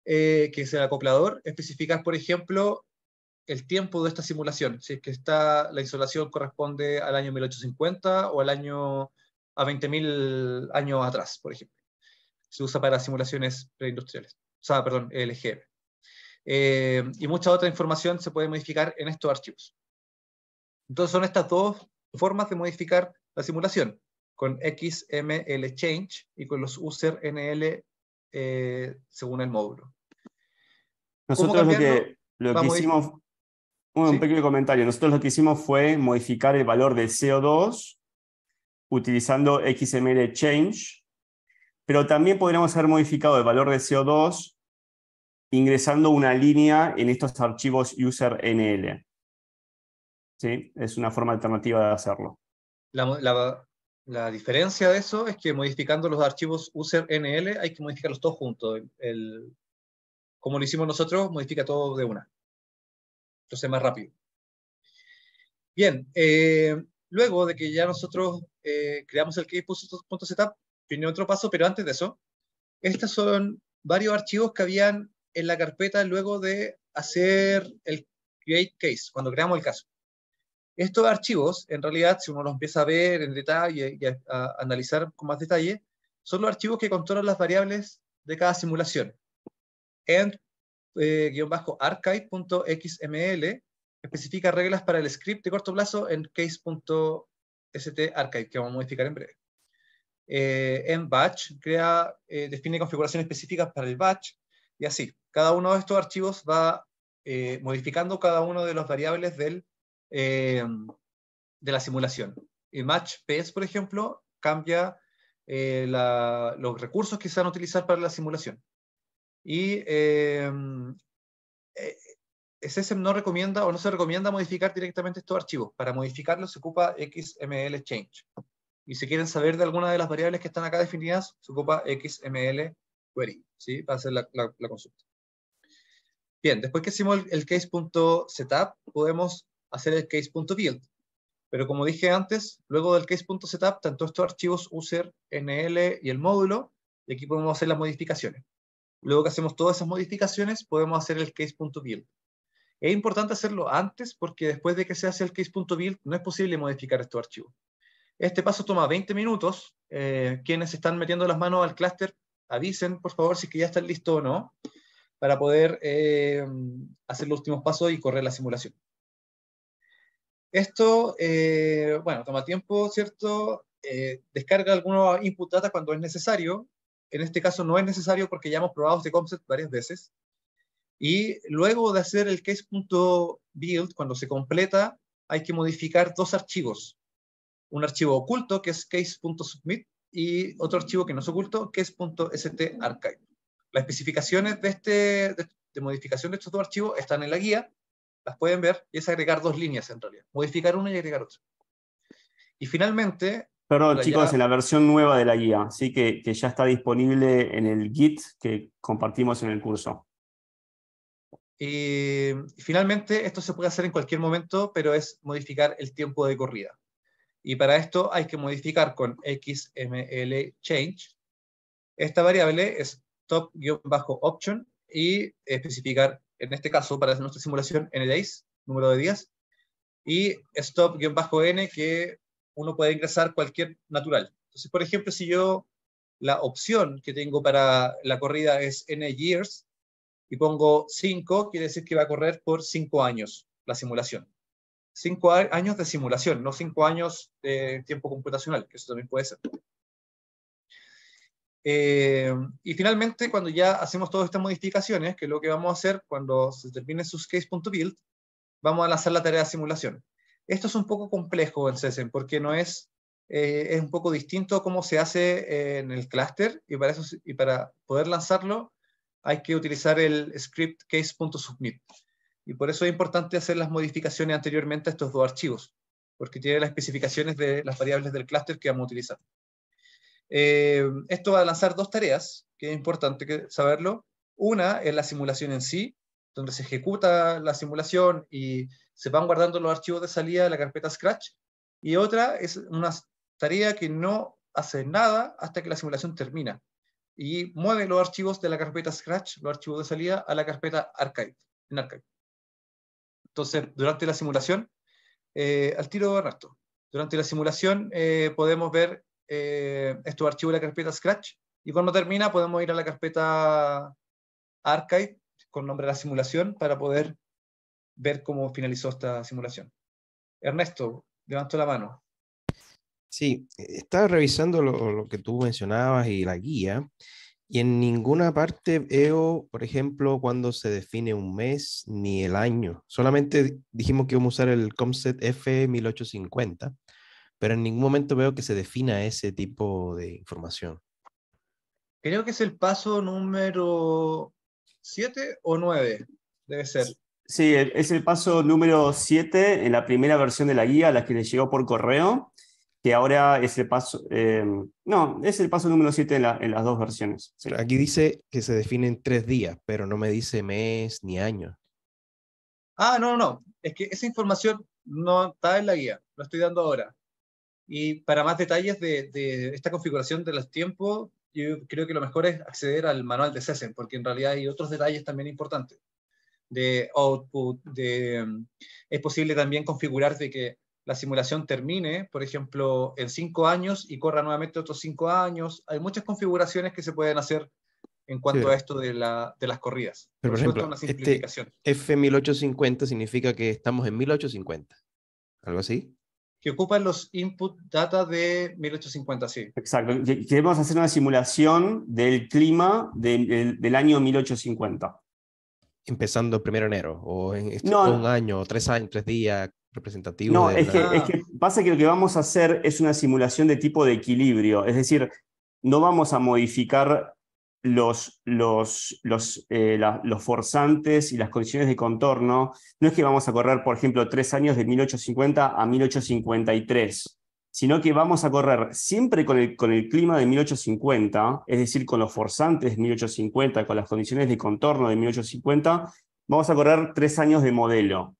eh, que es el acoplador, especificar, por ejemplo, el tiempo de esta simulación. Si es que está, la insolación corresponde al año 1850 o al año a 20.000 años atrás, por ejemplo. Se usa para simulaciones preindustriales. O sea, perdón, LGM. Eh, y mucha otra información se puede modificar en estos archivos. Entonces son estas dos formas de modificar la simulación, con XML change y con los user NL eh, según el módulo. Nosotros lo que, lo que hicimos, un pequeño comentario, nosotros lo que hicimos fue modificar el valor de CO2 utilizando XML change, pero también podríamos haber modificado el valor de CO2 ingresando una línea en estos archivos usernl. ¿Sí? Es una forma alternativa de hacerlo. La, diferencia de eso es que modificando los archivos usernl hay que modificarlos todos juntos. El, como lo hicimos nosotros, modifica todo de una. Entonces más rápido. Bien, eh, luego de que ya nosotros eh, creamos el case.setup, viene otro paso, pero antes de eso, estos son varios archivos que habían en la carpeta luego de hacer el create case, cuando creamos el caso. Estos archivos, en realidad, si uno los empieza a ver en detalle y a, analizar con más detalle, son los archivos que controlan las variables de cada simulación. End-archive.xml eh, especifica reglas para el script de corto plazo en case.starchive, que vamos a modificar en breve. Eh, en batch crea, eh, define configuraciones específicas para el batch y así. Cada uno de estos archivos va eh, modificando cada uno de las variables del, eh, de la simulación. El PS, por ejemplo, cambia eh, los recursos que se van a utilizar para la simulación. Y SSM no recomienda o no se recomienda modificar directamente estos archivos. Para modificarlos se ocupa XML change. Y si quieren saber de alguna de las variables que están acá definidas, se ocupa XML query, ¿sí? Para hacer la, consulta. Bien, después que hicimos el, case.setup, podemos hacer el case.build. Pero como dije antes, luego del case.setup, tanto estos archivos user, nl y el módulo, y aquí podemos hacer las modificaciones. Luego que hacemos todas esas modificaciones, podemos hacer el case.build. Es importante hacerlo antes porque después de que se hace el case.build, no es posible modificar estos archivos. Este paso toma 20 minutos. Eh, quienes están metiendo las manos al clúster, avisen, por favor, si que ya están listos o no para poder eh, hacer los últimos pasos y correr la simulación. Esto, eh, bueno, toma tiempo, ¿cierto? Eh, descarga algunos input data cuando es necesario. En este caso no es necesario porque ya hemos probado este concept varias veces. Y luego de hacer el case.build, cuando se completa, hay que modificar dos archivos. Un archivo oculto, que es case.submit, y otro archivo que no es oculto, que es .starchive. Las especificaciones de, este, de, modificación de estos dos archivos están en la guía, las pueden ver, y es agregar dos líneas en realidad. Modificar una y agregar otra. Y finalmente... Perdón, chicos, en la versión nueva de la guía, sí que, que ya está disponible en el Git que compartimos en el curso. Y finalmente, esto se puede hacer en cualquier momento, pero es modificar el tiempo de corrida. Y para esto hay que modificar con XML change. Esta variable es top-option y especificar, en este caso, para nuestra simulación, ndays, número de días, y stop-n, que uno puede ingresar cualquier natural. Entonces, por ejemplo, si yo la opción que tengo para la corrida es n years, y pongo 5, quiere decir que va a correr por 5 años la simulación. 5 años de simulación, no 5 años de tiempo computacional, que eso también puede ser. Eh, y finalmente, cuando ya hacemos todas estas modificaciones, que es lo que vamos a hacer cuando se termine suscase.build, vamos a lanzar la tarea de simulación. Esto es un poco complejo en CSM, porque no es, eh, es un poco distinto cómo se hace en el clúster, y para, eso, y para poder lanzarlo hay que utilizar el script case.submit. Y por eso es importante hacer las modificaciones anteriormente a estos dos archivos, porque tiene las especificaciones de las variables del clúster que vamos a utilizar. Eh, esto va a lanzar dos tareas, que es importante saberlo. Una es la simulación en sí, donde se ejecuta la simulación y se van guardando los archivos de salida de la carpeta Scratch. Y otra es una tarea que no hace nada hasta que la simulación termina y mueve los archivos de la carpeta Scratch, los archivos de salida, a la carpeta Archive, en Archive. Entonces, durante la simulación, eh, al tiro de Ernesto, durante la simulación eh, podemos ver eh, estos archivos de la carpeta Scratch y cuando termina podemos ir a la carpeta Archive con nombre de la simulación para poder ver cómo finalizó esta simulación. Ernesto, levanto la mano. Sí, estaba revisando lo, que tú mencionabas y la guía, y en ninguna parte veo, por ejemplo, cuando se define un mes ni el año. Solamente dijimos que vamos a usar el Comset F1850, pero en ningún momento veo que se defina ese tipo de información. Creo que es el paso número 7 o 9, debe ser. Sí, es el paso número 7 en la primera versión de la guía, la que le llegó por correo que ahora es el paso, eh, no, es el paso número 7 en, las dos versiones. Aquí dice que se define en tres días, pero no me dice mes ni año. Ah, no, no, es que esa información no está en la guía, lo estoy dando ahora. Y para más detalles de, de esta configuración de los tiempos, yo creo que lo mejor es acceder al manual de CESEN, porque en realidad hay otros detalles también importantes de output, de, mm, es posible también configurar de que la simulación termine, por ejemplo, en cinco años y corra nuevamente otros cinco años. Hay muchas configuraciones que se pueden hacer en cuanto a esto de, la, de, las corridas. Pero, por, ejemplo, este F1850 significa que estamos en 1850. ¿Algo así? Que ocupan los input data de 1850, sí. Exacto. Queremos hacer una simulación del clima del año 1850. Empezando el 1 de enero, o en un año, tres años, tres días, representativo. No, es, que, es, que, pasa que lo que vamos a hacer es una simulación de tipo de equilibrio, es decir, no vamos a modificar los, los, los, eh, los forzantes y las condiciones de contorno. No es que vamos a correr, por ejemplo, tres años de 1850 a 1853, sino que vamos a correr siempre con el, con el clima de 1850, es decir, con los forzantes de 1850, con las condiciones de contorno de 1850, vamos a correr tres años de modelo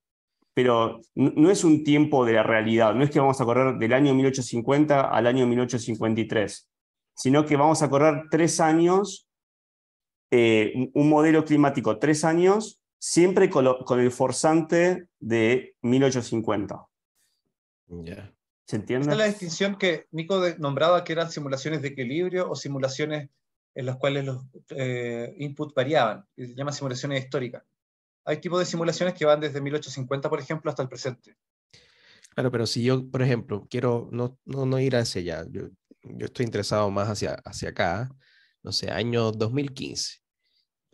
pero no es un tiempo de la realidad, no es que vamos a correr del año 1850 al año 1853, sino que vamos a correr tres años, eh, un modelo climático tres años, siempre con, el forzante de 1850. ¿Se entiende? Esta es la distinción que Nico nombraba que eran simulaciones de equilibrio o simulaciones en las cuales los eh, inputs variaban, se llama simulaciones históricas hay tipos de simulaciones que van desde 1850, por ejemplo, hasta el presente. Claro, pero si yo, por ejemplo, quiero no, no, no ir hacia allá, yo, yo, estoy interesado más hacia, hacia acá, no sé, año 2015.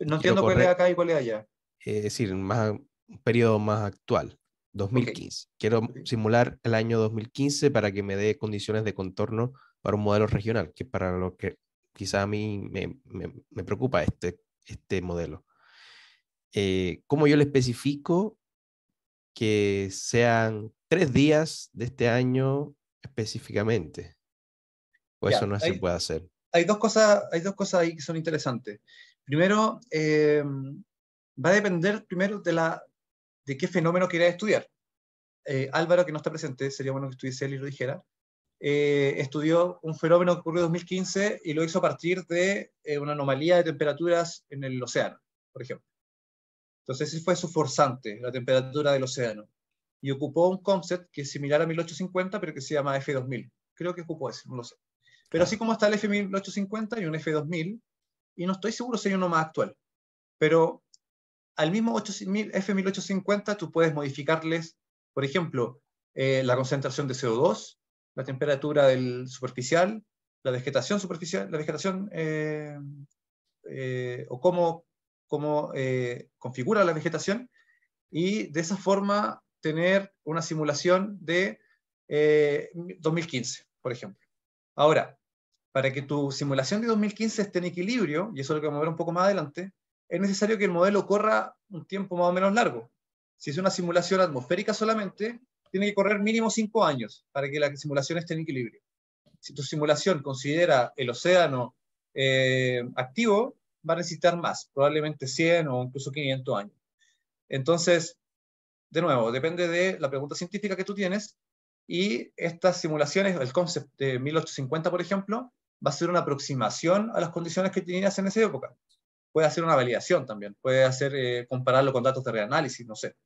No entiendo cuál es acá y cuál es allá. Es decir, más, un periodo más actual. 2015. Quiero simular el año 2015 para que me dé condiciones de contorno para un modelo regional, que es para lo que quizá a mí me, me, preocupa este, este modelo. Eh, ¿Cómo yo le especifico que sean tres días de este año específicamente? ¿O eso no se puede hacer? Hay dos, cosas, hay dos cosas ahí que son interesantes. Primero, eh, va a depender primero de, la, de qué fenómeno quieras estudiar. Eh, Álvaro, que no está presente, sería bueno que estuviese él y lo dijera, eh, estudió un fenómeno que ocurrió en 2015 y lo hizo a partir de eh, una anomalía de temperaturas en el océano, por ejemplo. Entonces ese fue su forzante, la temperatura del océano. Y ocupó un concept que es similar a 1850, pero que se llama F2000. Creo que ocupó ese, no lo sé. Pero así como está el F1850 y un F2000, y no estoy seguro si hay uno más actual. Pero al mismo F1850 tú puedes modificarles, por ejemplo, eh, la concentración de CO2, la temperatura del superficial, la vegetación superficial, la vegetación eh, eh, o cómo, cómo configura la vegetación y de esa forma tener una simulación de 2015, por ejemplo. Ahora, para que tu simulación de 2015 esté en equilibrio, y eso es lo que vamos a ver un poco más adelante, es necesario que el modelo corra un tiempo más o menos largo. Si es una simulación atmosférica solamente, tiene que correr mínimo cinco años para que la simulación esté en equilibrio. Si tu simulación considera el océano eh, activo, va a necesitar más, probablemente 100 o incluso 500 años. Entonces, de nuevo, depende de la pregunta científica que tú tienes y estas simulaciones, el concepto de 1850, por ejemplo, va a ser una aproximación a las condiciones que tenías en esa época puede hacer una validación también, puede hacer, eh, compararlo con datos de reanálisis, no sé.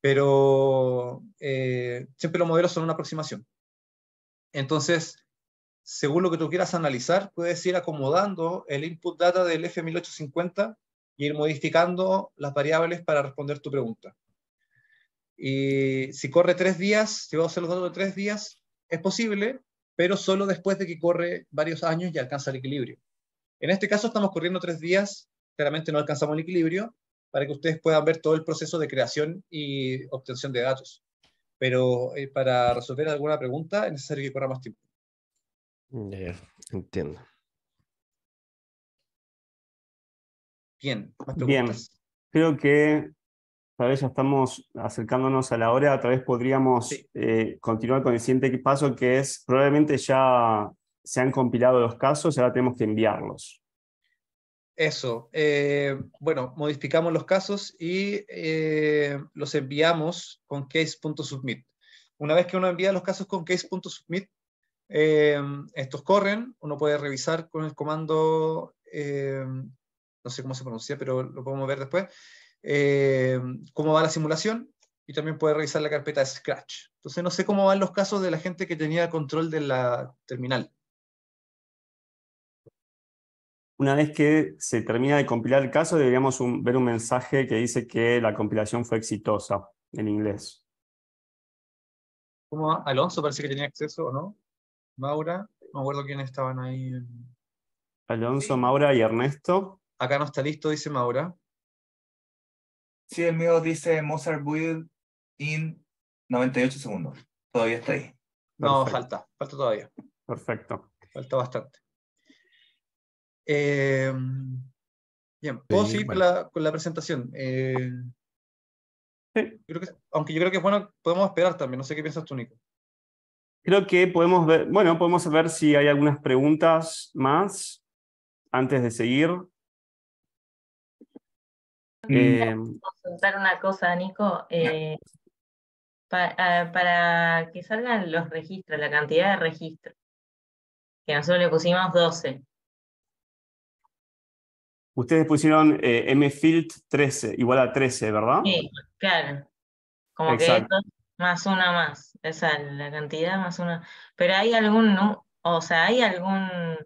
Pero eh, siempre los modelos son una aproximación. Entonces, según lo que tú quieras analizar, puedes ir acomodando el input data del F1850 y ir modificando las variables para responder tu pregunta. Y si corre tres días, si vamos a hacer los datos de tres días, es posible, pero solo después de que corre varios años y alcanza el equilibrio. En este caso estamos corriendo tres días claramente no alcanzamos el equilibrio para que ustedes puedan ver todo el proceso de creación y obtención de datos. Pero eh, para resolver alguna pregunta es necesario que corra más tiempo. entiendo. Bien, Bien, creo que tal vez ya estamos acercándonos a la hora, tal vez podríamos eh, continuar con el siguiente paso, que es probablemente ya se han compilado los casos, ahora tenemos que enviarlos. Eso. Eh, bueno, modificamos los casos y eh, los enviamos con case.submit. Una vez que uno envía los casos con case.submit, estos corren, uno puede revisar con el comando, no sé cómo se pronuncia, pero lo podemos ver después, cómo va la simulación y también puede revisar la carpeta de Scratch. Entonces no sé cómo van los casos de la gente que tenía control de la terminal. Una vez que se termina de compilar el caso, deberíamos ver un mensaje que dice que la compilación fue exitosa en inglés. ¿Cómo Alonso parece que tenía acceso o no? Maura, no me acuerdo quiénes estaban ahí. Alonso, Maura y Ernesto. Acá no está listo, dice Maura. Sí, el mío dice Mozart Build in 98 segundos. Todavía está ahí. No, falta, falta todavía. Perfecto. Falta bastante. Eh, bien, puedo seguir con, la, presentación. Eh, creo que, aunque yo creo que es bueno, podemos esperar también. No sé qué piensas tú, Nico. Creo que podemos ver, bueno, podemos ver si hay algunas preguntas más antes de seguir. Eh, contar una cosa, Nico. Eh, para que salgan los registros, la cantidad de registros, que nosotros le pusimos 12. Ustedes pusieron eh, mfield 13, igual a 13, ¿verdad? Sí, claro. Como que esto más una más. Esa es la cantidad más una. Pero hay algún, o sea, hay algún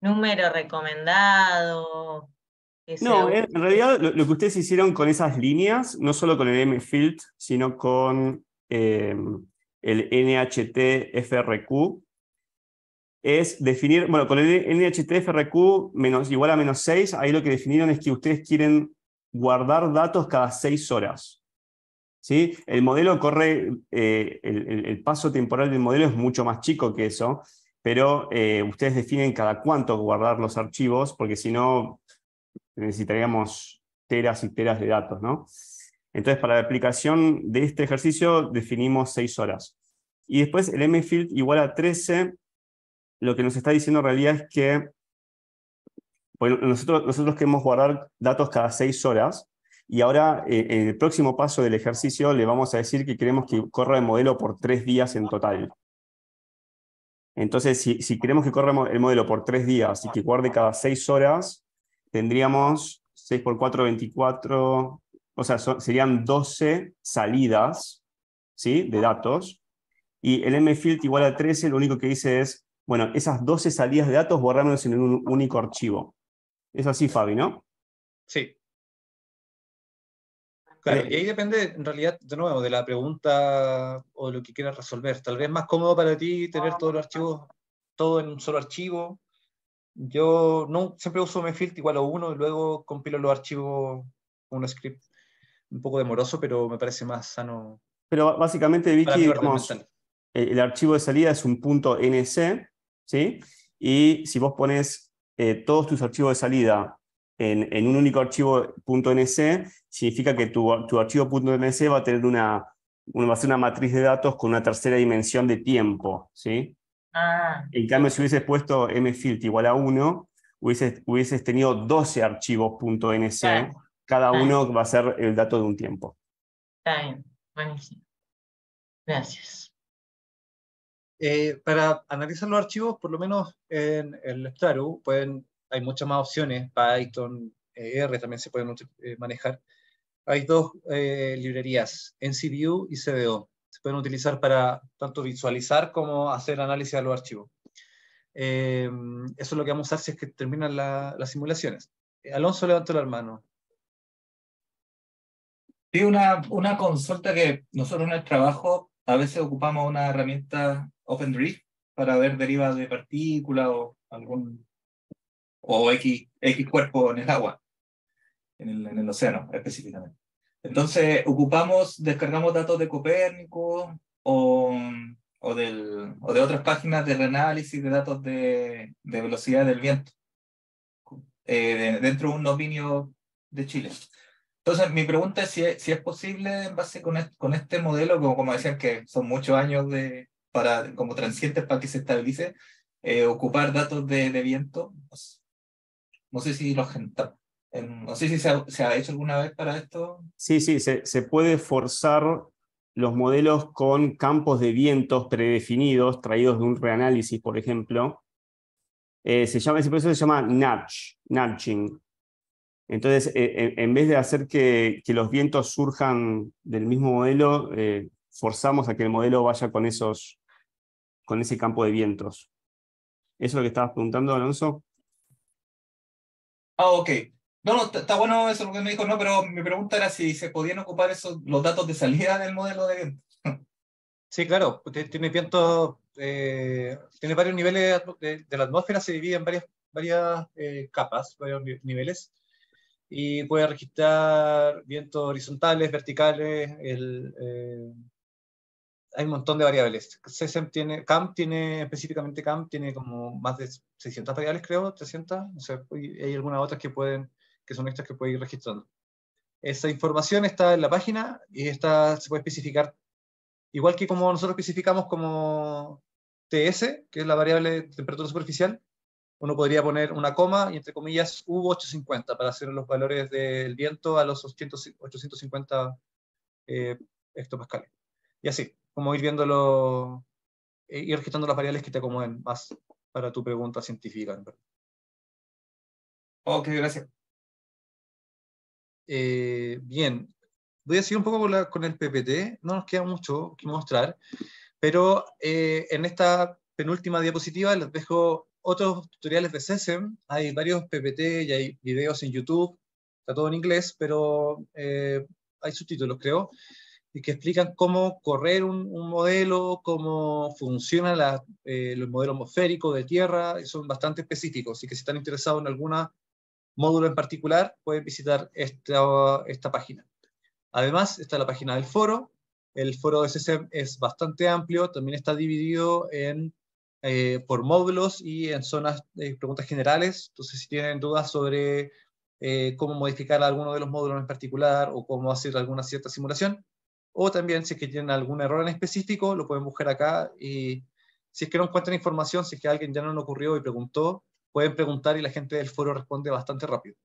número recomendado. No, en realidad lo, que ustedes hicieron con esas líneas, no solo con el mfield, sino con eh, el NHT FRQ, es definir, bueno, con el NHTFRQ menos, igual a menos 6, ahí lo que definieron es que ustedes quieren guardar datos cada 6 horas. ¿sí? El modelo corre, eh, el, paso temporal del modelo es mucho más chico que eso, pero eh, ustedes definen cada cuánto guardar los archivos, porque si no necesitaríamos teras y teras de datos, ¿no? Entonces, para la aplicación de este ejercicio definimos 6 horas. Y después el mfield igual a 13, lo que nos está diciendo en realidad es que nosotros, nosotros queremos guardar datos cada 6 horas, y ahora, eh, en el próximo paso del ejercicio, le vamos a decir que queremos que corra el modelo por tres días en total. Entonces, si, si queremos que corra el modelo por tres días y que guarde cada seis horas, tendríamos 6 por 4, 24, o sea, serían 12 salidas ¿sí? de datos. Y el mfield igual a 13, lo único que dice es, bueno, esas 12 salidas de datos borrarnos en un único archivo. Es así, Fabi, ¿no? Sí. Claro, y ahí depende, en realidad, de nuevo, de la pregunta o lo que quieras resolver. Tal vez es más cómodo para ti tener todos los archivos, todo en un solo archivo. Yo no, siempre uso mfield igual a uno y luego compilo los archivos con un script un poco demoroso, pero me parece más sano. Pero básicamente, Vicky, el, archivo de salida es un punto .nc, ¿sí? Y si vos pones eh, todos tus archivos de salida en, un único archivo .nc, significa que tu, tu archivo .nc va a tener una, va a ser una matriz de datos con una tercera dimensión de tiempo, ¿sí? Ah. En cambio, si hubieses puesto mfield igual a 1, hubieses, hubieses tenido 12 archivos .nc, cada uno va a ser el dato de un tiempo. Está bien, buenísimo. Gracias. Eh, para analizar los archivos, por lo menos en el Staru, pueden hay muchas más opciones, Python, eh, R también se pueden eh, manejar. Hay dos eh, librerías, NCView y CBO. Se pueden utilizar para tanto visualizar como hacer análisis de los archivos. eso es lo que vamos a hacer si es que terminan las simulaciones. Alonso levantó la mano. Sí, una, una consulta que nosotros en el trabajo a veces ocupamos una herramienta OpenDrift para ver derivas de partículas o algún o X, X cuerpo en el agua, en el, en el océano específicamente. Entonces, ocupamos, descargamos datos de Copérnico o, o, del, o de otras páginas de reanálisis de datos de, de velocidad del viento eh, dentro de un dominio de Chile. Entonces, mi pregunta es si es, si es posible, en base con, este, con este modelo, como, como decían que son muchos años de, para, como transientes para que se estabilice, eh, ocupar datos de, de viento. No sé si los no sé si se ha, hecho alguna vez para esto. Sí, sí, se, se, puede forzar los modelos con campos de vientos predefinidos, traídos de un reanálisis, por ejemplo. Eh, se llama, ese proceso se llama nudge, nudging. Entonces, eh, en, vez de hacer que, que, los vientos surjan del mismo modelo, eh, forzamos a que el modelo vaya con, esos, con ese campo de vientos. ¿Eso es lo que estabas preguntando, Alonso? Ah, ok. No, no, está bueno eso lo que me dijo, no, pero mi pregunta era si se podían ocupar esos, los datos de salida del modelo de viento. Sí, claro, tiene viento, eh, tiene varios niveles de, la atmósfera, se divide en varias, varias eh, capas, varios niveles, y puede registrar vientos horizontales, verticales, el, eh, hay un montón de variables. CSEM tiene, CAM tiene, específicamente CAM, tiene como más de 600 variables, creo, 300. No sé, hay algunas otras que pueden, que son estas que pueden ir registrando. Esa información está en la página y esta se puede especificar, igual que como nosotros especificamos como TS, que es la variable de temperatura superficial, uno podría poner una coma y entre comillas U850 para hacer los valores del viento a los 850 eh, hectopascales. Y así como ir viéndolo, eh, ir registrando las variables que te acomoden más para tu pregunta científica. Ok, gracias. Eh, bien, voy a seguir un poco con, con, el PPT, no nos queda mucho que mostrar, pero eh, en esta penúltima diapositiva les dejo otros tutoriales de SESEM, hay varios PPT y hay videos en YouTube, está todo en inglés, pero hay subtítulos creo, y que explican cómo correr un, modelo, cómo funciona la, eh, el modelo de tierra, y son bastante específicos, así que si están interesados en algún módulo en particular, pueden visitar esta, esta página. Además, está la página del foro. El foro de SSM es bastante amplio, también está dividido en, eh, por módulos y en zonas de preguntas generales. Entonces, si tienen dudas sobre eh, cómo modificar alguno de los módulos en particular o cómo hacer alguna cierta simulación, o también si es que tienen algún error en específico, lo pueden buscar acá y si es que no encuentran información, si es que alguien ya no le ocurrió y preguntó, pueden preguntar y la gente del foro responde bastante rápido.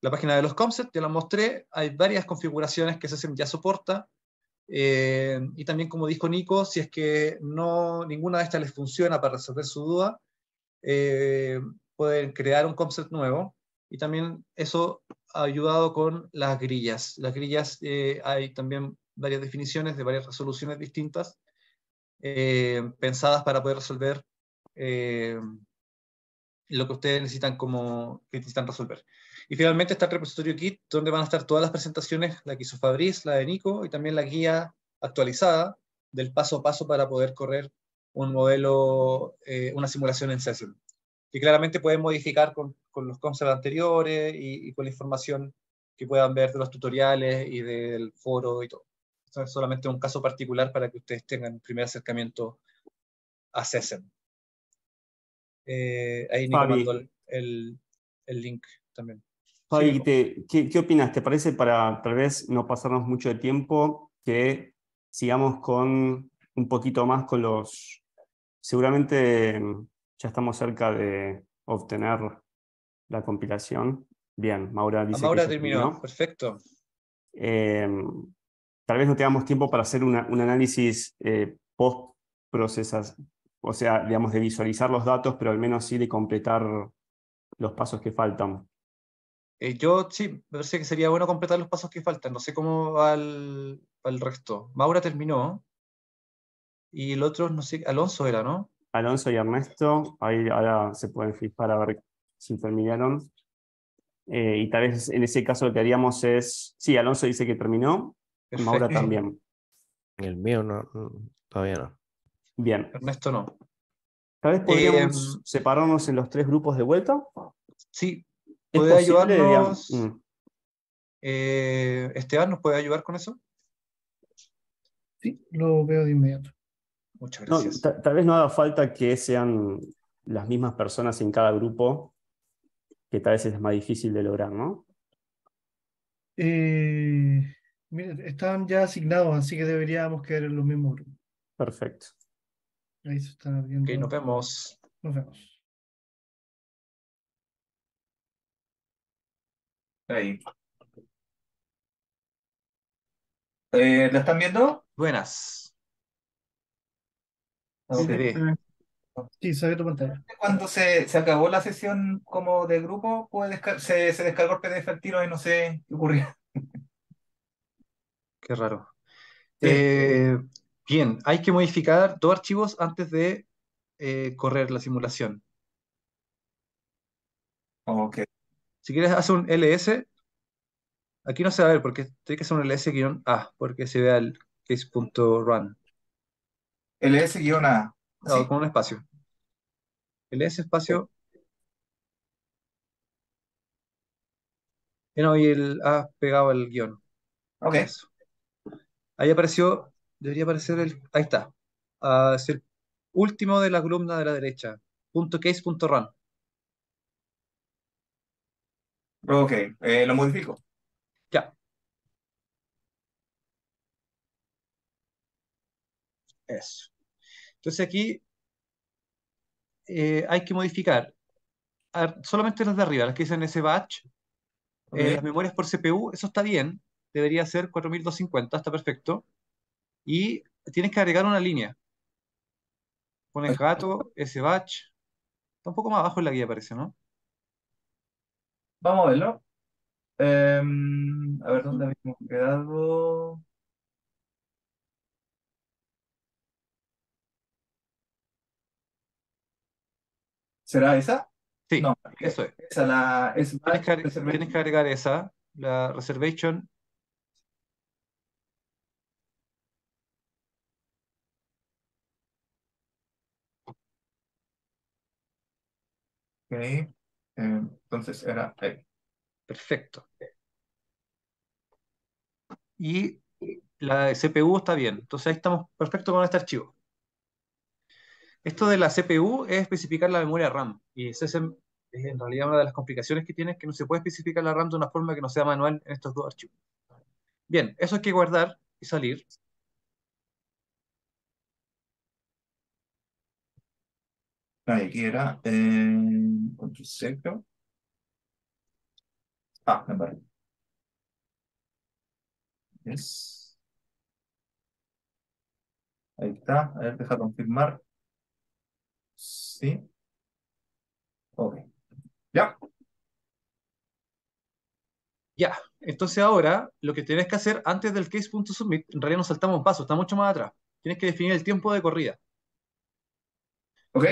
La página de los concepts, ya la mostré, hay varias configuraciones que SSM ya soporta, eh, y también como dijo Nico, si es que no, ninguna de estas les funciona para resolver su duda, eh, pueden crear un concept nuevo, y también eso ha ayudado con las grillas. Las grillas eh, hay también varias definiciones de varias resoluciones distintas, pensadas para poder resolver lo que ustedes necesitan como que necesitan resolver. Y finalmente está el repositorio Kit, donde van a estar todas las presentaciones, la que hizo Fabriz, la de Nico, y también la guía actualizada del paso a paso para poder correr un modelo, eh, una simulación en SESM. Que claramente pueden modificar con, con los conceptos anteriores y, con la información que puedan ver de los tutoriales y del foro y todo. Esto es solamente un caso particular para que ustedes tengan un primer acercamiento a SESM. Eh, ahí Nico mandó el, el, link también. Fabi, ¿qué, ¿qué, opinas? ¿Te parece para tal vez no pasarnos mucho de tiempo que sigamos con un poquito más con los... Seguramente mm, ya estamos cerca de obtener la compilación. Bien, Maura dice Maura terminó, perfecto. Em, tal vez no tengamos tiempo para hacer un análisis eh, post-procesas, o sea, digamos, de visualizar los datos, pero al menos sí de completar los pasos que faltan. Eh, yo sí, me parece que sería bueno completar los pasos que faltan. No sé cómo va el, el, resto. Maura terminó. Y el otro, no sé, Alonso era, ¿no? Alonso y Ernesto. Ahí ahora se pueden fijar a ver si terminaron. Eh, y tal vez en ese caso lo que haríamos es. Sí, Alonso dice que terminó. Maura también. El mío no, todavía no. Bien. Ernesto no. Tal vez podríamos em, separarnos en los tres grupos de vuelta. Sí, ¿Puede ayudarnos? Mm. Eh, Esteban, ¿nos puede ayudar con eso? Sí, lo veo de inmediato. Muchas gracias. tal vez no haga falta que sean las mismas personas en cada grupo, que tal vez es más difícil de lograr, ¿no? Eh, están ya asignados, así que deberíamos quedar en los mismos grupos. Perfecto. Ahí se están abriendo. Ok, nos vemos. Nos vemos. Ahí. Eh, ¿La están viendo? Buenas. Se ve. Sí, se ve tu pantalla. Cuando se, se acabó la sesión como de grupo, puede se, se descargó el PDF al tiro y no sé qué ocurría. Qué raro. Eh, bien, hay que modificar dos archivos antes de eh, correr la simulación. Ok. Si quieres hacer un ls, aquí no se va a ver porque tiene que ser un ls-a, porque se vea el case.run. ls-a. No, con un espacio. ls espacio. Y no, y el A pegado al guion. Ok. Ahí apareció, debería aparecer el, ahí está. Es el último de la columna de la derecha. Punto .case.run. Ok, eh, lo modifico. Ya. Eso. Entonces aquí eh, hay que modificar solamente las de arriba, las que dicen ese batch, eh, las memorias por CPU, eso está bien, debería ser 4250, está perfecto. Y tienes que agregar una línea. Pones gato, ese batch. Está un poco más abajo en la guía, parece, ¿no? Vamos a verlo. Em, a ver dónde habíamos quedado. ¿Será esa? Sí, No, eso es. esa la es Tienes que, tienes que agregar esa, la reservation. Entonces era Perfecto. y la CPU está bien. Entonces ahí estamos perfecto con este archivo. Esto de la CPU es especificar la memoria RAM. Y ese es en, realidad una de las complicaciones que tiene, es que no se puede especificar la RAM de una forma que no sea manual en estos dos archivos. Bien, eso hay que guardar y salir. Aquí era eh, control Ah, me parece. Yes. Ahí está. A ver, deja confirmar. Sí. Ok. Ya. Ya. Entonces ahora lo que tienes que hacer antes del case.submit, en realidad nos saltamos un paso, está mucho más atrás. Tienes que definir el tiempo de corrida. Ok.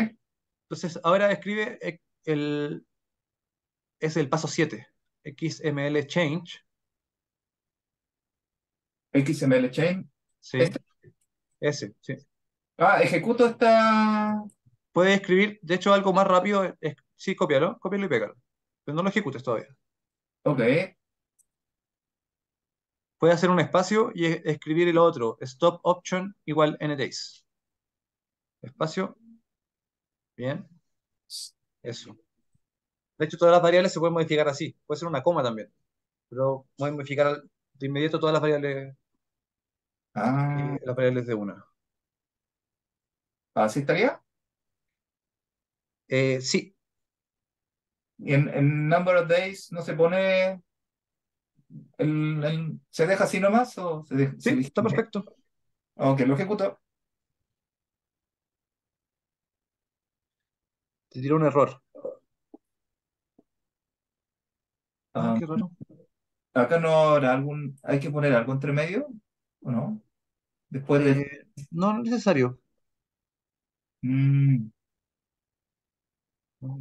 Entonces ahora escribe e, el, es el paso 7, XML change. XML change. Sí. Este. Ese, sí. Ah, ejecuto esta. Puedes escribir, de hecho, algo más rápido. Es, sí, cópialo, cópialo y pégalo. Pero no lo ejecutes todavía. Ok. Puedes hacer un espacio y escribir el otro. Stop option igual ndays. Espacio. Bien. Eso. De hecho, todas las variables se pueden modificar así. Puede ser una coma también. Pero pueden modificar de inmediato todas las variables. Ah. las variables de una. ¿Así estaría? Eh, sí. ¿Y en, number of days no se pone el, ¿se deja así nomás o se deja, Sí, está perfecto. Ok, lo ejecuto. Te tiró un error. Ah, Ah, qué raro. acá no habrá algún, hay que poner algo entre medio, ¿o no? Después de, Eh, no, no es necesario. Mm, No,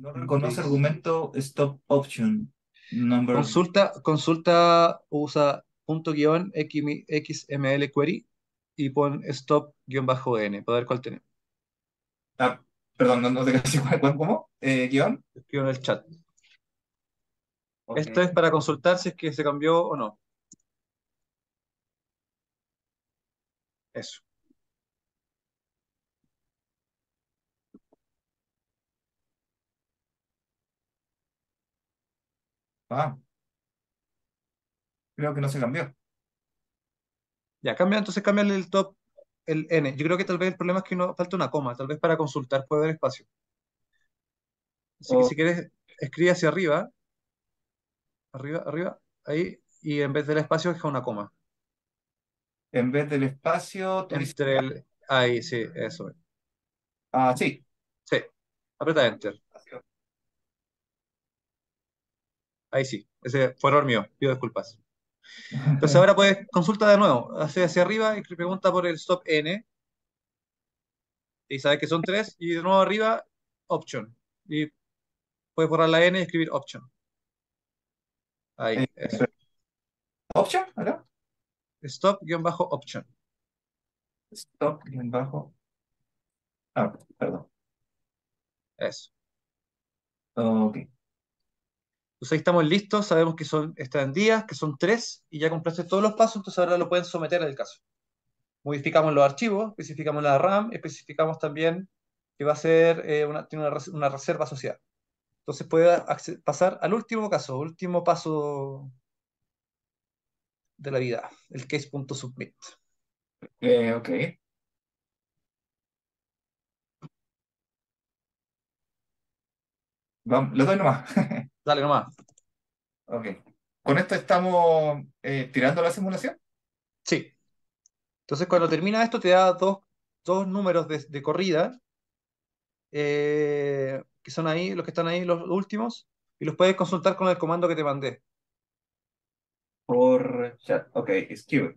no reconoce argumento stop option number. Consulta, consulta, usa punto guion XML query y pon stop guion bajo n para ver cuál tenemos. Ah, perdón, no, no te casi ¿cómo? Eh, guion. Escribo en el chat. Esto es para consultar si es que se cambió o no. Eso. Ah, creo que no se cambió. Ya, cambia, entonces cambia el top, el n. Yo creo que tal vez el problema es que no falta una coma. Tal vez para consultar puede haber espacio. Así que O- si quieres, escribe hacia arriba. Arriba, arriba, ahí. Y en vez del espacio, deja una coma. En vez del espacio, tú dices- Entre el. Ahí, sí, eso. es. Ah, sí. Sí. Aprieta Enter. Ahí sí. Ese fue error mío. Pido disculpas. Entonces ahora puedes consulta de nuevo. Hace hacia arriba y pregunta por el stop n. Y sabes que son tres. Y de nuevo arriba, option. Y puedes borrar la n y escribir option. Ahí, Eh, eso. Option, ¿verdad? Stop-option. Stop en bajo. Ah, perdón. Eso. Ok. Entonces ahí estamos listos, sabemos que son, están días, que son tres, y ya compraste todos los pasos, entonces ahora lo pueden someter al caso. Modificamos los archivos, especificamos la RAM, especificamos también que va a ser eh, una, tiene una, res- una reserva asociada. Entonces puede pasar al último caso, último paso de la vida, el case.submit. Eh, ok. Vamos, le doy nomás. Dale nomás. Ok. ¿Con esto estamos eh, tirando la simulación? Sí. Entonces cuando termina esto te da dos, dos números de, de corrida, eh, que son ahí, los que están ahí, los últimos, y los puedes consultar con el comando que te mandé. Por chat. Ok, skew.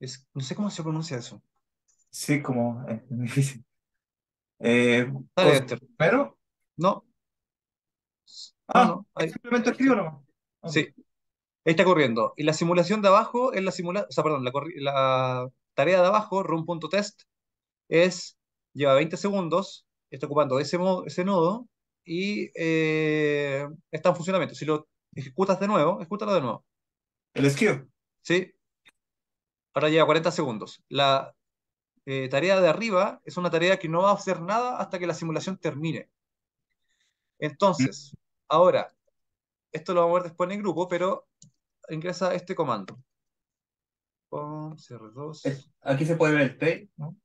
Es, no sé cómo se pronuncia eso. Sí, como es muy difícil. Eh, Dale. ¿Primero? No, no, Ah, no. ahí. simplemente escribo nomás. Sí, ahí está corriendo. Y la simulación de abajo es la simula, o sea, perdón, la, tarea de abajo, run.test, es, lleva 20 segundos, está ocupando ese, ese nodo y eh, está en funcionamiento. Si lo ejecutas de nuevo, ejecútalo de nuevo. El SQ. Sí. Ahora lleva 40 segundos. La eh, tarea de arriba es una tarea que no va a hacer nada hasta que la simulación termine. Entonces, ahora, esto lo vamos a ver después en el grupo, pero ingresa este comando. CR2. Eh, aquí se puede ver el tail, ¿no?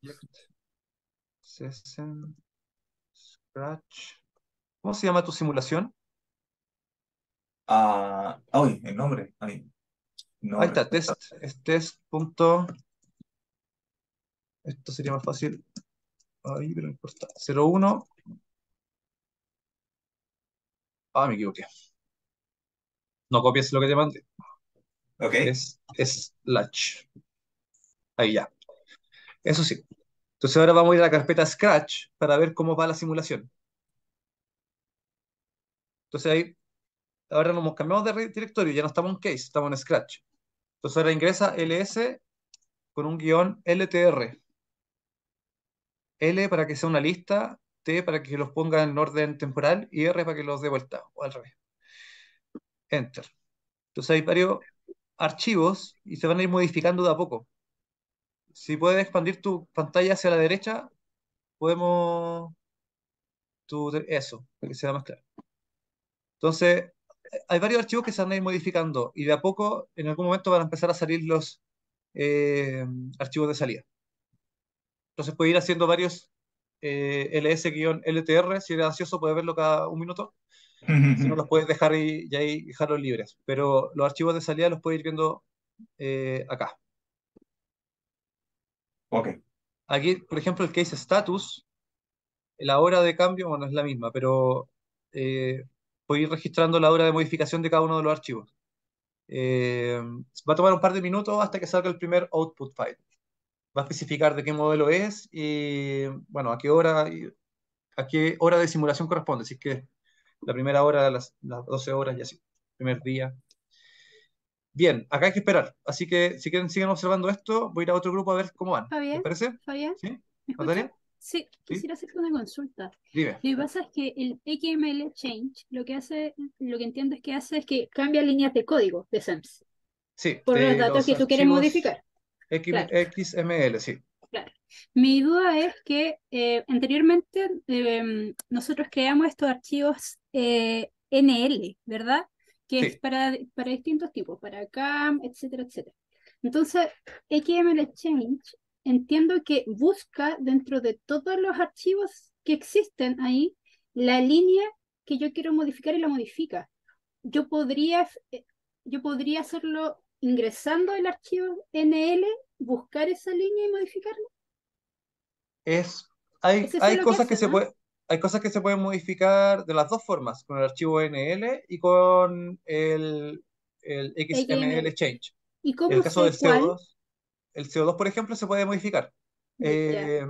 Scratch. ¿Cómo se llama tu simulación? Ah, uy, el nombre. Ahí, Ahí está, test. Es test. Punto. Esto sería más fácil. Ahí, pero no importa. 01. Ah, me equivoqué. No copies lo que te mandé. Ok. Es, es latch. Ahí ya. Eso sí. Entonces ahora vamos a ir a la carpeta Scratch para ver cómo va la simulación. Entonces ahí, ahora nos cambiamos de directorio, ya no estamos en Case, estamos en Scratch. Entonces ahora ingresa ls con un guion ltr. L para que sea una lista, T para que los ponga en orden temporal y R para que los dé vuelta, o al revés. Enter. Entonces hay varios archivos y se van a ir modificando de a poco. Si puedes expandir tu pantalla hacia la derecha, podemos... eso, para que sea más claro. Entonces, hay varios archivos que se van a ir modificando y de a poco, en algún momento, van a empezar a salir los eh, archivos de salida. Entonces, puede ir haciendo varios eh, ls-ltr, si eres ansioso, puedes verlo cada un minuto. Si no, los puedes dejar y, y ahí dejarlos libres. Pero los archivos de salida los puedes ir viendo eh, acá. Ok. Aquí, por ejemplo, el case status, la hora de cambio, bueno, es la misma, pero eh, voy a ir registrando la hora de modificación de cada uno de los archivos. Eh, va a tomar un par de minutos hasta que salga el primer output file. Va a especificar de qué modelo es y, bueno, a qué hora, a qué hora de simulación corresponde. Es que la primera hora, las, las 12 horas y así, primer día. Bien, acá hay que esperar. Así que si quieren, siguen observando esto, voy a ir a otro grupo a ver cómo van. Fabián, ¿Les parece? Fabián, ¿Sí? ¿me ¿Natalia? Sí, quisiera hacerte una consulta. Dime. Lo que pasa es que el XML change, lo que hace, lo que entiendo es que hace es que cambia líneas de código de SEMS Sí, por los datos que tú quieres modificar. Claro. XML, sí. Claro. Mi duda es que eh, anteriormente eh, nosotros creamos estos archivos eh, NL, ¿verdad? Que es para, para distintos tipos, para CAM, etcétera, etcétera. Entonces, XML Change entiendo que busca dentro de todos los archivos que existen ahí la línea que yo quiero modificar y la modifica. Yo podría, eh, yo podría hacerlo ingresando el archivo NL, buscar esa línea y modificarla. Es, hay, es hay que cosas que se puede, hay cosas que se pueden modificar de las dos formas, con el archivo NL y con el, el XML change. ¿Y En cómo el caso del sé cuál? CO2, el CO2, por ejemplo, se puede modificar. Eh,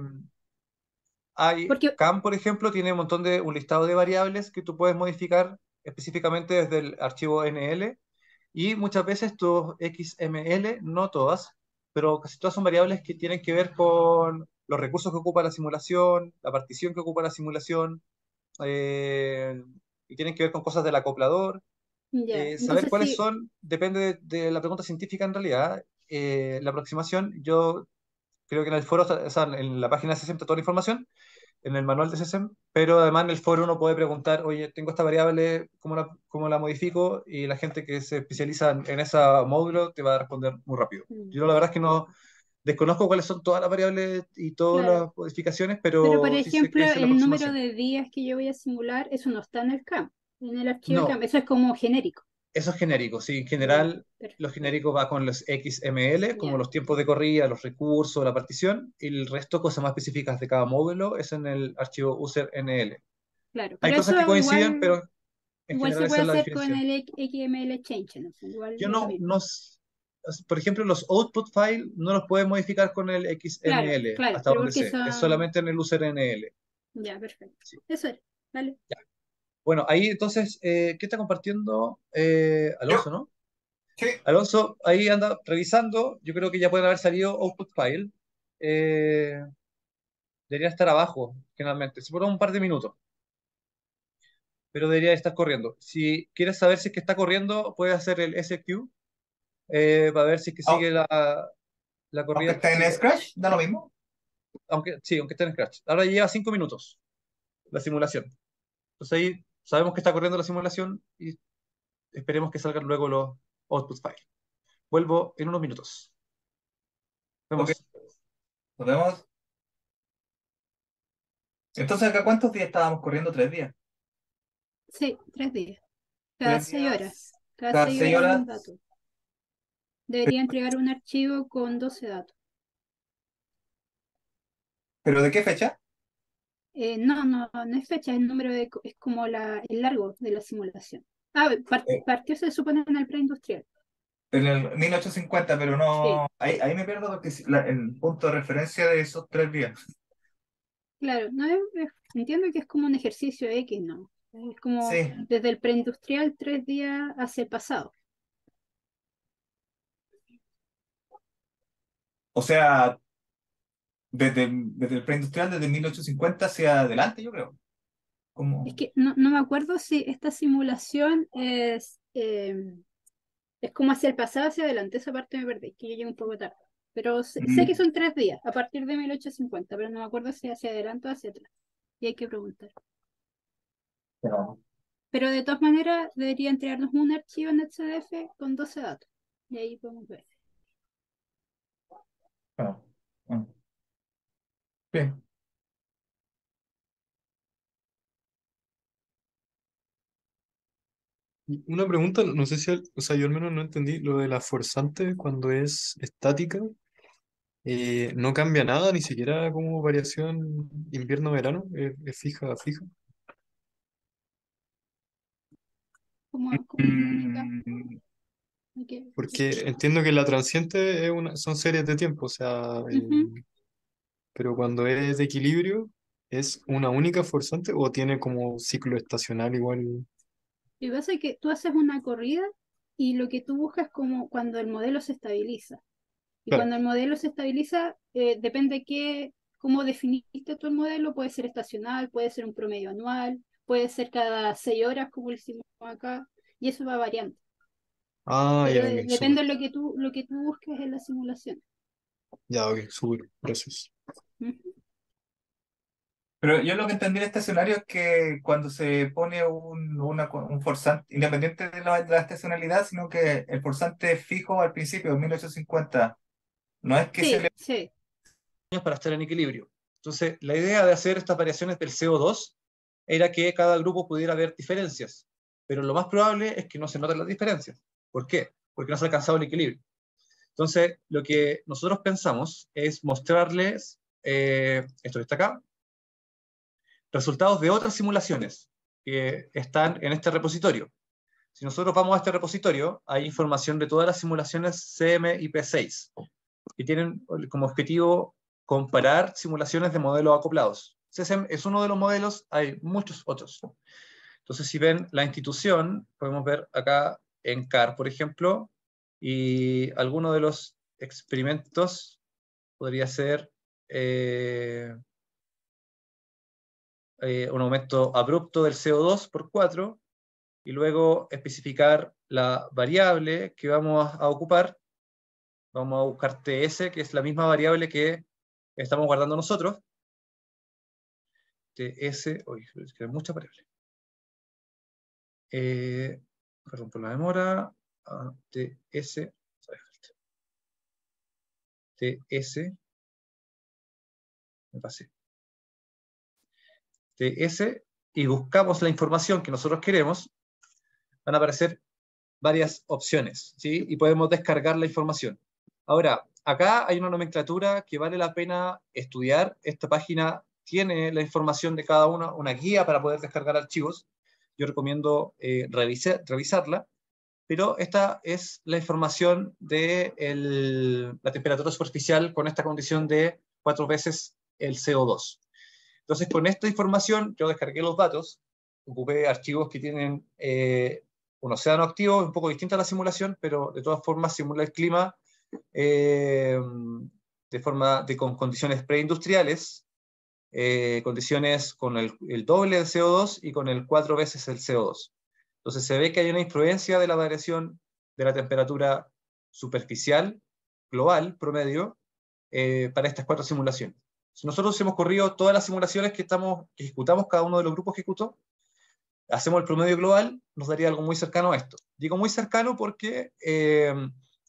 hay, Porque- CAM, por ejemplo, tiene un montón de, un listado de variables que tú puedes modificar específicamente desde el archivo NL y muchas veces tus XML, no todas, pero casi todas son variables que tienen que ver con los recursos que ocupa la simulación, la partición que ocupa la simulación, eh, y tienen que ver con cosas del acoplador. Ya, Eh, saber entonces cuáles sí, son depende de, de la pregunta científica en realidad. Eh, la aproximación, yo creo que en el foro, o sea, en la página SESEM está toda la información, en el manual de SESEM, pero además en el foro uno puede preguntar, oye, tengo esta variable, ¿cómo la, cómo la modifico? Y la gente que se especializa en, en ese módulo te va a responder muy rápido. Mm. Yo la verdad es que no desconozco cuáles son todas las variables y todas Claro. las modificaciones, pero, pero por sí ejemplo, la el número de días que yo voy a simular, eso no está en el CAM, en el archivo No. CAM, eso es como genérico. Eso es genérico, sí. En general, lo genérico va con los XML, como Ya. los tiempos de corrida, los recursos, la partición, y el resto, cosas más específicas de cada módulo, es en el archivo user.nl. Claro, Hay cosas que coinciden, igual, pero en igual se puede hacer con el XML change, no igual Yo no, no, por ejemplo, los output file no los puedes modificar con el XML, claro, hasta pero donde sé. Es solamente en el user.nl. Ya, perfecto. Eso es, vale. Bueno, ahí entonces, eh, ¿qué está compartiendo eh, Alonso, no? Sí. Alonso, ahí anda revisando. Yo creo que ya pueden haber salido output file. Eh, debería estar abajo, generalmente. Se por un par de minutos. Pero debería estar corriendo. Si quieres saber si es que está corriendo, puedes hacer el SQ. para ver si es que Oh. sigue la, la corrida. Aunque esté en Scratch, da lo mismo. Aunque, sí, aunque esté en Scratch. Ahora lleva cinco minutos la simulación. Entonces ahí sabemos que está corriendo la simulación y esperemos que salgan luego los output files. Vuelvo en unos minutos. Vemos. Ok. Nos vemos. Entonces, ¿acá cuántos días estábamos corriendo? ¿Tres días? Sí, tres días. Cada Tres seis días, horas. Cada, cada seis seis horas un horas. dato. Debería entregar un archivo con 12 datos. ¿Pero de qué fecha? Eh, no, no, no es fecha, es número de, es como la, el largo de la simulación. Ah, Eh. partió se supone en el preindustrial. En el 1850, pero no. Ahí, ahí me pierdo porque si- la- el punto de referencia de esos tres días. Claro, no es- es- entiendo que es como un ejercicio X, ¿no? Es como Sí. desde el preindustrial tres días hacia el pasado. O sea, desde, desde el preindustrial, desde 1850 hacia adelante, yo creo. Como... Es que no, no me acuerdo si esta simulación es, eh, es como hacia el pasado, hacia adelante. Esa parte me perdí, que yo llegué un poco tarde. Pero sé, sé que Mm. son tres días, a partir de 1850, pero no me acuerdo si hacia adelante o hacia atrás. Y hay que preguntar. Pero de todas maneras, debería entregarnos un archivo en HDF con 12 datos. Y ahí podemos ver. Ah. Bien. Y Una pregunta, no sé si, al- o sea, yo al menos no entendí lo de la forzante cuando es estática, eh, no cambia nada, ni siquiera como variación invierno-verano, es, es fija, fija. ¿Cómo, cómo comunica? Mm, Porque entiendo que la transiente es una, son series de tiempo, o sea. Pero cuando es de equilibrio, ¿es una única forzante o tiene como ciclo estacional igual? Lo que pasa es que tú haces una corrida y lo que tú buscas es como cuando el modelo se estabiliza. Y Claro. cuando el modelo se estabiliza, eh, depende qué, cómo definiste el modelo, puede ser estacional, puede ser un promedio anual, puede ser cada seis horas, como lo hicimos acá, y eso va variando. Ah, Pero ya, depende de lo que tú, lo que tú busques en la simulación. Ya, ok, súper, gracias. Pero yo lo que entendí en este escenario es que cuando se pone un, una, un forzante, independiente de la, de la estacionalidad, sino que el forzante es fijo al principio, en 1850, no es que se Sí, le... sí. para estar en equilibrio. Entonces, la idea de hacer estas variaciones del CO2 era que cada grupo pudiera ver diferencias, pero lo más probable es que no se noten las diferencias. ¿Por qué? Porque no se ha alcanzado el equilibrio. Entonces, lo que nosotros pensamos es mostrarles, eh, esto que está acá, resultados de otras simulaciones que están en este repositorio. Si nosotros vamos a este repositorio, hay información de todas las simulaciones CMIP6, que tienen como objetivo comparar simulaciones de modelos acoplados. CSEM es uno de los modelos, hay muchos otros. Entonces, si ven la institución, podemos ver acá en CAR, por ejemplo, y alguno de los experimentos podría ser eh, eh, un aumento abrupto del CO2 por 4, y luego especificar la variable que vamos a ocupar. Vamos a buscar TS, que es la misma variable que estamos guardando nosotros. TS, uy, es que hay mucha variable. Eh, perdón por la demora. Ah, TS, me pasé. TS, y buscamos la información que nosotros queremos, van a aparecer varias opciones, ¿sí? Y podemos descargar la información. Ahora, acá hay una nomenclatura que vale la pena estudiar. Esta página tiene la información de cada una, una guía para poder descargar archivos. Yo recomiendo eh, revise- revisarla, pero esta es la información de la temperatura superficial con esta condición de cuatro veces el CO2. Entonces, con esta información, yo descargué los datos, ocupé archivos que tienen eh, un océano activo, un poco distinta a la simulación, pero de todas formas simula el clima eh, de forma de, con condiciones preindustriales, eh, condiciones con el, el doble del CO2 y con el cuatro veces el CO2. Entonces se ve que hay una influencia de la variación de la temperatura superficial, global, promedio, eh, para estas cuatro simulaciones. Si nosotros hemos corrido todas las simulaciones que, estamos, que ejecutamos, cada uno de los grupos que ejecutó, hacemos el promedio global, nos daría algo muy cercano a esto. Digo muy cercano porque, eh,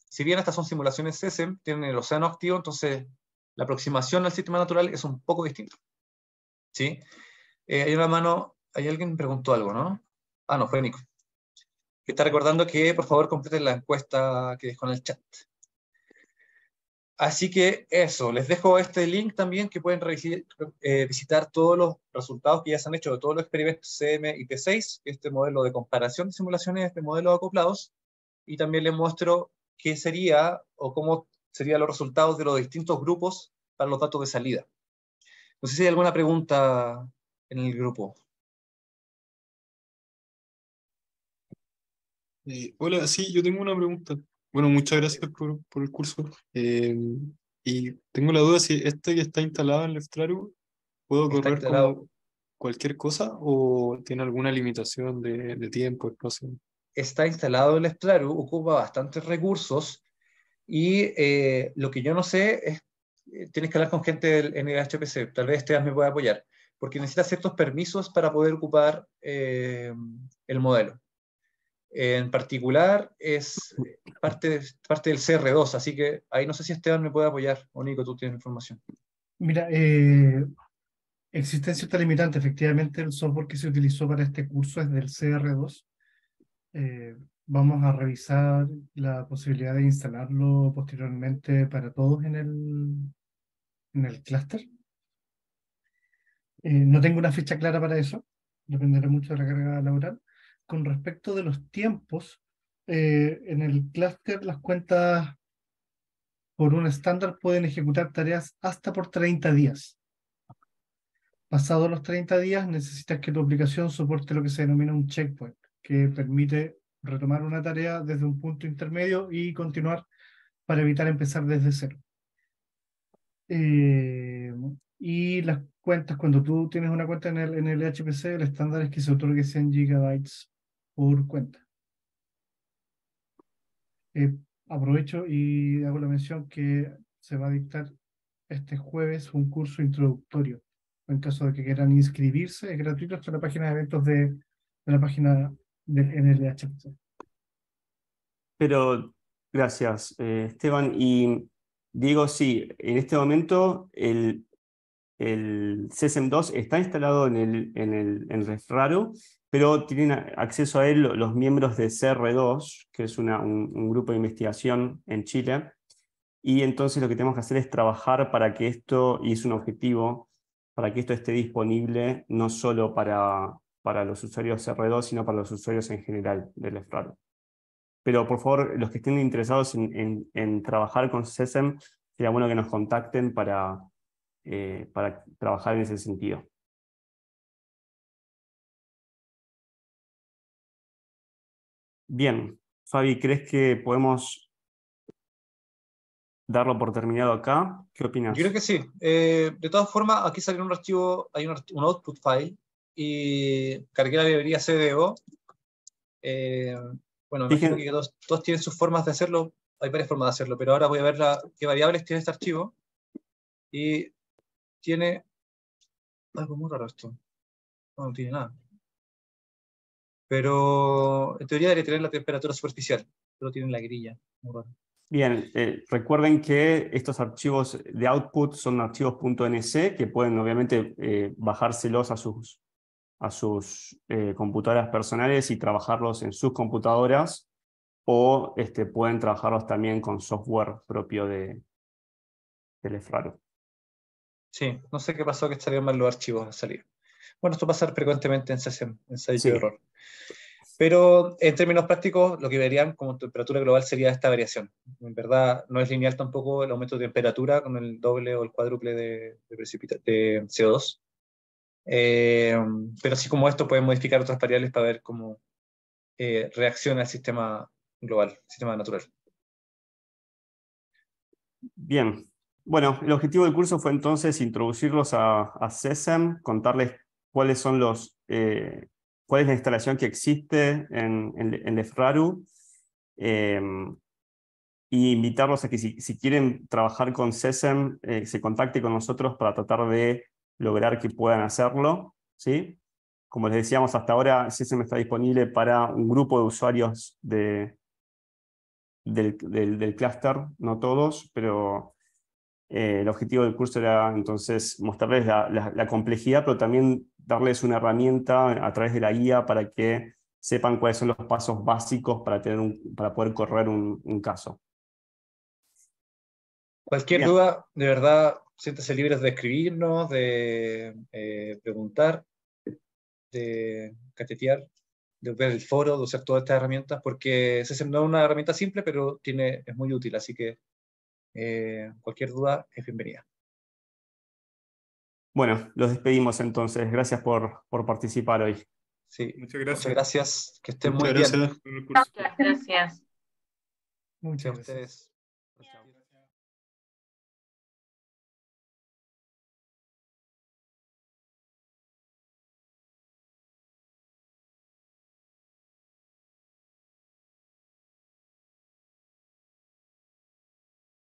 si bien estas son simulaciones SESEM, tienen el océano activo, entonces la aproximación al sistema natural es un poco distinta. ¿Sí? Eh, hay una mano, hay alguien preguntó algo, ¿no? Ah, no, fue Nico. Que está recordando que por favor completen la encuesta que dejó en el chat. Así que eso, les dejo este link también que pueden eh, visitar todos los resultados que ya se han hecho de todos los experimentos CM y P6, este modelo de comparación de simulaciones de modelos acoplados, y también les muestro qué sería o cómo serían los resultados de los distintos grupos para los datos de salida. No sé si hay alguna pregunta en el grupo. Eh, hola, sí, yo tengo una pregunta. Bueno, muchas gracias por, por el curso. Eh, y tengo la duda si este que está instalado en Leftraru, ¿puedo correr como cualquier cosa o tiene alguna limitación de, de tiempo, espacio? Está instalado en Leftraru, ocupa bastantes recursos y eh, lo que yo no sé es, eh, tienes que hablar con gente del NHPC, tal vez Esteban me pueda apoyar, porque necesita ciertos permisos para poder ocupar el modelo. En particular es parte, parte del CR2, así que ahí no sé si Esteban me puede apoyar o Nico, tú tienes información. Mira, eh, existen ciertas limitantes. Efectivamente, el software que se utilizó para este curso es del CR2. Eh, vamos a revisar la posibilidad de instalarlo posteriormente para todos en el, en el clúster. Eh, no tengo una fecha clara para eso, dependerá mucho de la carga laboral, con respecto de los tiempos, eh, en el clúster las cuentas por un estándar pueden ejecutar tareas hasta por 30 días. Pasados los 30 días, necesitas que tu aplicación soporte lo que se denomina un checkpoint, que permite retomar una tarea desde un punto intermedio y continuar para evitar empezar desde cero. Eh, y las cuentas, cuando tú tienes una cuenta en el, en el HPC, el estándar es que se otorgue 100 gigabytes por cuenta. Eh, aprovecho y hago la mención que se va a dictar este jueves un curso introductorio. En caso de que quieran inscribirse, es gratuito, en la página de eventos de, de la página del NLHPC. Pero, gracias, eh, Esteban. Y digo, sí, en este momento el, el CSM2 está instalado en el, en el en Refraro pero tienen acceso a él los miembros de CR2, que es un, grupo de investigación en Chile, y entonces lo que tenemos que hacer es trabajar para que esto, y es un objetivo, para que esto esté disponible no solo para, para los usuarios CR2, sino para los usuarios en general del EFRAR. Pero por favor, los que estén interesados en, en, trabajar con CESEM, sería bueno que nos contacten para, eh, para trabajar en ese sentido. Bien, Fabi, ¿crees que podemos darlo por terminado acá? ¿Qué opinas? Yo creo que sí. Eh, de todas formas, aquí sale un archivo, hay un, output file y cargué la librería CDO. Eh, bueno, imagino que todos, tienen sus formas de hacerlo, hay varias formas de hacerlo, pero ahora voy a ver la, qué variables tiene este archivo. Y tiene algo muy raro esto. No, no tiene nada pero en teoría debería tener la temperatura superficial, pero tiene la grilla. Bien, eh, recuerden que estos archivos de output son archivos .nc que pueden obviamente eh, bajárselos a sus, a sus eh, computadoras personales y trabajarlos en sus computadoras o este, pueden trabajarlos también con software propio de, del EFRARO. Sí, no sé qué pasó que estarían mal los archivos a salir. Bueno, esto pasa frecuentemente en sesión, en ensayo de error. Pero en términos prácticos, lo que verían como temperatura global sería esta variación. En verdad, no es lineal tampoco el aumento de temperatura con el doble o el cuádruple de, de, CO2. Eh, pero así como esto, pueden modificar otras variables para ver cómo eh, reacciona el sistema global, el sistema natural. Bien. Bueno, el objetivo del curso fue entonces introducirlos a, a CESEM, contarles cuáles son los, eh, cuál es la instalación que existe en, en, en em, y invitarlos a que si, quieren trabajar con SESEM, eh, se contacte con nosotros para tratar de lograr que puedan hacerlo. ¿sí? Como les decíamos, hasta ahora SESEM está disponible para un grupo de usuarios de, del, del, clúster, no todos, pero eh, el objetivo del curso era entonces mostrarles la, complejidad, pero también darles una herramienta a través de la guía para que sepan cuáles son los pasos básicos para, tener un, para poder correr un, un caso. Cualquier duda, de verdad, siéntese libres de escribirnos, de eh, preguntar, de catetear, de ver el foro, de usar todas estas herramientas, porque no es una herramienta simple, pero tiene, es muy útil, así que eh, cualquier duda es bienvenida. Bueno, los despedimos entonces. Gracias por, por participar hoy. Sí, muchas gracias. Muchas gracias. Que estén muy bien. Gracias. Gracias. Muchas gracias.